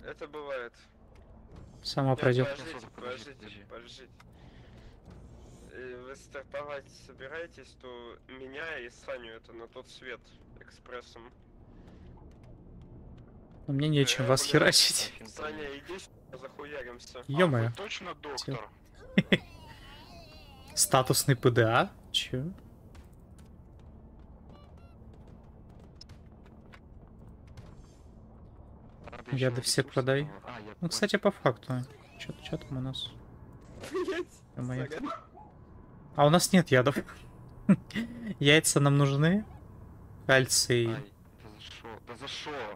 Это бывает. Сама Нет, пройдет. Подождите, подожди, подождите, подождите. Э, Вы стартовать собираетесь, то меня и Саню это на тот свет экспрессом. Но мне нечем Э, вас блин, херачить. Саня, иди сюда, захуяримся. Ё-моё. А точно доктор? [laughs] Статусный ПДА? Чё? Яды все продай. Ну, кстати, по факту. Чё, чё там у нас? А у нас нет ядов. [laughs] Яйца нам нужны. Кальций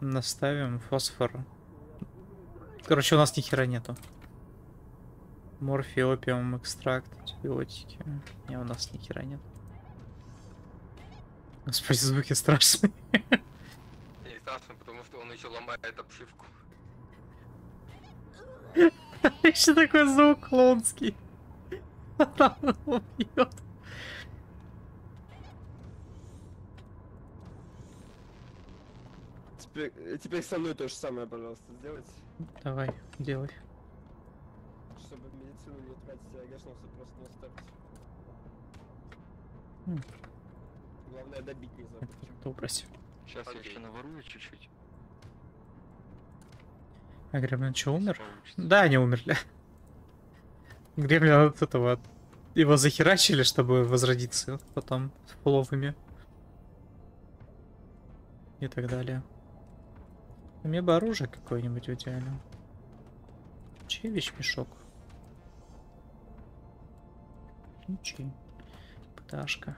наставим. Фосфор. Короче, у нас ни хера нету. Морфий, опиум, экстракт, антибиотики. Не, у нас ни хера нет. Господи, звуки страшные. [laughs] Страшно, потому что он еще ломает обшивку. [laughs] Еще такой звук клоунский. [laughs] Она убьет. Теперь, э, теперь со мной то же самое, пожалуйста, сделайте. Давай, делай. Чтобы медицину не тратить, я гашнулся просто не ставить. М. Главное добить не забыть. Добрось. Сейчас я Окей. еще наворую чуть-чуть. А Гремлин что, умер? Получится. Да, они умерли. Гремлин от этого... Его захерачили, чтобы возродиться потом с фуловыми. И так далее. Мне бы оружие какое-нибудь в идеале. Чей вещмешок? Ключи. Пташка.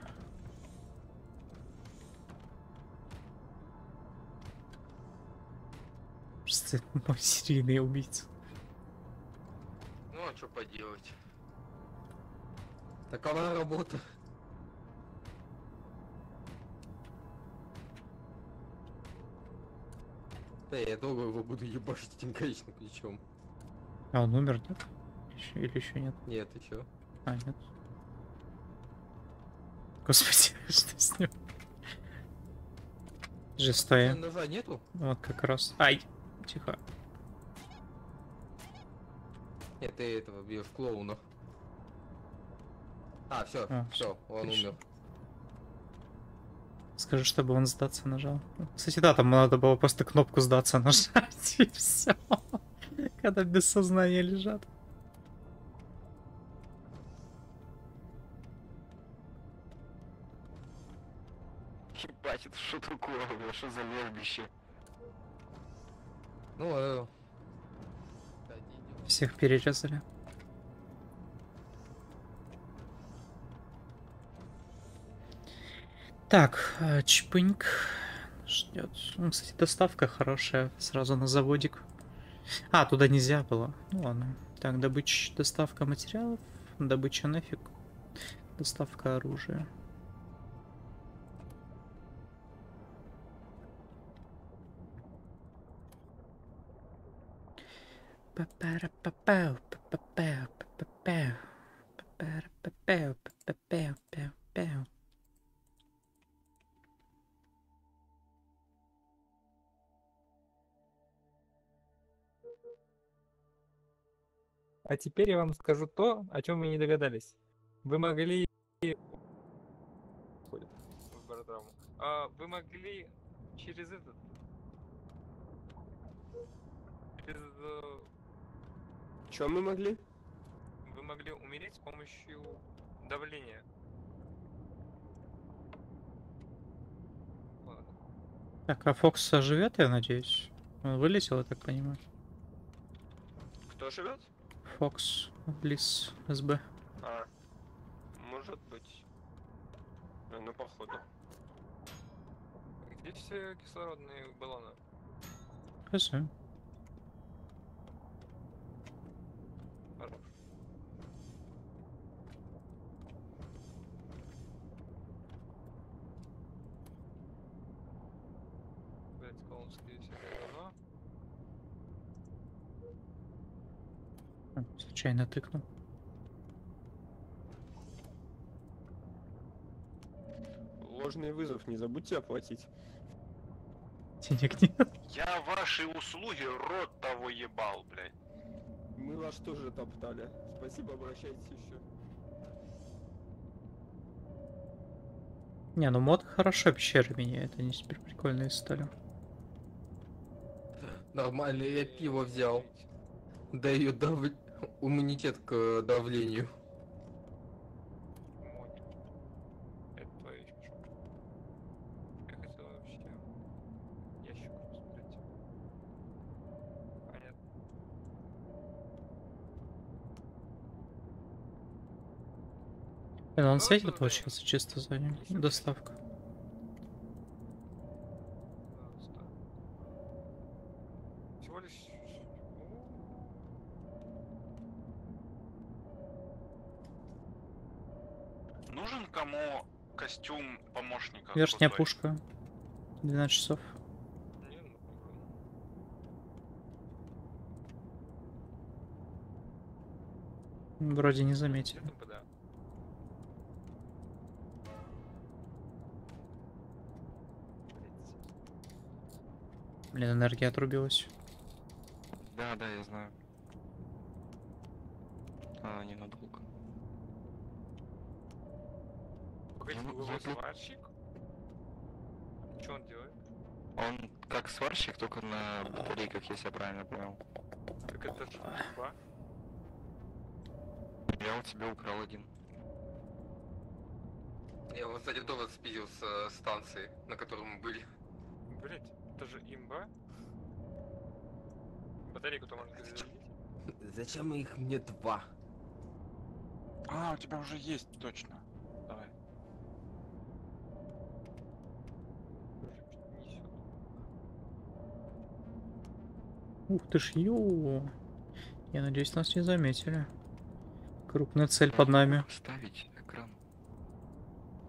Это [laughs] мой серийный убийца? Ну а что поделать? Такова работа. Да, я долго его буду ебашить этим гаечным ключом. А он умер, нет? Еще, или еще нет? Нет, ты чё? А, нет. Господи, [laughs] что с ним? Жестая. Ножа нету? Вот как раз. Ай! Тихо. Нет, ты этого бьешь клоуна. А, все, А, все, он отлично. умер. Скажи, чтобы он сдаться нажал. Кстати, да, там надо было просто кнопку сдаться [laughs] нажать, и все. Когда без сознания лежат. Ебать, это что такое? Что за лежбище? Ну, э, Всех перерезали. Так, э, чпыньк. Ждет. Ну, кстати, доставка хорошая. Сразу на заводик. А, туда нельзя было. Ну ладно. Так, добыча, доставка материалов. Добыча нафиг. Доставка оружия. А теперь я вам скажу то, о чем вы не догадались. Вы могли... А, вы могли через этот... Через... Чем мы могли? Вы могли умереть с помощью Давление. Ладно. Так, а Фокс живет, я надеюсь? Он вылетел, я так понимаю. Кто живет? Фокс, Лис, СБ. А, может быть. Ну, походу. Где все кислородные баллоны? Хз. Хорош. Блять, колонские все говно. А, Случайно тыкнул. Ложный вызов, не забудьте оплатить. Денег нет. Я ваши услуги рот того ебал, блядь. Мы вас тоже топтали. Спасибо, обращайтесь еще. Не, ну мод хорошо пещеры меняет, они теперь прикольные стали. Нормально, я пиво взял. Даю дав... иммунитет к давлению. Мони. Это твоя вещь, Я хотел вообще ящик посмотреть. Понятно. Блин, он светит, получается, чисто за ним. Доставка. Пожалуйста. Всего лишь... Нужен кому костюм помощника? Верхняя пушка. 12 часов. Ну. Вроде не заметили. Да. Блин, энергия отрубилась. Да, да, я знаю. А, ненадолго. Погоди, тут- сварщик? Что он делает? Он как сварщик, только на батарейках, если я правильно понял. Так это же. Я у тебя украл один. Я вот, кстати, тоже спиздил с э, станции, на которой мы были. Блять, это же имба. Батарейку-то можно зарядить. Зачем их мне два? А, у тебя уже есть, точно. Ух ты ж, ё. Я надеюсь, нас не заметили. Крупная цель под нами. Поставить экран.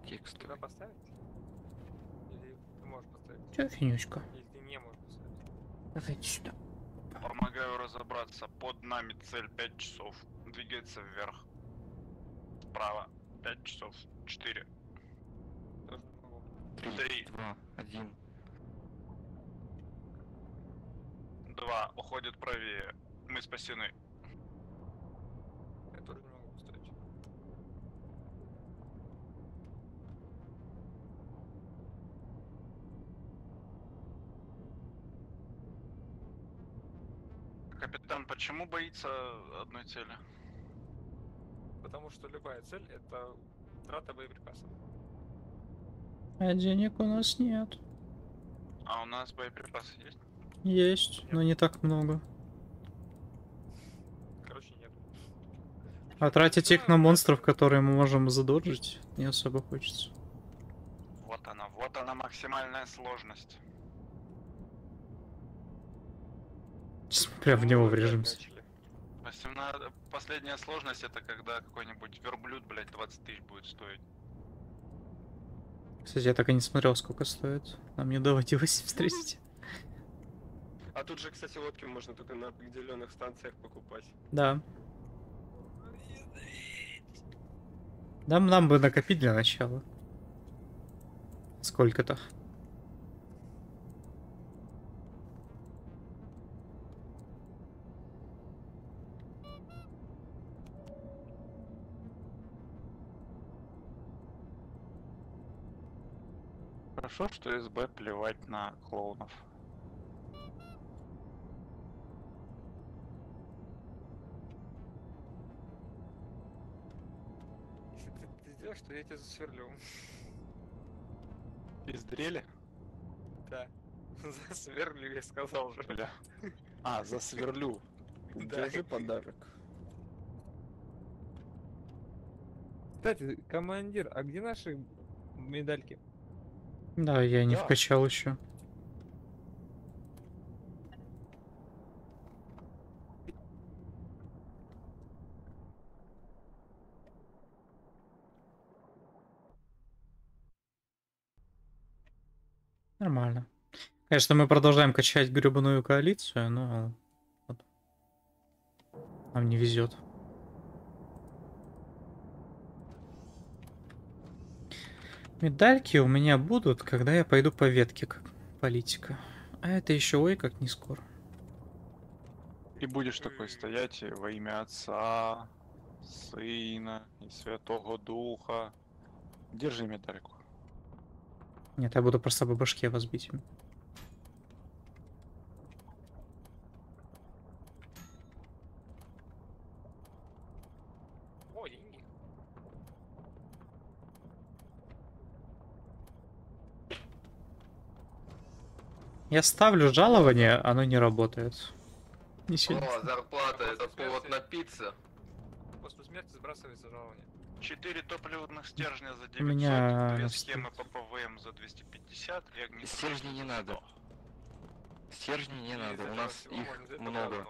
Текст. Куда поставить? Или ты можешь поставить? Чё финючка? Если не можешь поставить. Давайте сюда. Помогаю разобраться. Под нами цель 5 часов. Двигается вверх. Справа. 5 часов. 4. 3, 2, 1. Два, один. 2. Уходит правее. Мы спасены. Я тоже не могу поставить. Капитан, почему боится одной цели? Потому что любая цель это трата боеприпасов. А денег у нас нет. А у нас боеприпасы есть? Есть, но не так много. Короче, нет. А тратить их на монстров, которые мы можем задоджить, не особо хочется. Вот она, вот она максимальная сложность. Сейчас мы прям в него врежемся. начали. 18... Последняя сложность это когда какой-нибудь верблюд, блядь, 20 тысяч будет стоить. Кстати, я так и не смотрел, сколько стоит. Нам не доводилось [laughs] встретить. А тут же, кстати, лодки можно только на определенных станциях покупать. Да. Нам, нам бы накопить для начала. Сколько-то. Хорошо, что СБ плевать на клоунов. Что я тебя засверлю. Дрели? Да. [laughs] Засверлю, я сказал же. Бля. А, засверлю. [laughs] Держи подарок. Кстати, командир, а где наши медальки? Да, я не Да. вкачал еще. Нормально. Конечно, мы продолжаем качать гребаную коалицию, но вот. нам не везет. Медальки у меня будут, когда я пойду по ветке, как политика. А это еще ой, как не скоро. И будешь такой стоять во имя Отца, Сына и Святого Духа. Держи медальку. Нет, я буду просто по башке вас бить. им. О, деньги. Я ставлю жалование, оно не работает. Ничего. О, зарплата, это повод напиться. После смерти сбрасывается жалование. 4 топливных стержня за 900, У меня две схемы по ПВМ за 250 и Стержни не надо. 100. Стержни не И надо, у нас всего их много.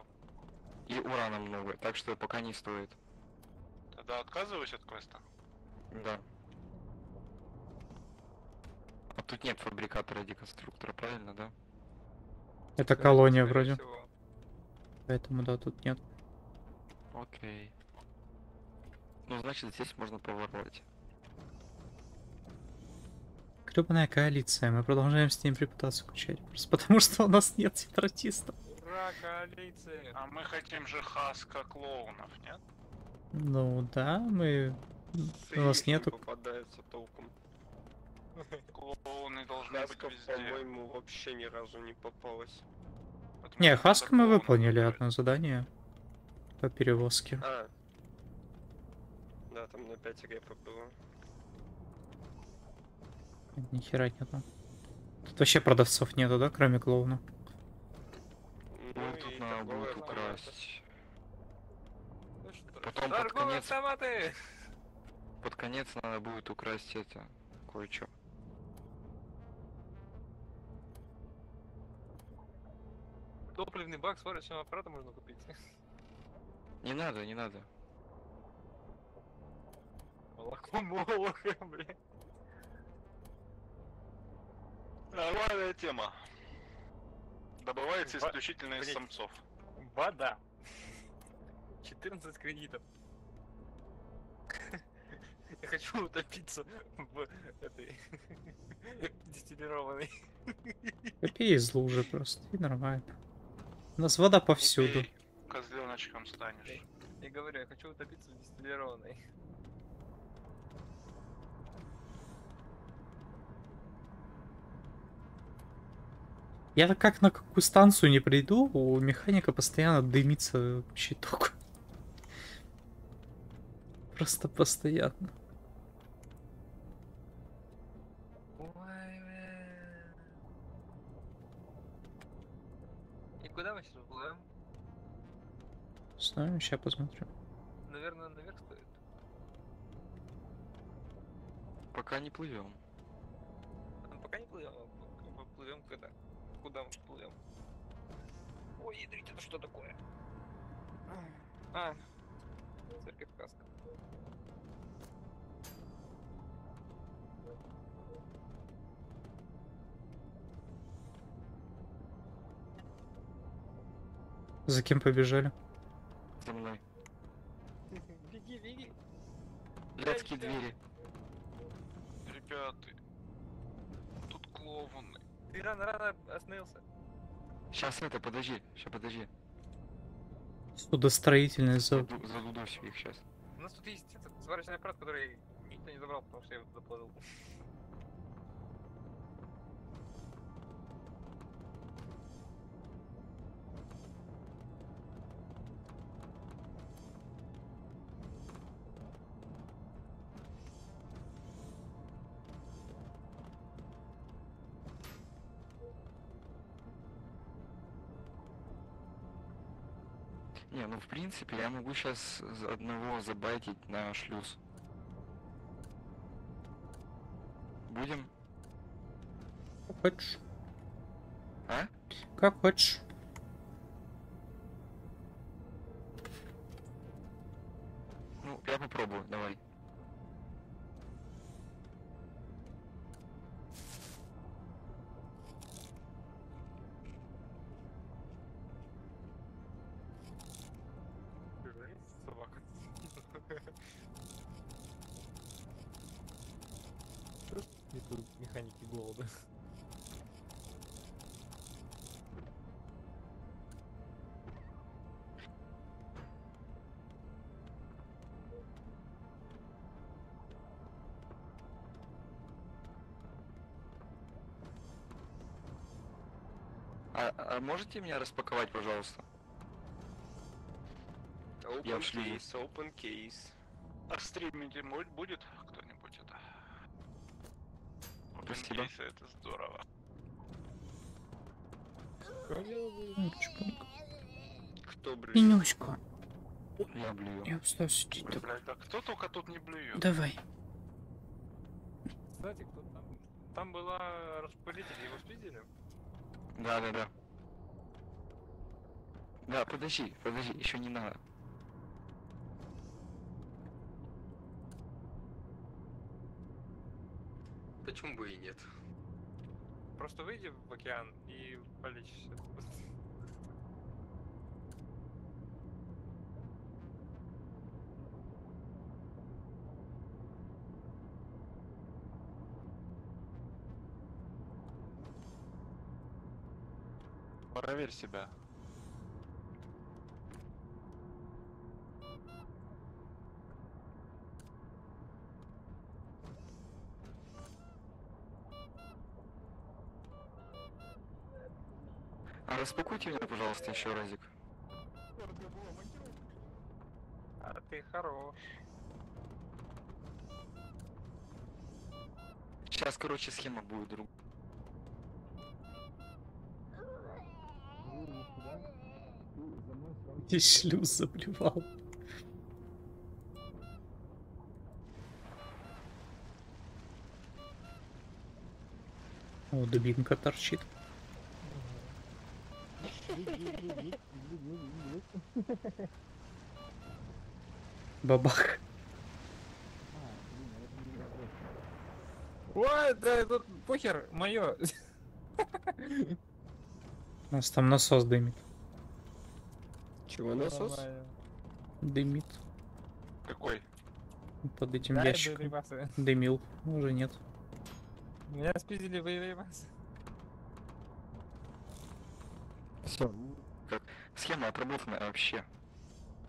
И урана много, так что пока не стоит. Тогда отказываюсь от квеста. Да. А тут нет фабрикатора деконструктора, правильно, да? Это колония вроде. всего. Поэтому да, тут нет. Окей. Ну, значит, здесь можно поворовать. Гребаная коалиция, мы продолжаем с ним репутацию качать. Просто потому что у нас нет сепаратистов. Ура, коалиция! А мы хотим же хаска клоунов, нет? Ну да, мы... У нас нету... попадается толком. [laughs] Клоуны должны Хаска, быть везде. по-моему, вообще ни разу не попалась. Потому Не, Хаска мы выполнили одно задание по перевозке. А. Да, там на 5 репа было. Ни хера нету. Тут вообще продавцов нету, да, кроме клоуна? Ну Ну, тут надо будет украсть. Потом под конец- автоматы! Под конец надо будет украсть это, кое-что. Топливный бак сварочного аппарата можно купить. Не надо, не надо. Молоко молоко, блин. Нормальная тема. Добывается Ба- исключительно из блин. самцов. Вода. 14 кредитов. Я хочу утопиться в этой [laughs] дистиллированной. Попей из лужи просто, и нормально. У нас вода повсюду. Пей, Козленочком станешь. Я говорю, я хочу утопиться в дистиллированной. Я так как на какую станцию не приду, у механика постоянно дымится щиток. Просто постоянно. И куда мы сейчас уплываем? Знаю, сейчас посмотрю. Наверное, наверх стоит. Пока не плывем. Ну, пока не плывем, а плывем когда? Куда мы плывем? Ой, ядрить, это что такое? А, церковь Каска. За кем побежали? За мной. Беги, беги. Блядские двери. Ребята, тут клоуны. Ты рано-рано остановился. Сейчас это, подожди, сейчас подожди. Судостроительный завод. Заду- Задудосю их сейчас. У нас тут есть этот сварочный аппарат, который никто не забрал, потому что я его туда Не, ну в принципе я могу сейчас одного забайтить на шлюз. Будем? Как хочешь. А? Как хочешь. Ну, я попробую, давай. А, а можете меня распаковать, пожалуйста? Я Open в шлюзе. case, open case. А стримить ему будет кто-нибудь это? Спасибо. Open case, это здорово. Кто, блин? Пенюська. Я блюю. Я устал сидеть. Блядь, да кто только тут не блюет? Давай. Кстати, кто там? Там была распылитель, его спиздили? Да, да, да. Да, подожди, подожди, еще не надо. Почему бы и нет? Просто выйди в океан и полечься. Проверь себя. А распакуйте меня, пожалуйста, еще разик. А ты хорош. Сейчас, короче, схема будет друг. И шлюз заблевал. О, дубинка торчит. Бабах. Ой, да тут похер, мое. У нас там насос дымит. Чего насос? Дымит. Какой? Под этим ящиком. Дымил. Уже нет. Меня спиздили боеприпасы. Все. Как? Схема отработанная вообще.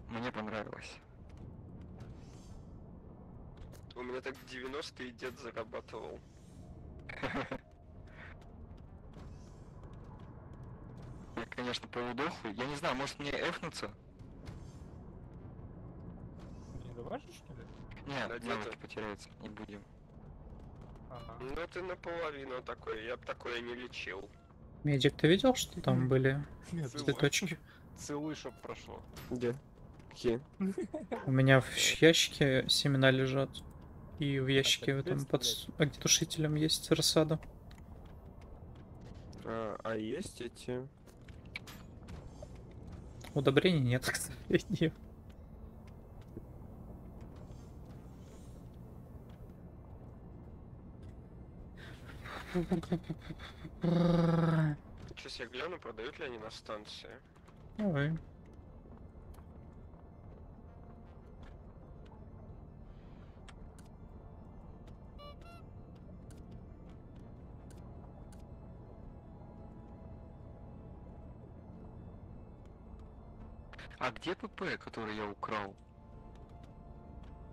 Мне понравилось. У меня так в 90-е дед зарабатывал. Я, конечно, полудохлый. Я не знаю, может мне эфнуться? Не добавишь, что ли? Нет, навыки потеряются. Не будем. Ага. Ну ты наполовину такой, я бы такое не лечил. Медик, ты видел, что там были цветочки? Целуй, чтоб прошло. Где? Какие? У меня в ящике семена лежат. И в ящике в этом под огнетушителем есть рассада. А, а есть эти? Удобрений нет, [laughs] к сожалению. Сейчас я гляну, продают ли они на станции. Давай. А где ПП, который я украл?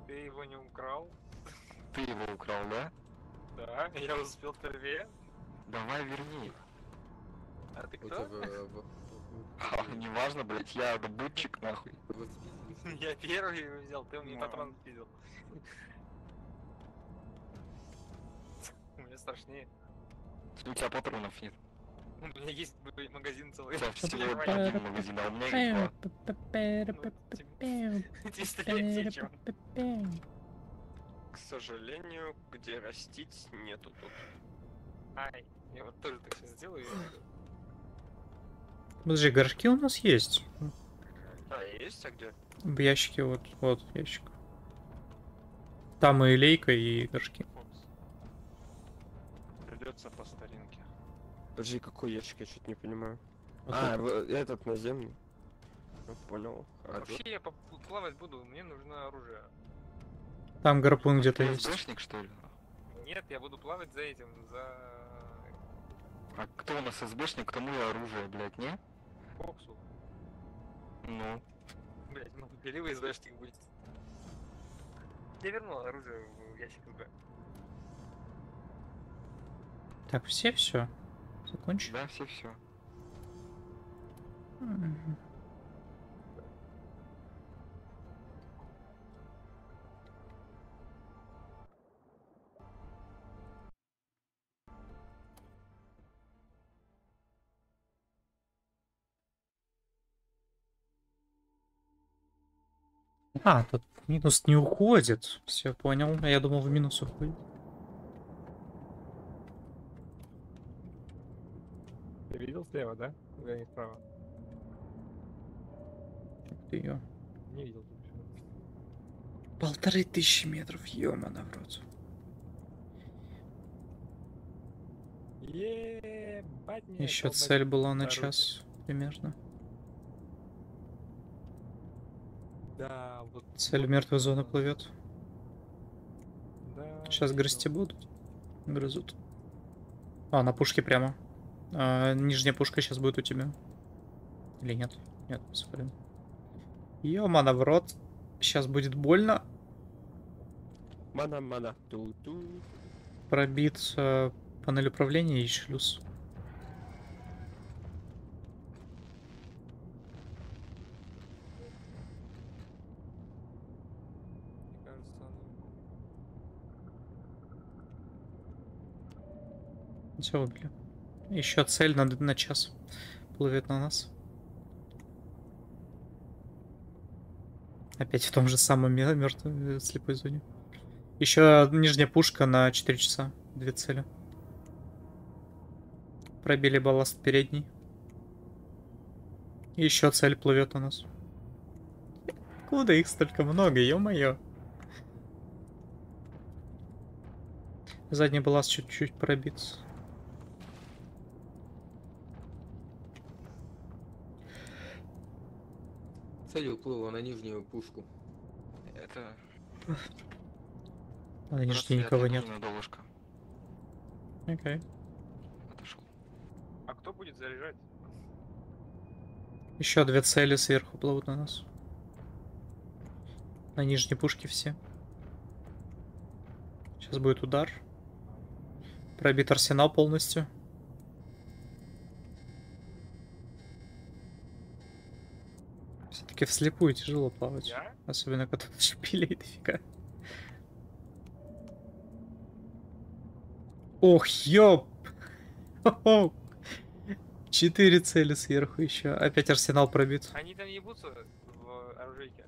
Ты его не украл? Ты его украл, да? Да, я успел первее. Давай верни. А ты кто? в- А, неважно, блять, я добытчик нахуй. [laughs] Я первый его взял, ты мне патрон спиздил. У меня страшнее. У тебя патронов нет. У меня есть магазин целый. Да, в стиле один магазин, а у меня их два. Ты [laughs] стрелять нечем. К сожалению, где растить нету тут. Ай, я вот тоже так сейчас сделаю. Подожди, горшки у нас есть. А, есть, а где? В ящике вот, вот ящик. Там и лейка, и горшки. Придется по старинке. Подожди, какой ящик, я что-то не понимаю. Вот а, в- этот наземный. Ну, понял. Хорошо. Вообще я поп- плавать буду, мне нужно оружие. Там гарпун где-то есть. СБшник, что ли? Нет, я буду плавать за этим, за А кто у нас СБшник, кому и оружие, блядь, не? Фоксу. Ну. Блять, ну или вы СБшник будете. Я вернул оружие в ящик СБ. Так, все, все. Закончили? Да, все, все. Мгм. А, тут минус не уходит. Все, понял. Я думал, в минус уходит. Ты видел слева, да? Или не справа? Ты ее. Не видел. Полторы тысячи метров, ёмана в рот. Еще цель была на час примерно. Да, вот. Цель мертвой зоны плывет. Да, Сейчас грызти будут. Грызут. А, на пушке прямо. А, нижняя пушка сейчас будет у тебя. Или нет? Нет, смотрим. Ёмана в рот. Сейчас будет больно. Мана, мана. Ту-ту. Пробит э, панель управления и шлюз. Кажется, Все убили. Еще цель на, на час плывет на нас. Опять в том же самом мертвой слепой зоне. Еще нижняя пушка на 4 часа. Две цели. Пробили балласт передний. Еще цель плывет на нас. Куда их столько много, ё-моё. Задний балласт чуть-чуть пробит. Цель уплыла на нижнюю пушку. Это... На нижней никого нет. Окей. Отошел. А кто будет заряжать? Еще две цели сверху плывут на нас. На нижней пушке все. Сейчас будет удар. Пробит арсенал полностью. Все-таки вслепую тяжело плавать. Я? Особенно когда [laughs] шпилей дофига. Ох, ёп! Четыре цели сверху еще. Опять арсенал пробит. Они там ебутся в оружейке.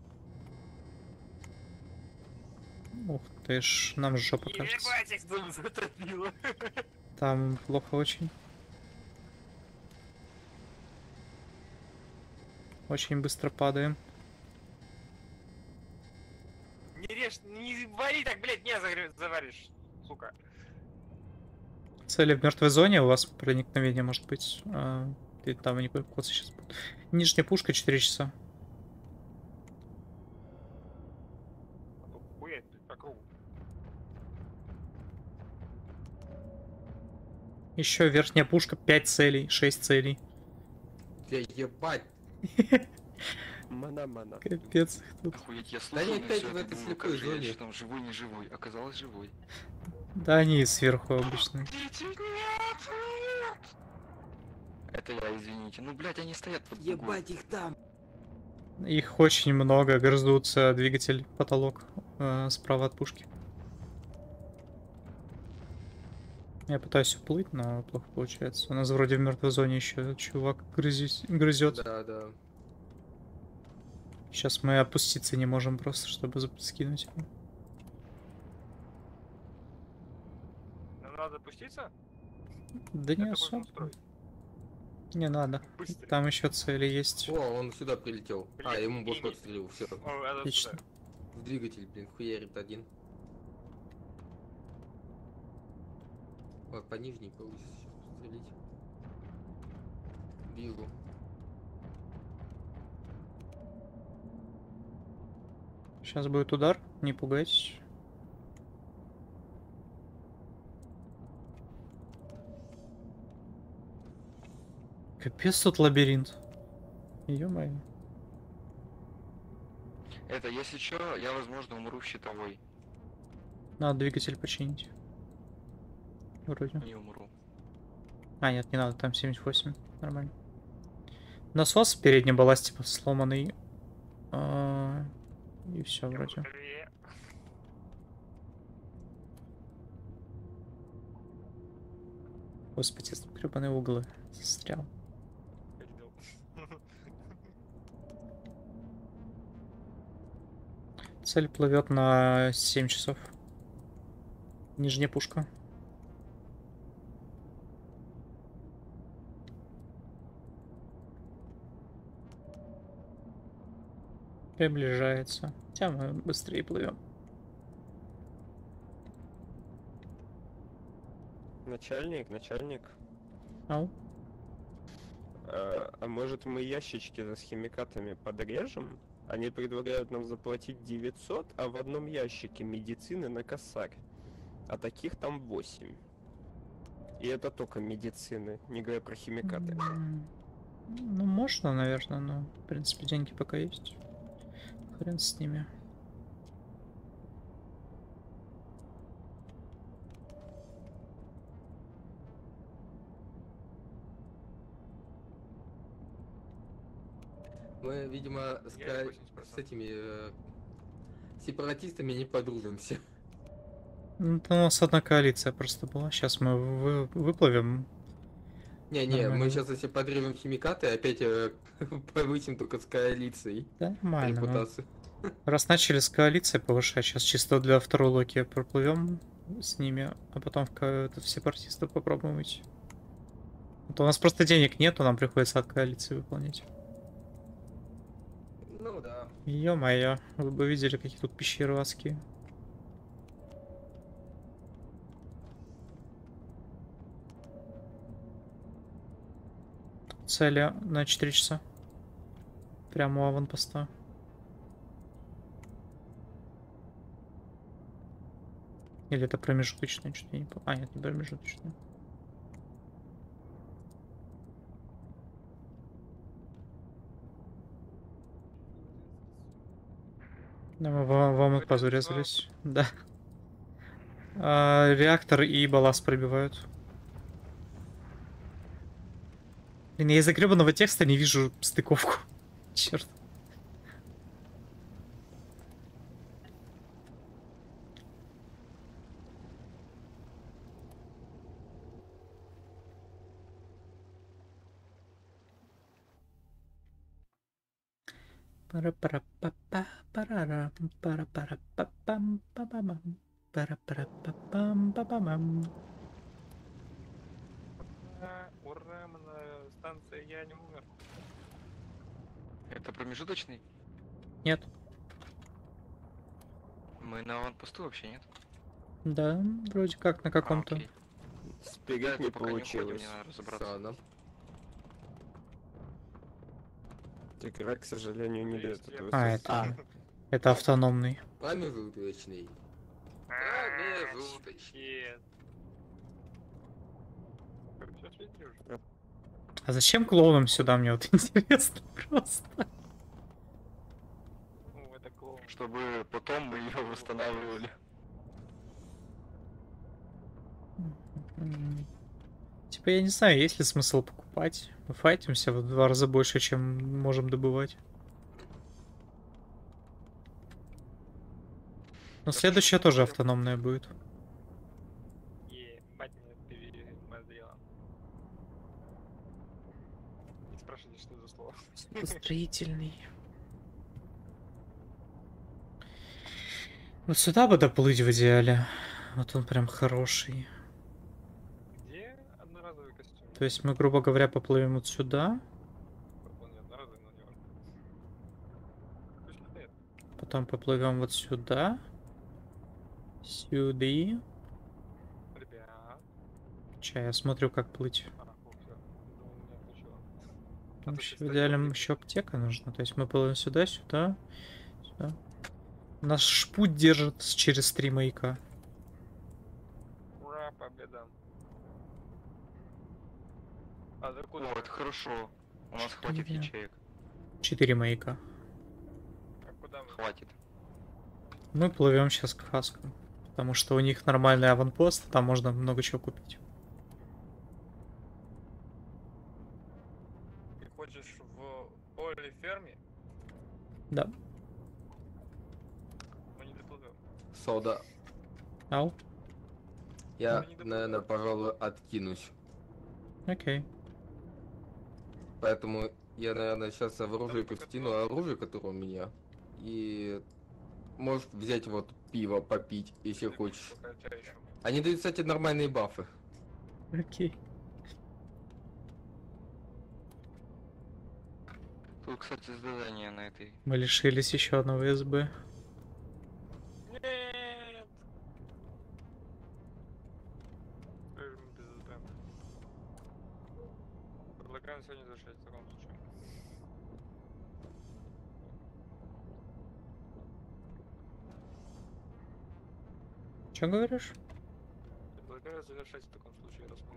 Ух ты ж, нам жопа кажется. Ебать, их тут затопило. [laughs] Там плохо очень. Очень быстро падаем. Не режь, не вари так, блядь, не заваришь, сука. Цели в мертвой зоне, у вас проникновение может быть. а, там они сейчас будут. Нижняя пушка 4 часа. Еще верхняя пушка 5 целей, 6 целей. Бля, ебать. [laughs] Мана, мана. Капец. их тут. Охуеть, я Да слушал, они но опять в это этой слепой зоне. там живой, не живой. Оказалось живой. Да они сверху обычно. Это я, извините. Ну, блядь, они стоят под дугой. Ебать их там. Их очень много, грызутся двигатель, потолок э, справа от пушки. Я пытаюсь уплыть, но плохо получается. У нас вроде в мертвой зоне еще чувак грызись- грызет. Да, да. Сейчас мы опуститься не можем просто, чтобы скинуть его. Нам надо запуститься? Да не Это особо. Не надо. Быстро. Там еще цели есть. О, он сюда прилетел. А, Блин, ему босс подстрелил, все. Отлично. сюда. В двигатель, блин, хуярит один. Вот, по нижней повыше стрелить. Вижу. Сейчас будет удар, не пугайтесь. Капец тут лабиринт. Ё-моё. Это, если что, я, возможно, умру в щитовой. Надо двигатель починить. Вроде. Не умру. А, нет, не надо, там 78. Нормально. Насос в переднем балласте типа сломанный. А, И все вроде. Господи, гребаные углы. Застрял. [laughs] Цель плывет на 7 часов. Нижняя пушка. Приближается. Хотя мы быстрее плывем. Начальник, начальник. Ау. А, а может мы ящички с химикатами подрежем? Они предлагают нам заплатить 900, а в одном ящике медицины на косарь. А таких там 8. И это только медицины, не говоря про химикаты. Ну, можно, наверное, но, в принципе, деньги пока есть. Хрен с ними. Мы, видимо, с, 80%. с этими э, сепаратистами не подружимся. Ну, это у нас одна коалиция просто была. Сейчас мы вы- выплывем. Не-не, Нормально. мы сейчас если подрежем химикаты, опять э, [laughs] повысим только с коалицией Да, нормально. ну. репутацию. Раз начали с коалиции повышать, сейчас чисто для второй локи проплывем с ними, а потом в ко- это, в сепаратистов попробуем идти. А то у нас просто денег нету, нам приходится от коалиции выполнять. Ну да. Ё-моё, вы бы видели, какие тут пещеры адские. Цели на 4 часа. Прямо у аванпоста. Или это промежуточное, что-то я не помню. А, нет, не промежуточное. Да, мы в, в аванпозу Вроде резались. Да. А, реактор и балласт пробивают. Блин, я из-за гребаного текста не вижу стыковку. [laughs] Черт. Пара-пара-па-па, парара, пара-пара-па-пам, па-па-мам, пара-пара-па-пам, па-па-мам. Ура, ура, мы на станции я не умер. Это промежуточный? Нет. Мы на аванпосту вообще нет? Да, вроде как на каком-то. Спирит Да, не пока не уходим, получилось. мне к сожалению, не дает этого. А, это, это автономный. Промежуточный. А, Промежуточный. Нет. Сейчас уже? А зачем клоунам сюда, мне вот [laughs] интересно просто. Ну, это клоун. Чтобы потом мы ее восстанавливали. Типа, я не знаю, есть ли смысл покупать. Мы файтимся в два раза больше, чем можем добывать. Но следующая тоже автономная будет. Ебать, мне привет. спрашивайте, что за слово. Строительный. Вот сюда бы доплыть в идеале. Вот он прям хороший. Где одноразовый костюм? То есть мы, грубо говоря, поплывем вот сюда, потом поплывем вот сюда, сюда. Ребят. Ча, я смотрю, как плыть. А, о, всё. Думал, меня отключило. Ещё ты в идеале вот еще аптека нужна. То есть мы плывем сюда, сюда, сюда. Наш путь держит через три маяка. Ура, победа. А куда? это хорошо. У нас хватит Четыре. ячеек. Четыре маяка. А куда мы? Хватит. Мы плывем сейчас к Хаскам. Потому что у них нормальный аванпост, там можно много чего купить. Ты хочешь в поле ферме? Да. Мы не доплывем. Сода. Ау. Я, наверное, пожалуй, откинусь. Окей. Поэтому я, наверное, сейчас вооружу Там Костину оружие, которое у меня. И можешь взять вот пиво попить, если хочешь. Они дают, кстати, нормальные бафы. Окей. Тут, кстати, задание на этой. Мы лишились еще одного СБ. Нет! Скажем, без СБ. Предлагаем сегодня завершать в таком случае. Че говоришь? Предлагаю завершать в таком случае, раз мы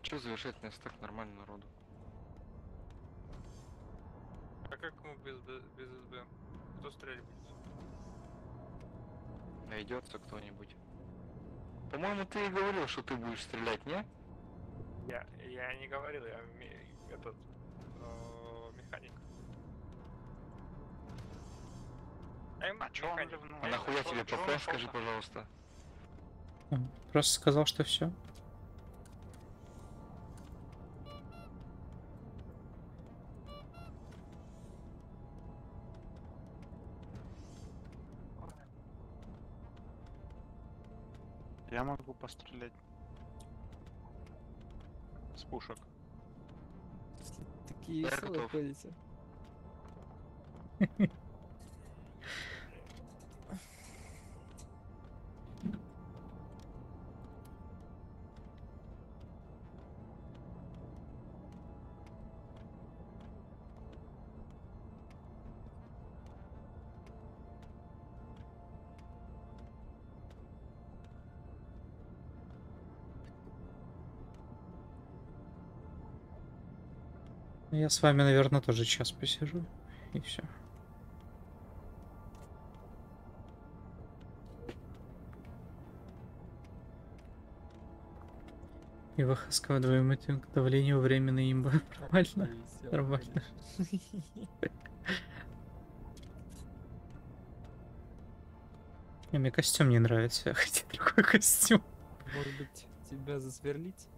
А что завершать нас так нормально народу? А как мы без, без СБ? Кто стрелять будет? Найдется кто-нибудь. По-моему, ты и говорил, что ты будешь стрелять, не? Я, я не говорил, я этот э, механик. Эм, А чё он? А нахуя тебе ПП, скажи, пожалуйста. Просто сказал, что все. Я могу пострелять. С пушек. Такие Я веселые готов. ходите. [laughs] Я с вами, наверное, тоже час посижу. И все. И Вахаска двоемытим к давлению временной имба. [laughs] Нормально. Нормально. [laughs] Мне костюм не нравится, я хочу [laughs] другой костюм. Может быть, тебя засверлить?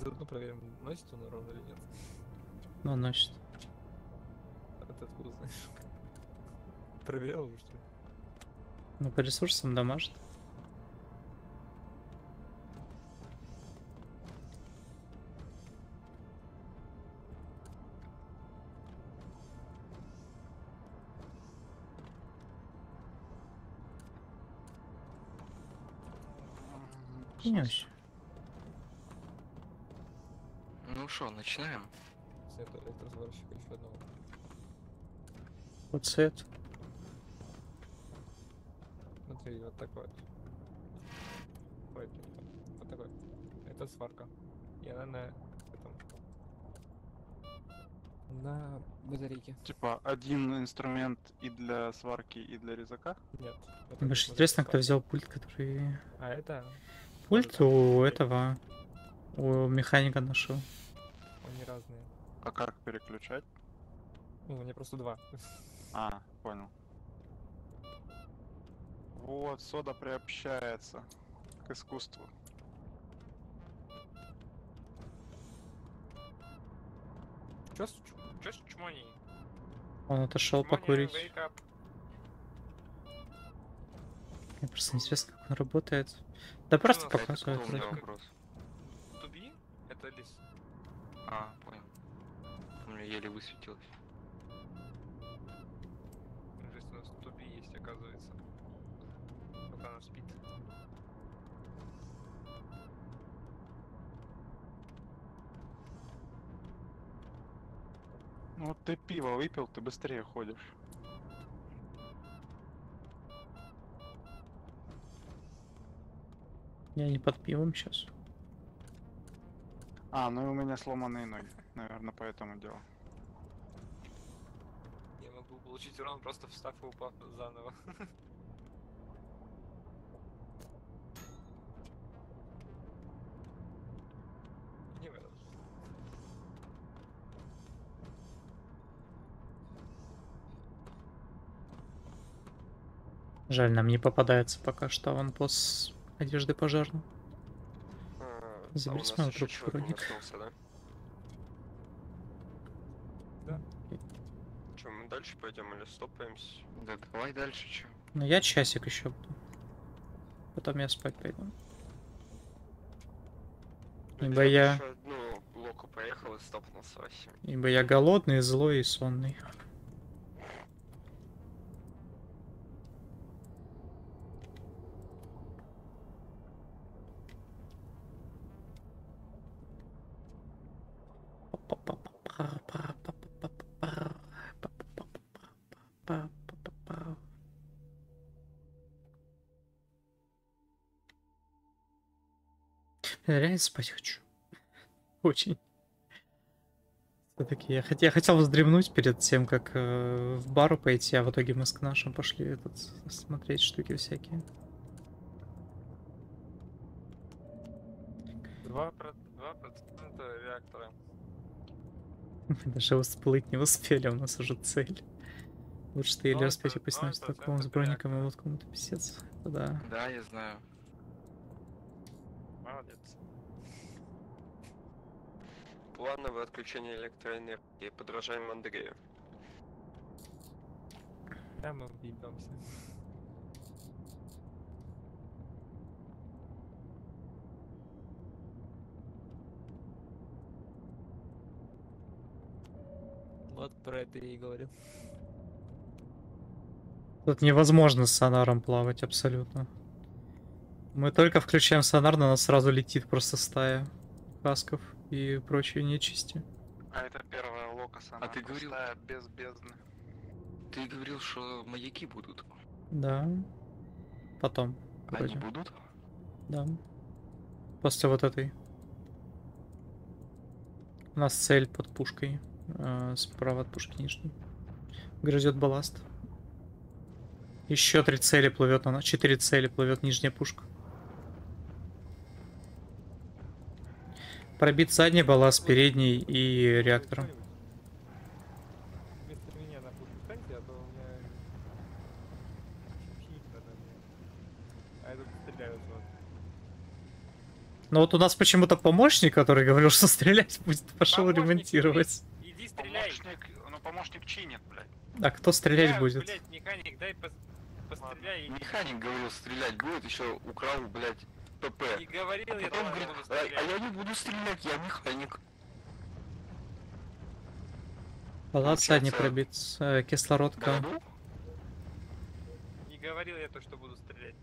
Заодно проверим, носит он урон или нет. Ну, значит. А ты откуда знаешь? Проверял его, что ли? Ну, по ресурсам дамажит. Меняюсь. Что, начинаем? Свет электросварщика еще одного. Вот цвет. Смотри, вот такой вот. Вот такой. Это сварка. И она на этом. На батарейке. Типа один инструмент и для сварки, и для резака. Нет. смотри, интересно, кто взял пульт, который... А это Пульт у этого... У механика нашел. Они разные. А как переключать? Ну, у меня просто два. А, понял. Вот, сода приобщается к искусству. Чё с чё с чмоней? Он отошел покурить. Мне просто интересно, как он работает. Да просто нас это показывает. Это лис. А, понял. У меня еле высветилось. Жесть, у нас туби есть, оказывается. Пока она спит. Ну вот ты пиво выпил, ты быстрее ходишь. Я не под пивом сейчас. А, ну и у меня сломанные ноги. Наверное, поэтому дело. Я могу получить урон, просто встав и упав заново. [laughs] Не важно. Жаль, нам не попадается пока что аванпост одежды пожарной. Заберите а у мой нас еще труп, человек не Вероник. очнулся, да? Да. Че, мы дальше пойдем или стопаемся? Да давай дальше, чё. Ну я часик еще буду. Потом я спать пойду. Ибо я, Еще одну блоку проехал и стопнулся вообще. ибо я голодный, злой и сонный. Я реально спать хочу. Очень. Все-таки я, хот- я хотел вздремнуть перед тем, как э, в бару пойти, а в итоге мы с нашим пошли этот, смотреть штуки всякие. Два про- два процента реактора. Мы [laughs] даже всплыть не успели, у нас уже цель. Лучше ты или Ноль успеть про- упасть на ноль таком с броником и лодком, это писец. Да. Да, я знаю. Молодец. Плановое отключение электроэнергии. Подражаем Андрею. Да, мы въебемся. Вот про это я и говорил. Тут невозможно с сонаром плавать абсолютно. Мы только включаем сонар, на нас сразу летит просто стая касков и прочей нечисти. А это первая локаса, она ты говорил- без бездны. Ты говорил, что маяки будут. Да. Потом. Они вроде. будут? Да. После вот этой. У нас цель под пушкой. э, справа от пушки нижней. Грызет балласт. Еще три цели плывет на Четыре цели плывет нижняя пушка. Пробит задний балласт, передний и реактор. Вместо меня на пушку встаньте, а то у меня... Чинить надо мне. А я тут стреляю вот. Но вот у нас почему-то помощник, который говорил, что стрелять будет, пошел Помощник, ремонтировать. Иди стреляй. Помощник, ну помощник чинит, блядь. А кто стрелять Да, будет? Блядь, механик, дай пос- постреляй. и- Механик говорил, стрелять будет, еще украл, блядь, ПП. И говорил я, Потом говорит, а, а я не буду стрелять, я механик. Палац задний Получается, пробит. э, Кислородка. Не говорил я то, что буду стрелять.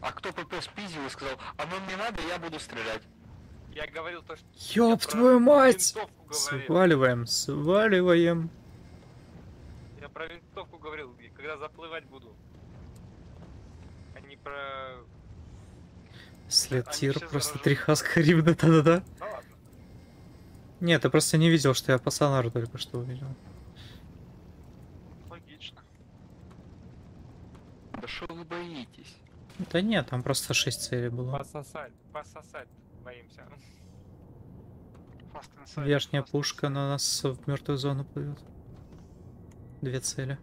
А кто ПП спиздил и сказал, оно мне надо, я буду стрелять. Я говорил то, что... Ёб твою мать! Сваливаем, сваливаем. Я про винтовку говорил, когда заплывать буду. А не про... След тир, просто три хаска [laughs] ривна, да-да-да. Да ладно. Нет, ты просто не видел, что я по сонару только что увидел. Логично. Да что вы боитесь? Да нет, там просто 6 целей было. Пососать, пососать боимся. Верхняя пушка на нас в мертвую зону плывет. Две цели.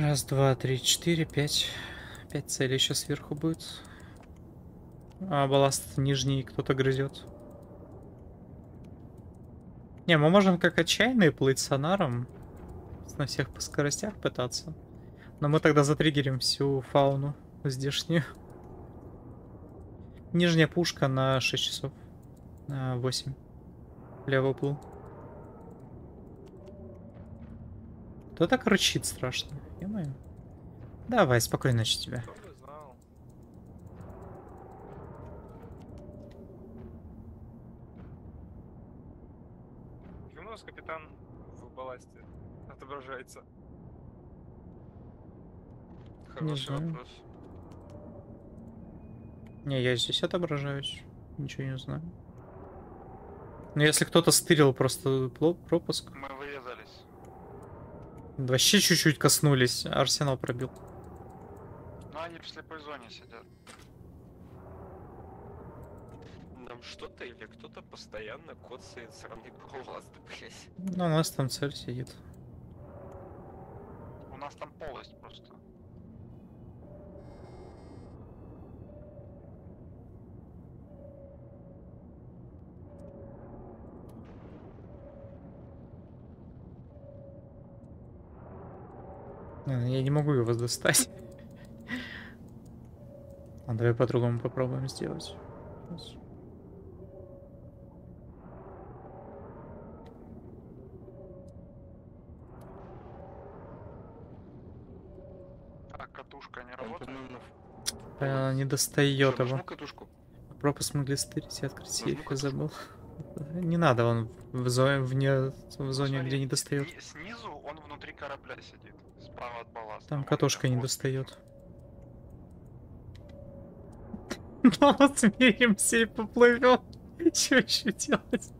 Раз, два, три, четыре, пять. Пять целей еще сверху будет. А балласт нижний кто-то грызет. Не, мы можем как отчаянные плыть сонаром. На всех по скоростях пытаться. Но мы тогда затриггерим всю фауну здешнюю. Нижняя пушка на 6 часов. На 8. Лево плыл. Кто так рычит страшно? Ё-моё. Давай, спокойной ночи у нас капитан в балласте отображается? Хороший знаю. вопрос. Не, я здесь отображаюсь. Ничего не знаю. Ну, если кто-то стырил просто пропуск. Мы вырезались. Вообще чуть-чуть коснулись. Арсенал пробил. Но они в слепой зоне сидят. Нам что-то или кто-то постоянно коцает сраный балласт, блядь. Ну, у нас там цель сидит. У нас там полость просто. Я не могу его достать. А давай по-другому попробуем сделать. Сейчас. А катушка не работает? Э, не достает Всё, его. катушку. Пропуск могли стырить и открыть сейф, я забыл. Не надо, он в зоне, вне, в зоне, где не достает. Сни- снизу он внутри корабля сидит. Справа от балласта. Там катушка не достает. [laughs] Ну, смиримся и поплывем. [laughs] Что еще делать?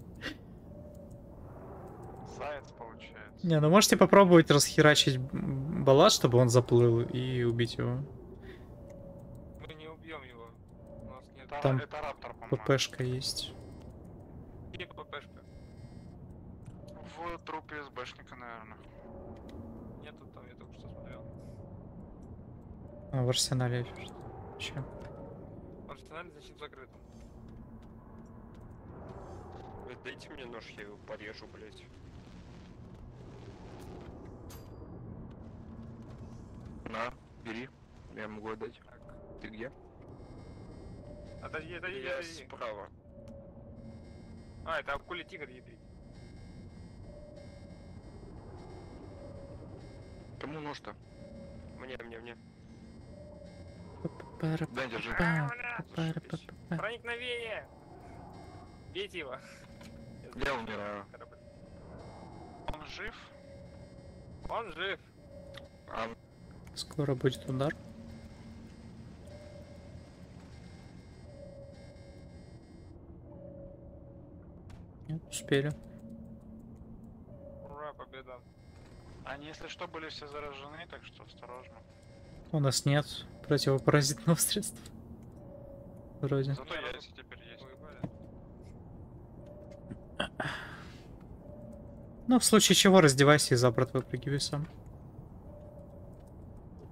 Заяц получается. Не, ну можете попробовать расхерачить балласт, чтобы он заплыл и убить его. Мы не убьем его. У нас нет. Там, это раптор. ППшка есть. Где ППшка? В трупе СБшника, наверное. Нету там, я только что смотрел. А, в арсенале что? Че? В арсенале, значит, закрытым. Вы дайте мне нож, я его порежу, блядь. На, бери. Я могу отдать. Ты где? Отойди, отойди, Я отойди. справа. А, это акули тигр ядрить. Кому нож-то? Мне, мне, мне. Да, держи. Проникновение! Бейте его. Я умираю. Он жив? Он жив. А, Скоро будет удар. Нет, успели. Ура, победа. Они, если что, были все заражены, так что осторожно. У нас нет противопаразитного средства. Вроде. Зато яйца теперь есть. Ну, в случае чего, раздевайся и за борт выпрыгивай сам.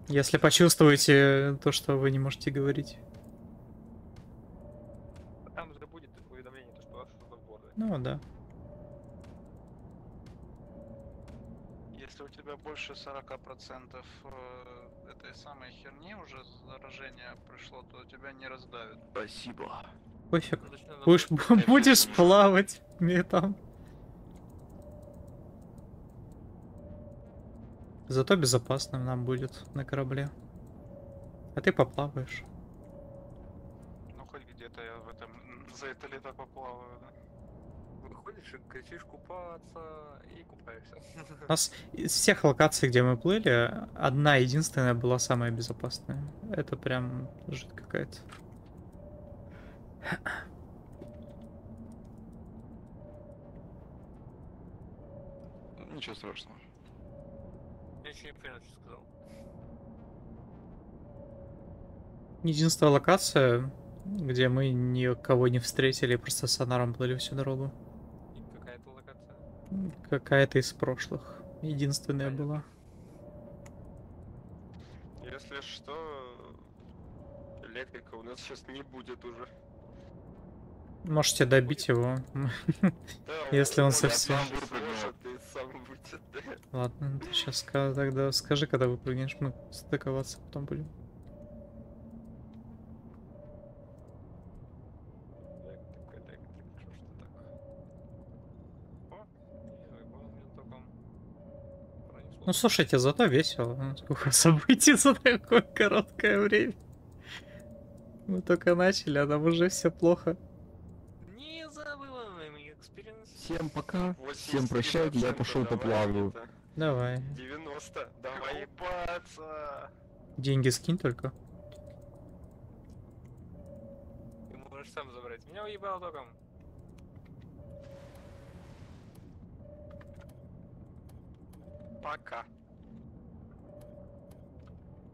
Если почувствуете то, что вы не можете говорить. Там же будет уведомление, то, что у вас что-то в горле. Ну да. Если у тебя больше 40% э, этой самой херни уже заражение пришло, то тебя не раздавит. Спасибо. Пофиг. Ну, Будешь, [laughs] будешь плавать мне там. Зато безопасным нам будет на корабле. А ты поплаваешь. Ну хоть где-то я в этом за это лето поплаваю, да? Выходишь и кричишь купаться и купаешься. У нас из всех локаций, где мы плыли, одна единственная была самая безопасная. Это прям жуть какая-то. Ничего страшного. Я еще не понял, что сказал. Единственная локация, где мы никого не встретили, просто сонаром плыли всю дорогу. Какая-то из прошлых. Единственная была. Если что, электрика у нас сейчас не будет уже. Можете добить его. [laughs] Если он совсем... да. Ладно, ты сейчас тогда скажи, когда выпрыгнешь, мы стыковаться потом будем. Электрик, электрик, что ж ты так? О, я выполнил током. Пронесло. Ну слушайте, зато весело. Ну, Сколько событий за такое короткое время. Мы только начали, а там уже все плохо. Не experience. Всем пока, 80 всем прощайте, я пошел поплаваю. Давай. 90, давай. Купаться. Деньги скинь только. Ты можешь сам забрать. Меня уебал током. Пока.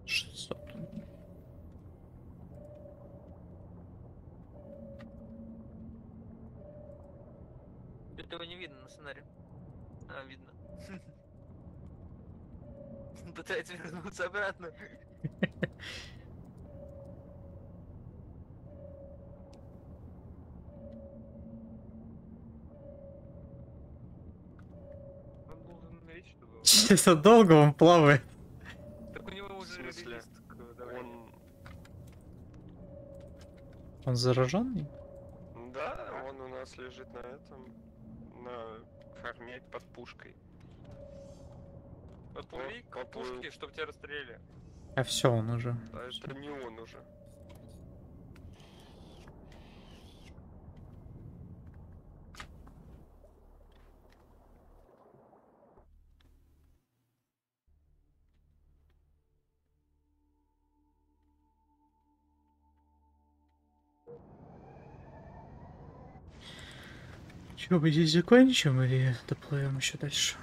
600. Этого не видно на сценарии. А, видно. [laughs] Пытается вернуться обратно. [laughs] чтобы... Честно, долго он плавает. Так у него уже к давлению. Он... Он зараженный? Да, он у нас лежит на этом, на корме под пушкой. Подплыви к пушке, чтобы тебя расстреляли. А все, он уже. А это не он уже. Че, мы здесь закончим или доплывем еще дальше?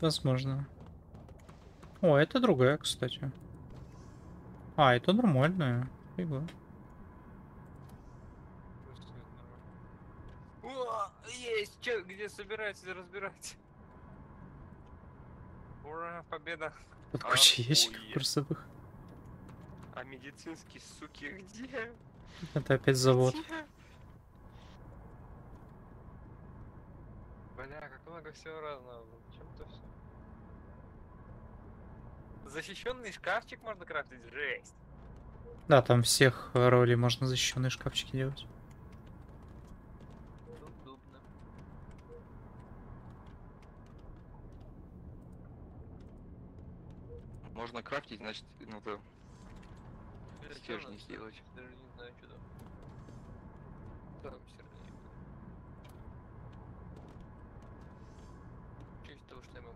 Возможно. О, это другая, кстати. А, это нормальная. Фига. О, есть! Чё, где собираетесь разбирать? Ура, победа! Тут куча ящиков Охуеть. курсовых. А медицинские суки где? Это опять завод. Где? Бля, как много всего разного. Чем-то все. Защищенный шкафчик можно крафтить? Жесть. Да, там всех ролей можно защищенные шкафчики делать. Удобно. Можно крафтить, значит, надо Это стержни сделать. Даже не знаю, что там. Там стержни. Честь того, что я могу.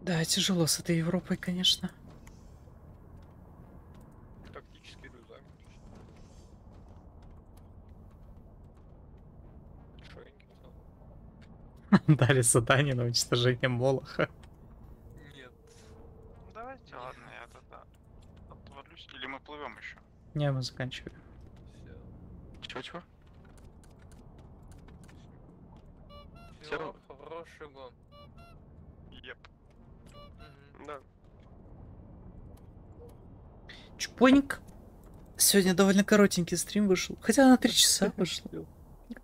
Да, тяжело с этой Европой, конечно. Дали задание на уничтожение Молоха. Нет. Ну, Давайте, ладно, я тогда отвалюсь. Или мы плывем еще? Не, мы заканчиваем. Все. Чего-чего? Всего хорошего. Еп. Да. Чпоник. Сегодня довольно коротенький стрим вышел. Хотя на 3 часа [laughs] вышел.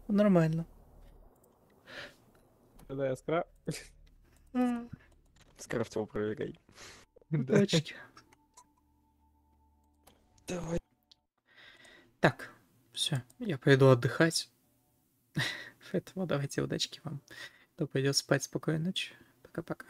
Нормально. Тогда я скра... [laughs] Скрафтил, проверяй. Удачки. Давай. Так, все, я пойду отдыхать. [laughs] Поэтому давайте удачки вам. Кто пойдет спать, спокойной ночи. Пока-пока.